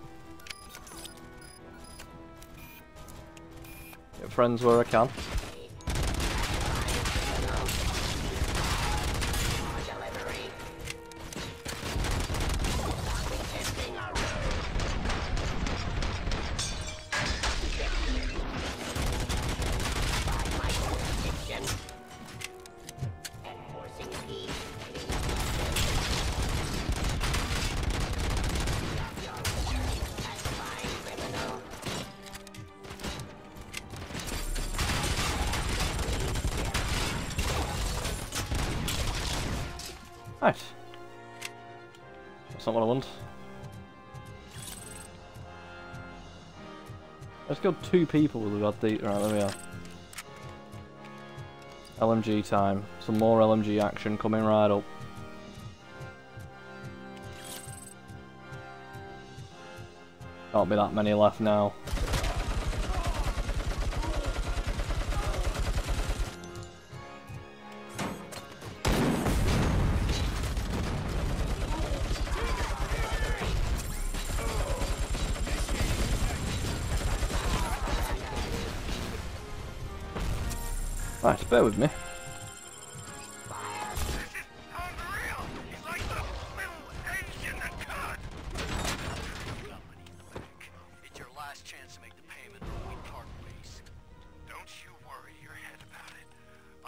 Get friends where I can. Two people with god deep. Right, there we are. LMG time. Some more LMG action coming right up. Can't be that many left now.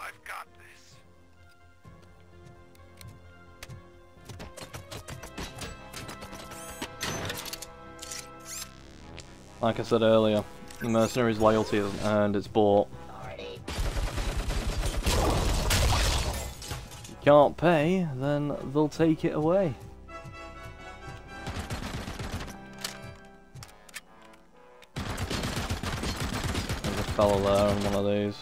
I've got this. Like I said earlier, the mercenary's loyalty earned, it's bought. If you can't pay, then they'll take it away. There's a fellow there on one of these.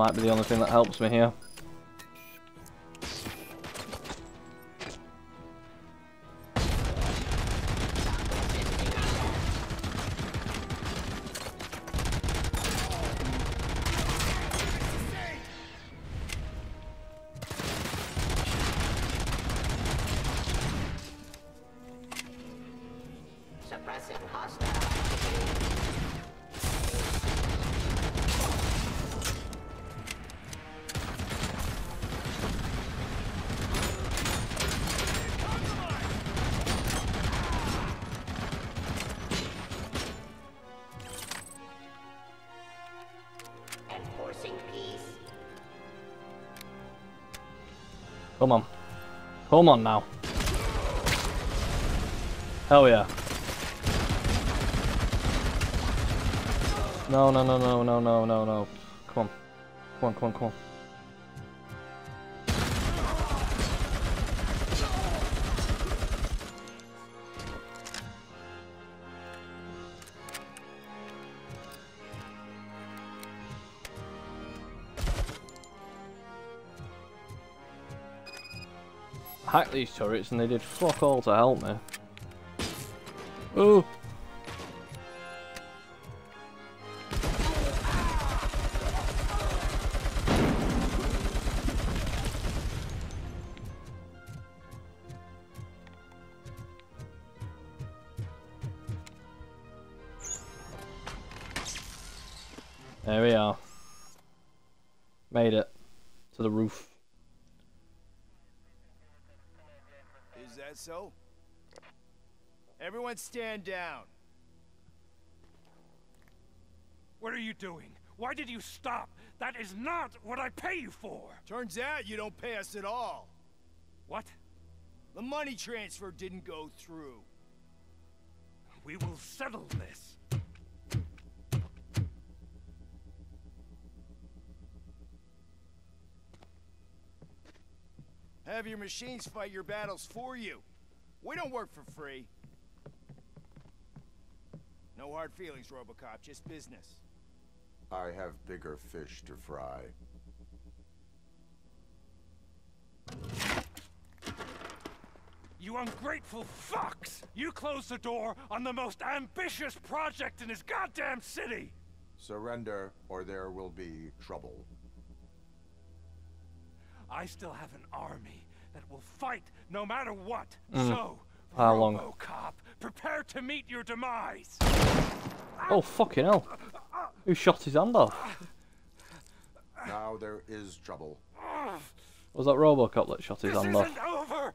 Might be the only thing that helps me here. Come on now. Hell yeah. No, no, no, no, no, no, no, no. Come on. Come on, come on, come on. These turrets and they did fuck all to help me. Ooh. Everyone stand down. What are you doing? Why did you stop? That is not what I pay you for. Turns out you don't pay us at all. What? The money transfer didn't go through. We will settle this. Have your machines fight your battles for you. We don't work for free. No hard feelings, Robocop, just business. I have bigger fish to fry. You ungrateful fucks! You closed the door on the most ambitious project in this goddamn city! Surrender, or there will be trouble. I still have an army that will fight no matter what. Mm. So, How long? RoboCop, prepare to meet your demise. Oh, fucking hell. Who shot his hand off? Now there is trouble. Was that Robocop that shot his This hand isn't over.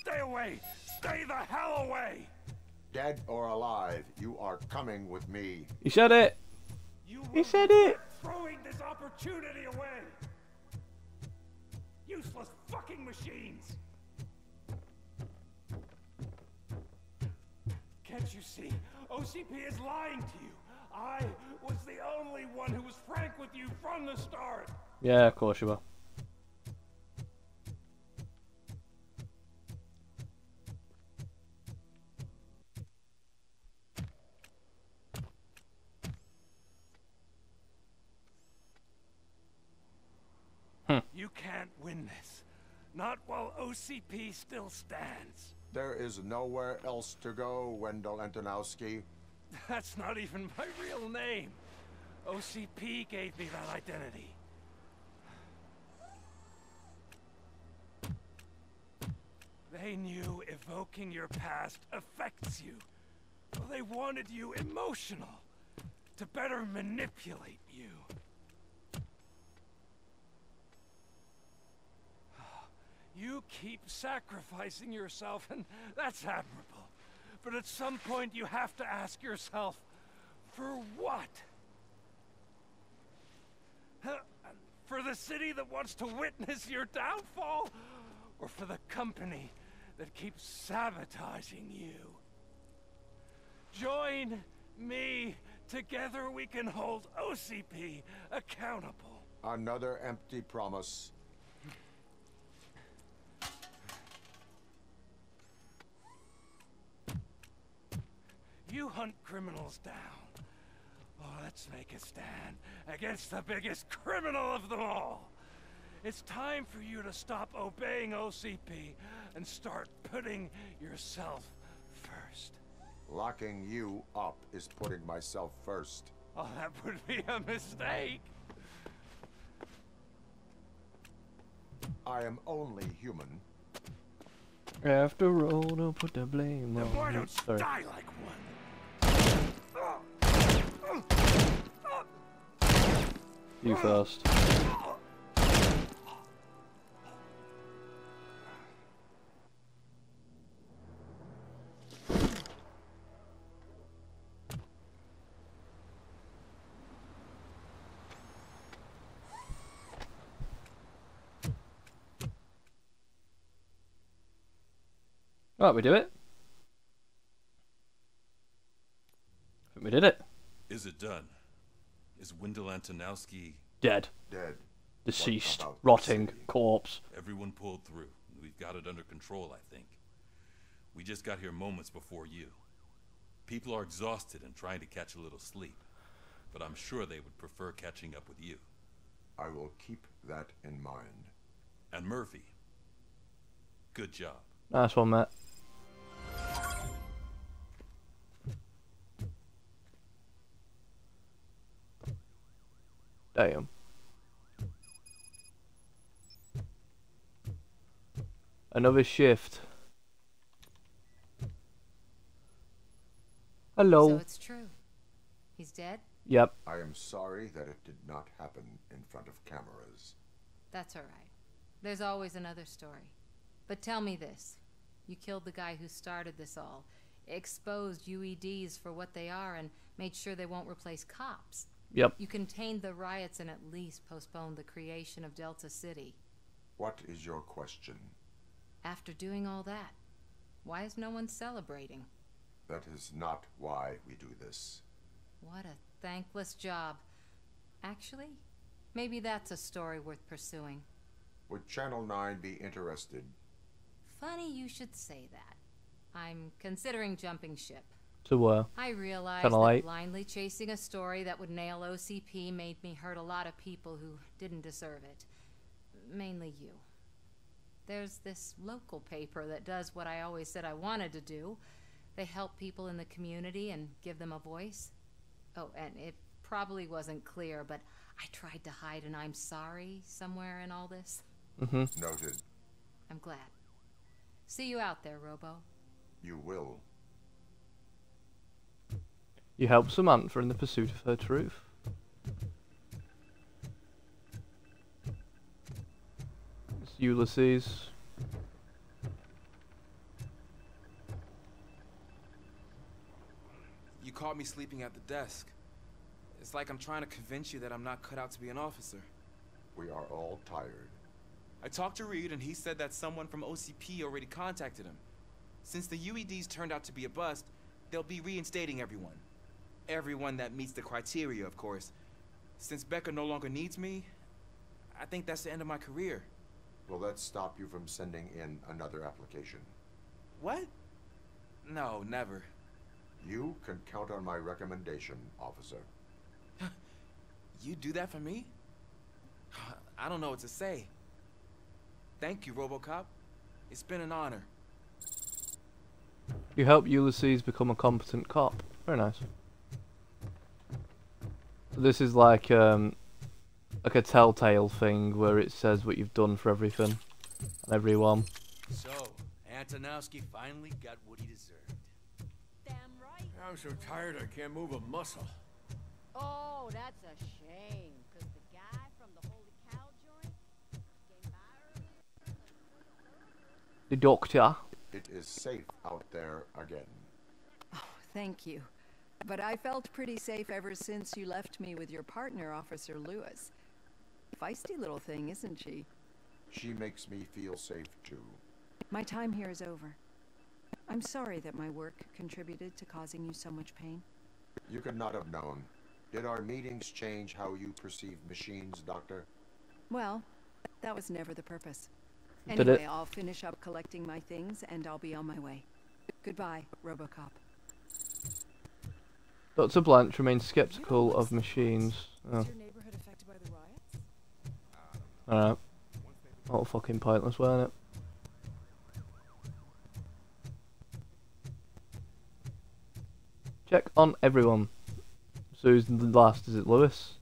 Stay away! Stay the hell away! Dead or alive, you are coming with me. He said it. He said it. Throwing this opportunity away! Useless fucking machines! Can't you see? OCP is lying to you. I was the only one who was frank with you from the start. Yeah, of course you were. Hmm. You can't win this. Not while OCP still stands. There is nowhere else to go, Wendell Antonowsky. That's not even my real name. OCP gave me that identity. They knew evoking your past affects you. Well, they wanted you emotional to better manipulate you. You keep sacrificing yourself, and that's admirable. But at some point, you have to ask yourself, for what? For the city that wants to witness your downfall? Or for the company that keeps sabotaging you? Join me. Together we can hold OCP accountable. Another empty promise. You hunt criminals down. Oh, let's make a stand against the biggest criminal of them all. It's time for you to stop obeying OCP and start putting yourself first. Locking you up is putting myself first. Oh, that would be a mistake. I am only human. After all, don't put the blame Then on me. don't you Sorry. die like one? You first. Right, we do it. I think we did it. Is it done? Is Wendell Antonowsky Dead. Dead. Deceased. Rotting. Corpse. Everyone pulled through. We've got it under control, I think. We just got here moments before you. People are exhausted and trying to catch a little sleep. But I'm sure they would prefer catching up with you. I will keep that in mind. And Murphy. Good job. Nice one, Matt. Damn. Another shift. Hello. So it's true. He's dead? Yep. I am sorry that it did not happen in front of cameras. That's all right. There's always another story. But tell me this. You killed the guy who started this all, exposed UEDs for what they are, and made sure they won't replace cops. Yep. You contained the riots and at least postponed the creation of Delta City. What is your question? After doing all that, why is no one celebrating? That is not why we do this. What a thankless job. Actually, maybe that's a story worth pursuing. Would Channel 9 be interested? Funny you should say that. I'm considering jumping ship. To uh, I realized Kinda that late. blindly chasing a story that would nail OCP made me hurt a lot of people who didn't deserve it. Mainly you. There's this local paper that does what I always said I wanted to do. They help people in the community and give them a voice. Oh, and it probably wasn't clear, but I tried to hide an I'm sorry somewhere in all this. Mm-hmm. Noted. I'm glad. See you out there, Robo. You will. You help Samantha in the pursuit of her truth. It's Ulysses. You caught me sleeping at the desk. It's like I'm trying to convince you that I'm not cut out to be an officer. We are all tired. I talked to Reed and he said that someone from OCP already contacted him. Since the UEDs turned out to be a bust, they'll be reinstating everyone. Everyone that meets the criteria, of course. Since Becker no longer needs me, I think that's the end of my career. Will that stop you from sending in another application? What? No, never. You can count on my recommendation, officer. You do that for me? I don't know what to say. Thank you, Robocop. It's been an honor. You help Ulysses become a competent cop. Very nice. So this is like um, like a telltale thing where it says what you've done for everything and everyone. So, Antonowsky finally got what he deserved. Damn right. I'm so tired I can't move a muscle. Oh, that's a shame. Because the guy from the Holy Cow joint came by earlier. The doctor. It is safe out there again. Oh, Thank you. But I felt pretty safe ever since you left me with your partner, Officer Lewis. Feisty little thing, isn't she? She makes me feel safe too. My time here is over. I'm sorry that my work contributed to causing you so much pain. You could not have known. Did our meetings change how you perceive machines, Doctor? Well, that was never the purpose. Anyway, I'll finish up collecting my things and I'll be on my way. Goodbye, Robocop. Dr. Blanche remains skeptical of machines. Oh. Alright. All fucking pointless, weren't it? Check on everyone. So who's the last? Is it Lewis?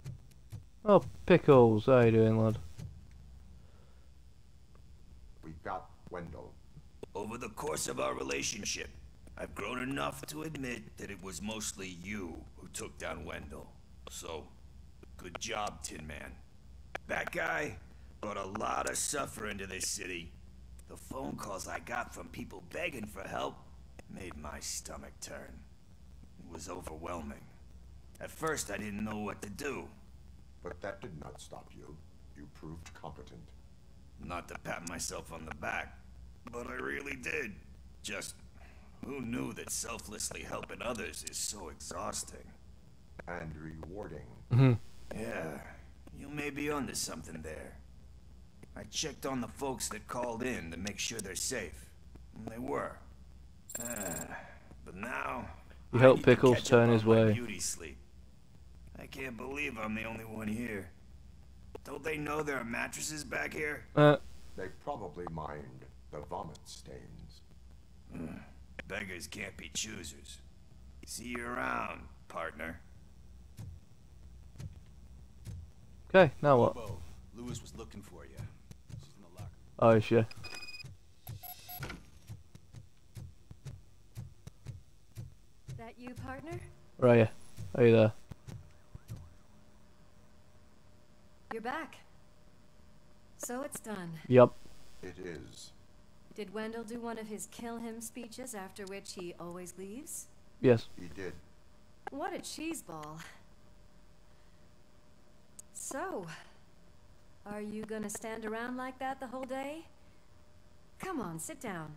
Oh, Pickles. How are you doing, lad? We've got Wendell. Over the course of our relationship, I've grown enough to admit that it was mostly you who took down Wendell. So, good job, Tin Man. That guy brought a lot of suffering to this city. The phone calls I got from people begging for help made my stomach turn. It was overwhelming. At first, I didn't know what to do. But that did not stop you. You proved competent. Not to pat myself on the back, but I really did. Just, who knew that selflessly helping others is so exhausting? And rewarding. Mm-hmm. Yeah, you may be onto something there. I checked on the folks that called in to make sure they're safe. And they were. Uh, but now... You I help Pickles turn his way. Beauty sleep. I can't believe I'm the only one here. Don't they know there are mattresses back here? Uh, They probably mind the vomit stains. Hmm. Beggars can't be choosers. See you around, partner. okay, now what? Bobo, Lewis was looking for you. She's in the locker. Oh, is she? That you, partner? Where are you? Are you there? You're back. So it's done. Yep. It is. Did Wendell do one of his kill him speeches after which he always leaves? Yes. He did. What a cheeseball. So, are you gonna stand around like that the whole day? Come on, sit down.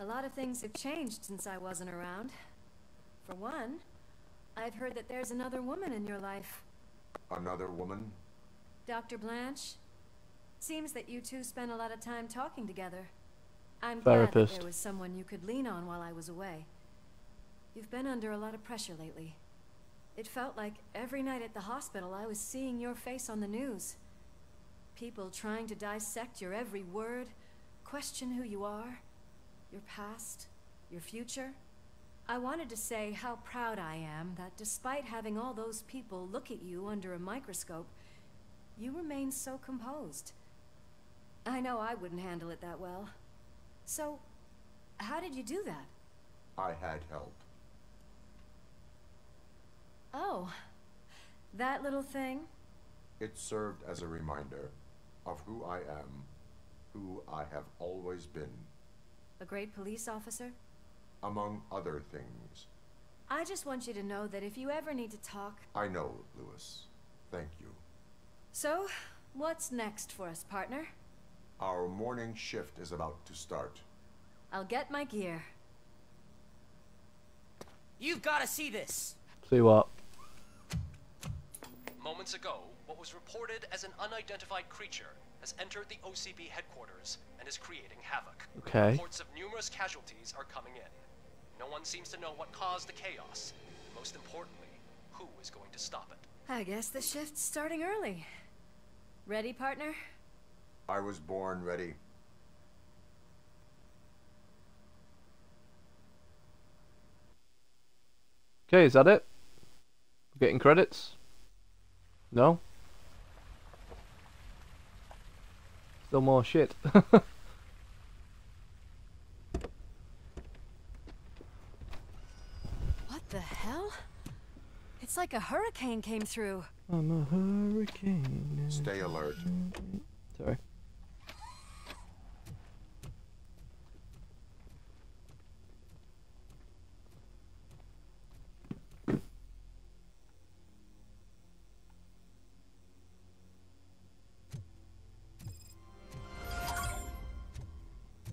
A lot of things have changed since I wasn't around. For one, I've heard that there's another woman in your life. Another woman? Dr. Blanche? Seems that you two spent a lot of time talking together. I'm glad that there was someone you could lean on while I was away. You've been under a lot of pressure lately. It felt like every night at the hospital I was seeing your face on the news. People trying to dissect your every word, question who you are, your past, your future. I wanted to say how proud I am that despite having all those people look at you under a microscope, you remain so composed. I know I wouldn't handle it that well. So, how did you do that? I had help. Oh, that little thing? It served as a reminder of who I am, who I have always been, A great police officer? among other things. I just want you to know that if you ever need to talk. I know, Lewis. Thank you. So, what's next for us, partner? Our morning shift is about to start. I'll get my gear. You've got to see this. See what? Moments ago, what was reported as an unidentified creature has entered the OCP headquarters and is creating havoc. Okay. Reports of numerous casualties are coming in. No one seems to know what caused the chaos. Most importantly, who is going to stop it. I guess the shift's starting early. Ready, partner? I was born ready. Okay, is that it? Getting credits? No? Still more shit. What the hell? It's like a hurricane came through. I'm a hurricane. Stay alert. Sorry.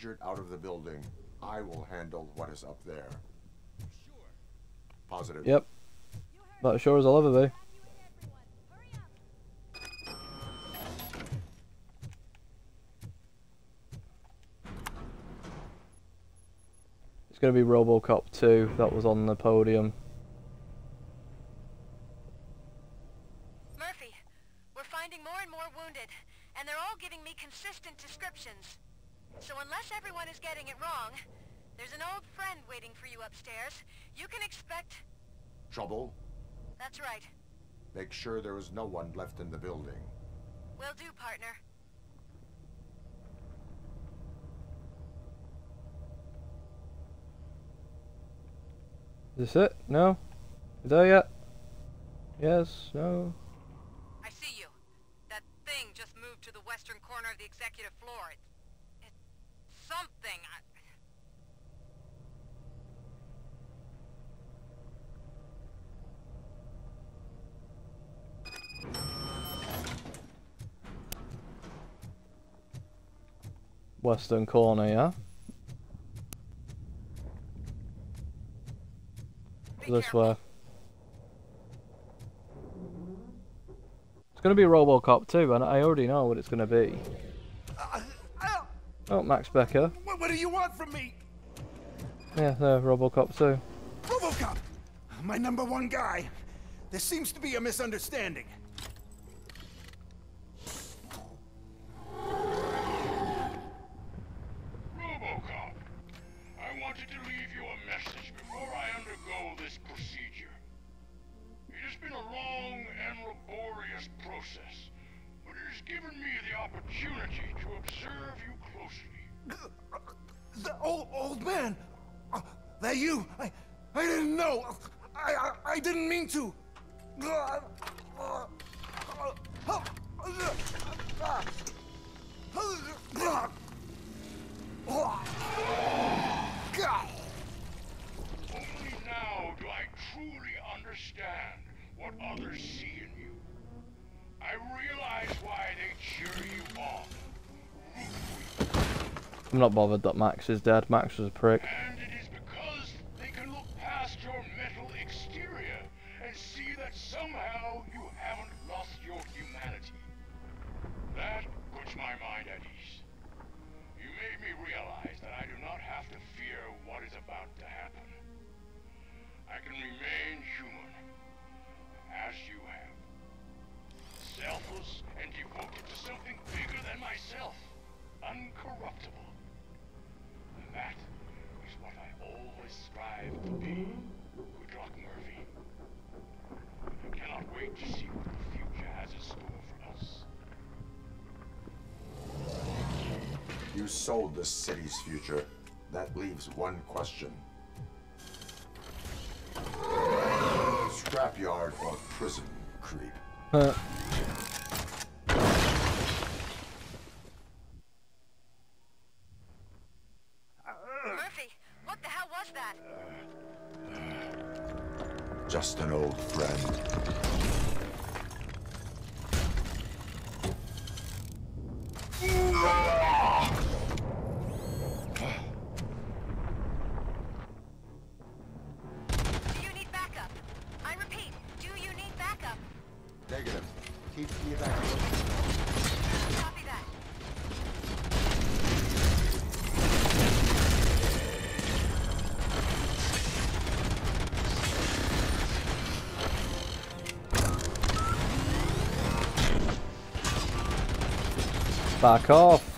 injured out of the building. I will handle what is up there. Positive. Yep. Not sure as I'll ever be. It's going to be RoboCop 2 that was on the podium. in the building. Will do, partner. Is this it? No? Is that yet? Yes? No? western corner, yeah? This way. It's going to be Robocop 2, and I already know what it's going to be. Uh, uh, oh, Max Becker. What, do you want from me? Yeah, no, Robocop 2. Robocop! My number one guy. There seems to be a misunderstanding. not bothered that Max is dead. Max was a prick. Back off.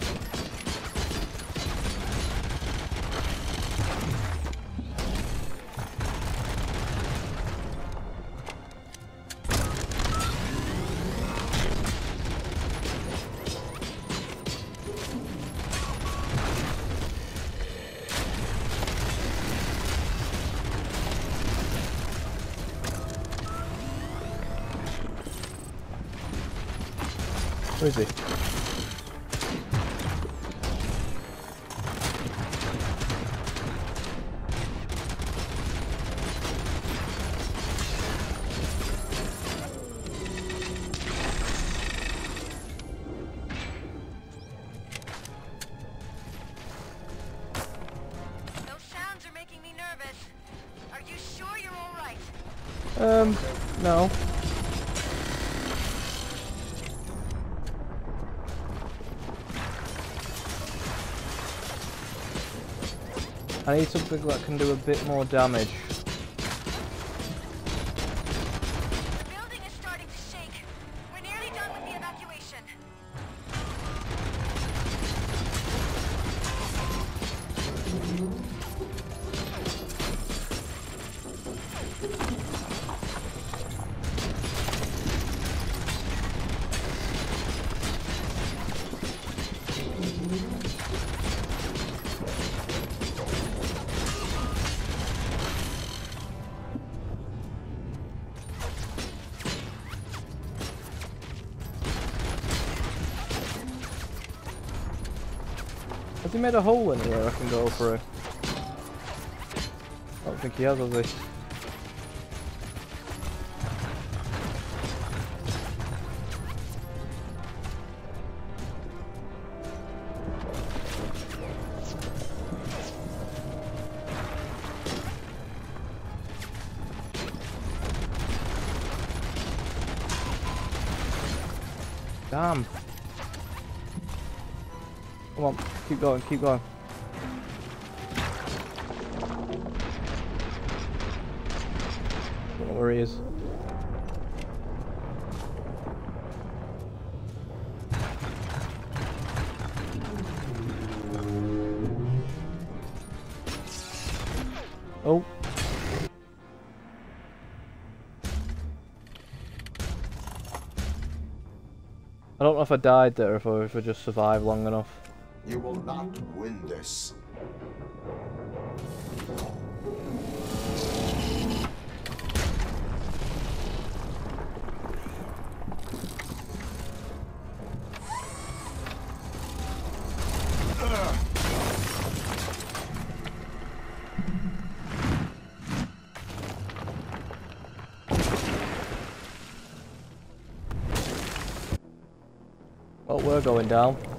I need something that can do a bit more damage. Anywhere I can go through? I don't think he has, has he? Damn. Come on, keep going, keep going. If I died there, if I, if I just survived long enough. You will not win this. Going down.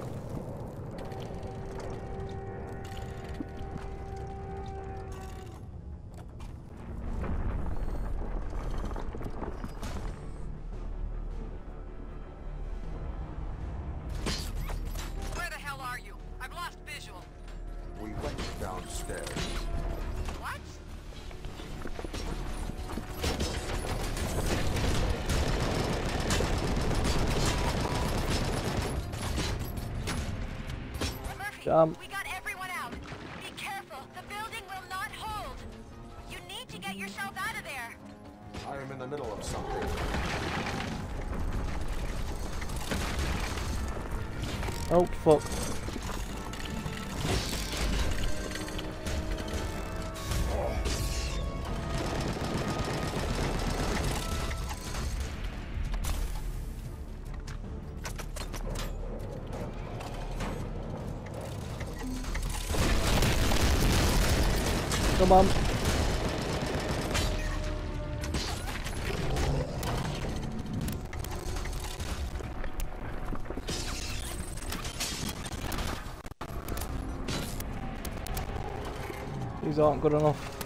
These aren't good enough.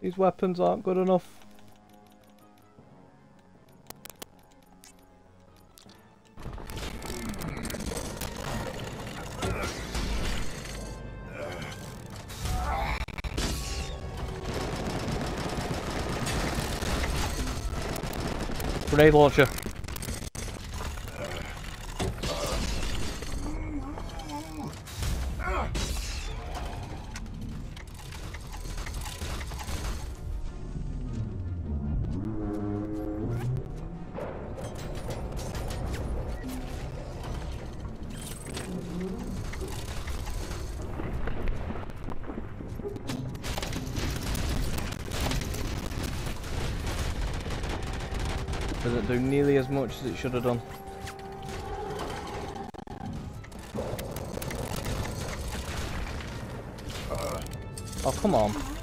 These weapons aren't good enough. Grenade launcher. Much as it should have done. Uh. Oh, come on.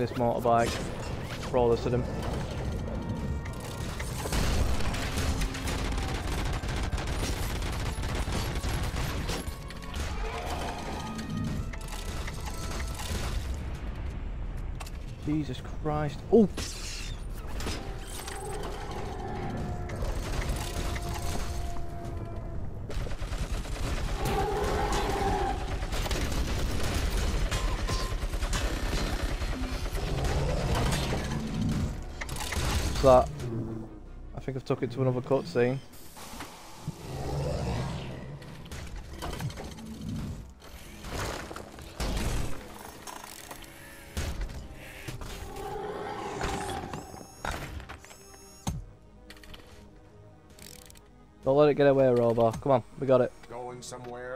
This motorbike. Roll this at him. Jesus Christ. Oh! Took it to another cutscene. Don't let it get away, Robo. Come on, we got it. Going somewhere?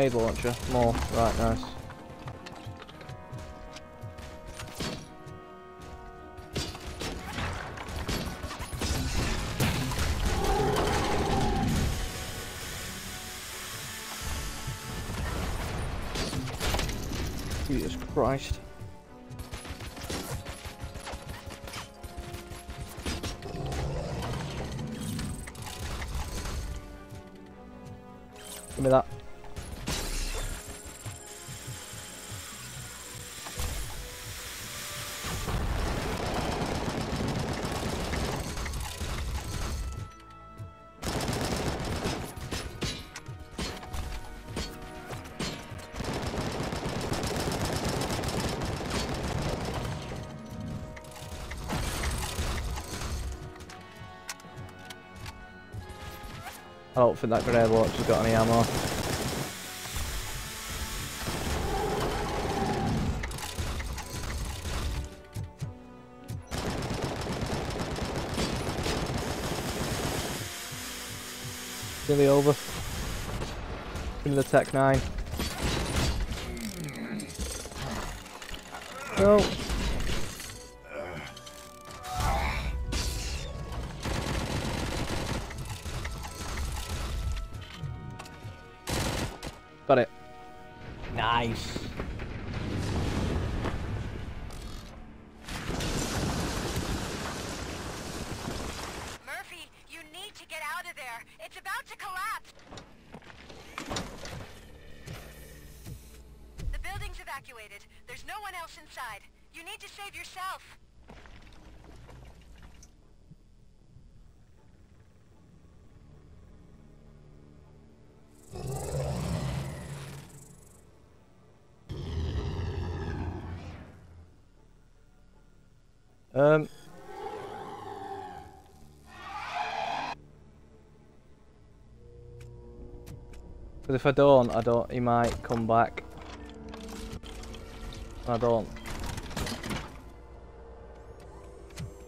Grenade launcher. More. Right, nice. Jesus Christ. Think that grenade launcher's got any ammo. Nearly over. Me the Tec-9. No. Because if I don't, I don't, he might come back. I don't.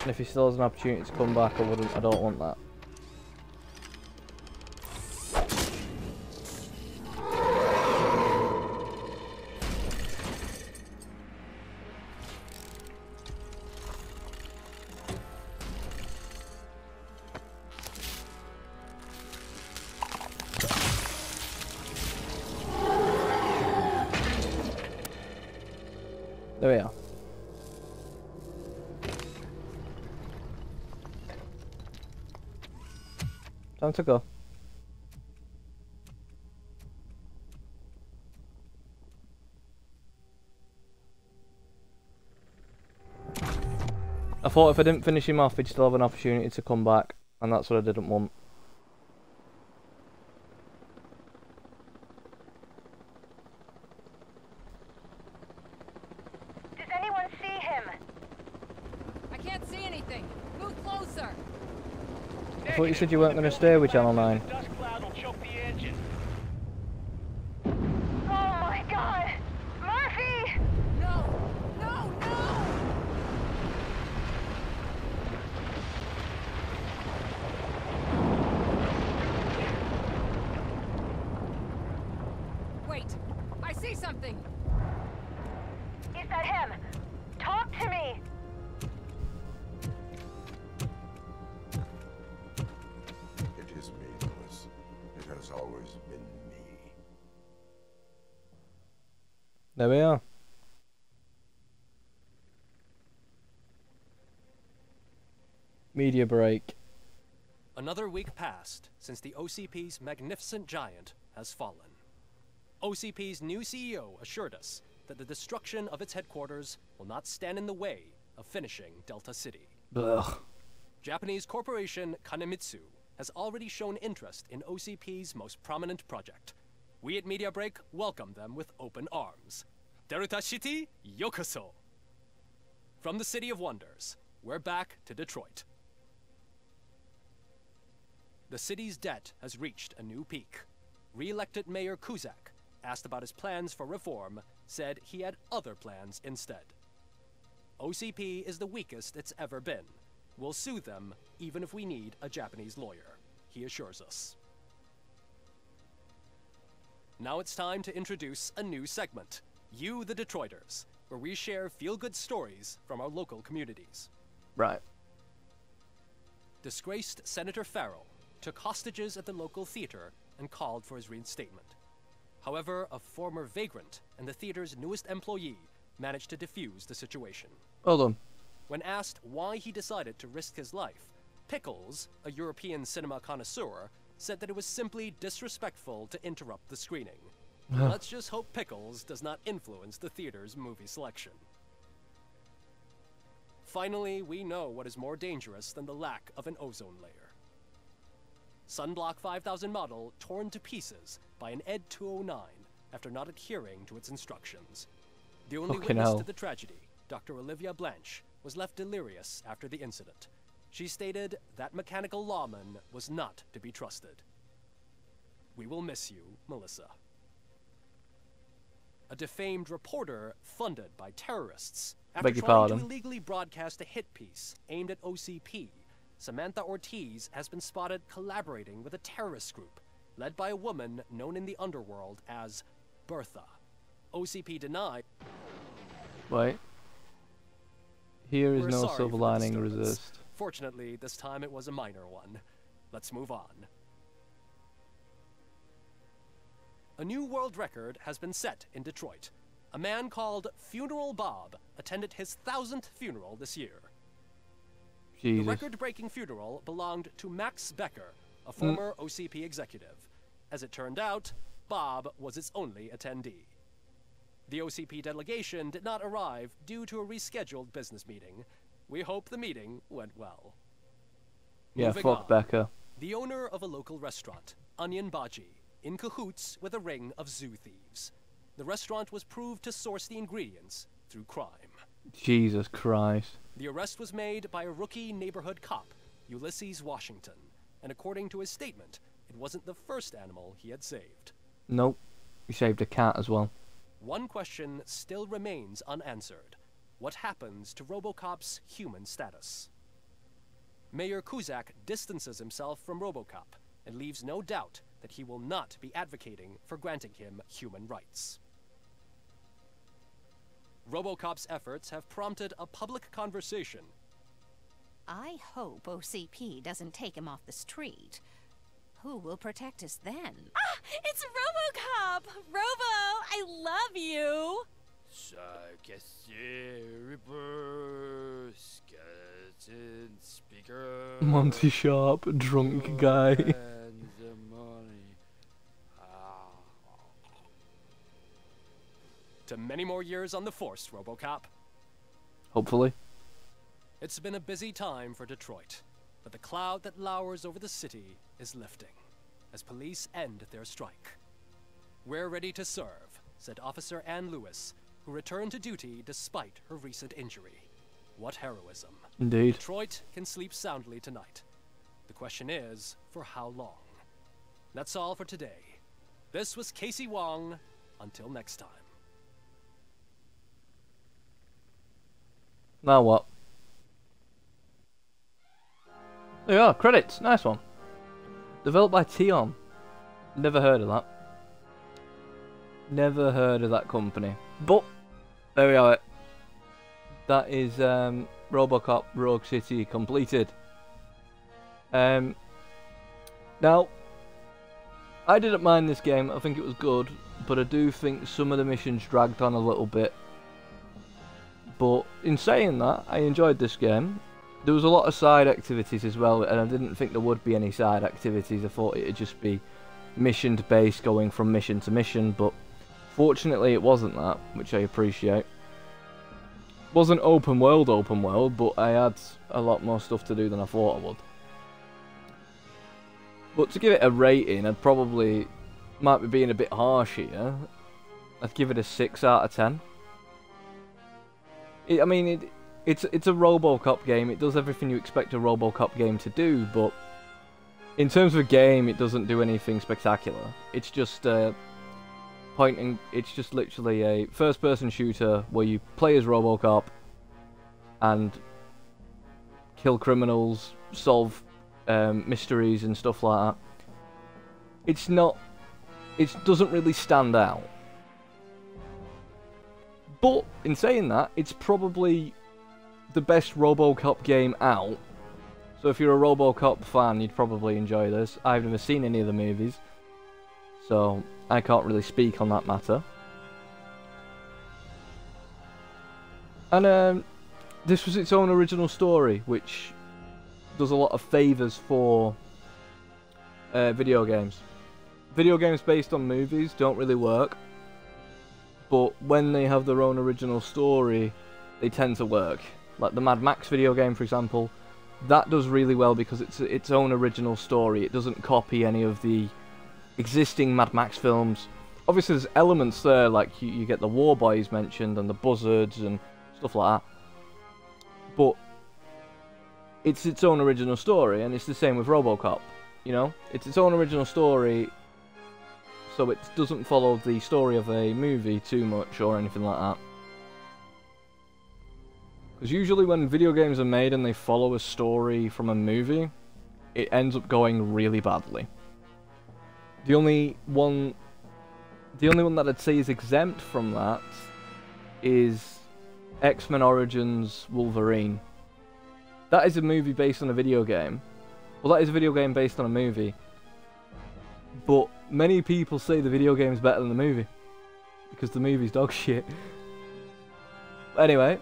And if he still has an opportunity to come back, I wouldn't. I don't want that. Time to go. I thought if I didn't finish him off, he'd still have an opportunity to come back, and that's what I didn't want. Does anyone see him? I can't see anything. Move closer. You said you weren't going to stay with Channel 9. OCP's magnificent giant has fallen. OCP's new CEO assured us that the destruction of its headquarters will not stand in the way of finishing Delta City. Ugh. Japanese corporation Kanemitsu has already shown interest in OCP's most prominent project. We at Media Break welcome them with open arms. Delta City, yokoso! From the City of Wonders, we're back to Detroit. The city's debt has reached a new peak. Re-elected Mayor Kuzak, asked about his plans for reform, said he had other plans instead. OCP is the weakest it's ever been. We'll sue them even if we need a Japanese lawyer, he assures us. Now it's time to introduce a new segment, You the Detroiters, where we share feel-good stories from our local communities. Right. Disgraced Senator Farrell took hostages at the local theater and called for his reinstatement. However, a former vagrant and the theater's newest employee managed to defuse the situation. Hold on. When asked why he decided to risk his life, Pickles, a European cinema connoisseur, said that it was simply disrespectful to interrupt the screening. Let's just hope Pickles does not influence the theater's movie selection. Finally, we know what is more dangerous than the lack of an ozone layer. Sunblock 5000 model torn to pieces by an ED 209 after not adhering to its instructions. The only Fucking witness hell. to the tragedy, Dr. Olivia Blanche, was left delirious after the incident. She stated that mechanical lawman was not to be trusted. We will miss you, Melissa. A defamed reporter funded by terrorists. After trying to illegally broadcast a hit piece aimed at OCP, Samantha Ortiz has been spotted collaborating with a terrorist group led by a woman known in the underworld as Bertha. OCP denied. Wait. Here is We're no silver lining resist. Fortunately, this time it was a minor one. Let's move on. A new world record has been set in Detroit. A man called Funeral Bob attended his thousandth funeral this year. The record breaking funeral belonged to Max Becker, a former mm. OCP executive. As it turned out, Bob was its only attendee. The OCP delegation did not arrive due to a rescheduled business meeting. We hope the meeting went well. Yeah, Moving fuck on. Becca. The owner of a local restaurant, Onion Baji, in cahoots with a ring of zoo thieves. The restaurant was proved to source the ingredients through crime. Jesus Christ. The arrest was made by a rookie neighborhood cop, Ulysses Washington, and according to his statement, it wasn't the first animal he had saved. Nope. He saved a cat as well. One question still remains unanswered. What happens to Robocop's human status? Mayor Kuzak distances himself from Robocop and leaves no doubt that he will not be advocating for granting him human rights. Robocop's efforts have prompted a public conversation. I hope OCP doesn't take him off the street. Who will protect us then? Ah, it's RoboCop! Robo, I love you! speaker. Monty Sharp, drunk guy. To many more years on the force, Robocop. Hopefully. It's been a busy time for Detroit, but the cloud that lowers over the city is lifting as police end their strike. We're ready to serve, said Officer Ann Lewis, who returned to duty despite her recent injury. What heroism. Indeed. Detroit can sleep soundly tonight. The question is, for how long? That's all for today. This was Casey Wong. Until next time. Now what? There you are, credits, nice one. Developed by Teyon. Never heard of that. Never heard of that company. But, there we are. That is um, Robocop Rogue City completed. Um, now, I didn't mind this game, I think it was good, but I do think some of the missions dragged on a little bit. But in saying that, I enjoyed this game. There was a lot of side activities as well, and I didn't think there would be any side activities. I thought it'd just be mission based, going from mission to mission, but fortunately it wasn't that, which I appreciate. Wasn't open world, open world, but I had a lot more stuff to do than I thought I would. But to give it a rating, I'd probably, might be being a bit harsh here, I'd give it a 6 out of 10. It, I mean, it, it's it's a RoboCop game. It does everything you expect a RoboCop game to do, but in terms of a game, it doesn't do anything spectacular. It's just uh, pointing. It's just literally a first-person shooter where you play as RoboCop and kill criminals, solve um, mysteries and stuff like that. It's not. It doesn't really stand out. But in saying that, it's probably the best RoboCop game out. So if you're a RoboCop fan, you'd probably enjoy this. I've never seen any of the movies, so I can't really speak on that matter. And um, this was its own original story, which does a lot of favours for uh, video games. Video games based on movies don't really work, but when they have their own original story, they tend to work. Like the Mad Max video game, for example, that does really well because it's its own original story. It doesn't copy any of the existing Mad Max films. Obviously, there's elements there, like you, you get the War Boys mentioned and the Buzzards and stuff like that. But it's its own original story, and it's the same with RoboCop. You know, it's its own original story, so it doesn't follow the story of a movie too much or anything like that. Because usually when video games are made and they follow a story from a movie, it ends up going really badly. The only one, the only one that I'd say is exempt from that is X-Men Origins Wolverine. That is a movie based on a video game. Well, that is a video game based on a movie. But many people say the video game is better than the movie. Because the movie's dog shit. Anyway,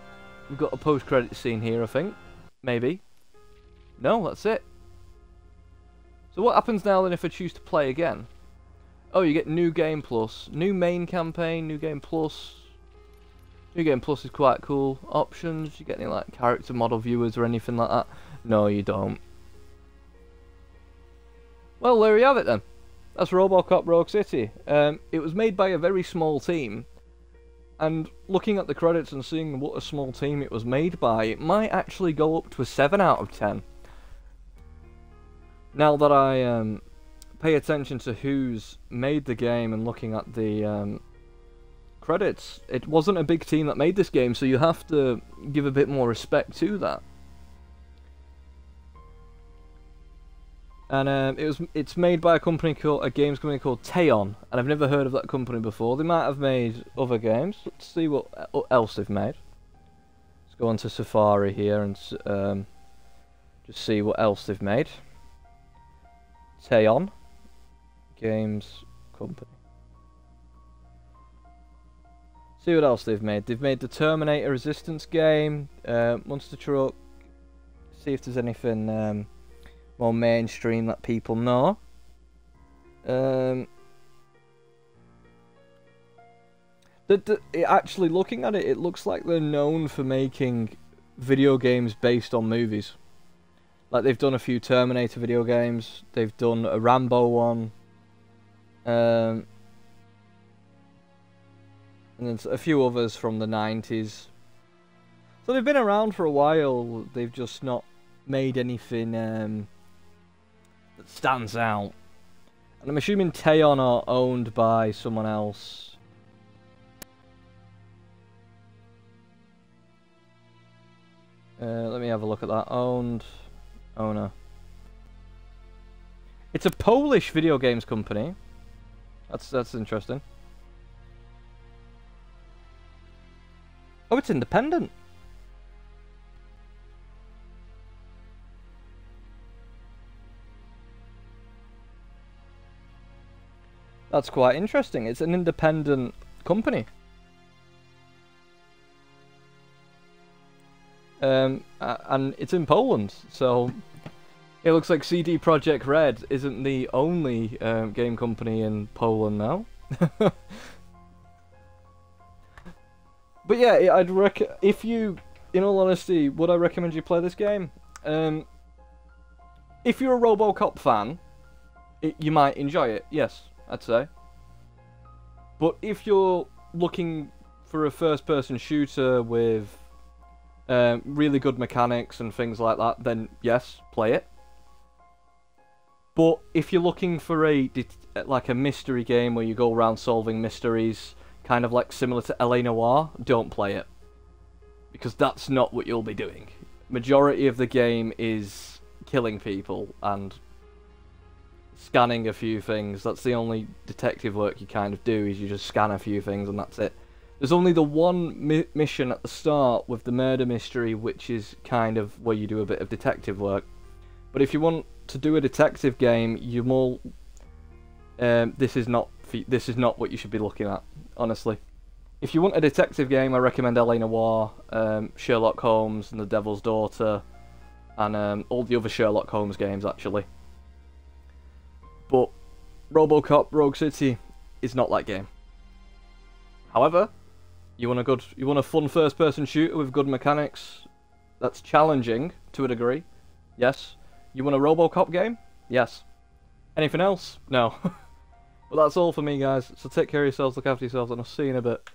we've got a post-credit scene here, I think. Maybe. No, that's it. So what happens now then if I choose to play again? Oh, you get New Game Plus. New main campaign, New Game Plus. New Game Plus is quite cool. Options, you get any like character model viewers or anything like that? No, you don't. Well, there you have it then. That's Robocop Rogue City. Um, it was made by a very small team. And looking at the credits and seeing what a small team it was made by, it might actually go up to a 7 out of 10. Now that I um, pay attention to who's made the game and looking at the um, credits, it wasn't a big team that made this game, so you have to give a bit more respect to that. And um, it was it's made by a company called a games company called Teyon, and I've never heard of that company before. They might have made other games. Let's see what else they've made. Let's go on to Safari here and um, just see what else they've made. Teyon Games Company. See what else they've made. They've made the Terminator Resistance game, uh, Monster Truck. See if there's anything. Um, more mainstream that people know. Um, it, actually, looking at it, it looks like they're known for making video games based on movies. Like they've done a few Terminator video games, they've done a Rambo one, um, and then a few others from the 90s. So they've been around for a while, they've just not made anything um, that stands out. And I'm assuming Teyon are owned by someone else. Uh, let me have a look at that. Owned. Owner. It's a Polish video games company. That's that's interesting. Oh, it's independent. That's quite interesting. It's an independent company. Um, and it's in Poland, so it looks like CD Projekt Red isn't the only um, game company in Poland now. but yeah, I'd rec if you, in all honesty, would I recommend you play this game? Um, if you're a RoboCop fan, it, you might enjoy it. Yes, I'd say. But if you're looking for a first-person shooter with um, really good mechanics and things like that, then yes, play it. But if you're looking for a like a mystery game where you go around solving mysteries, kind of like similar to L.A. Noire, don't play it. Because that's not what you'll be doing. Majority of the game is killing people and scanning a few things. That's the only detective work you kind of do, is you just scan a few things and that's it. There's only the one mi mission at the start with the murder mystery, which is kind of where you do a bit of detective work. But if you want to do a detective game, you more... Um, this is not this is not what you should be looking at, honestly. If you want a detective game, I recommend L.A. Noire, um, Sherlock Holmes and The Devil's Daughter, and um, all the other Sherlock Holmes games, actually. But RoboCop Rogue City is not that game. However, you want a good, you want a fun first-person shooter with good mechanics. That's challenging to a degree. Yes. You want a RoboCop game? Yes. Anything else? No. well, that's all for me, guys. So take care of yourselves, look after yourselves, and I'll see you in a bit.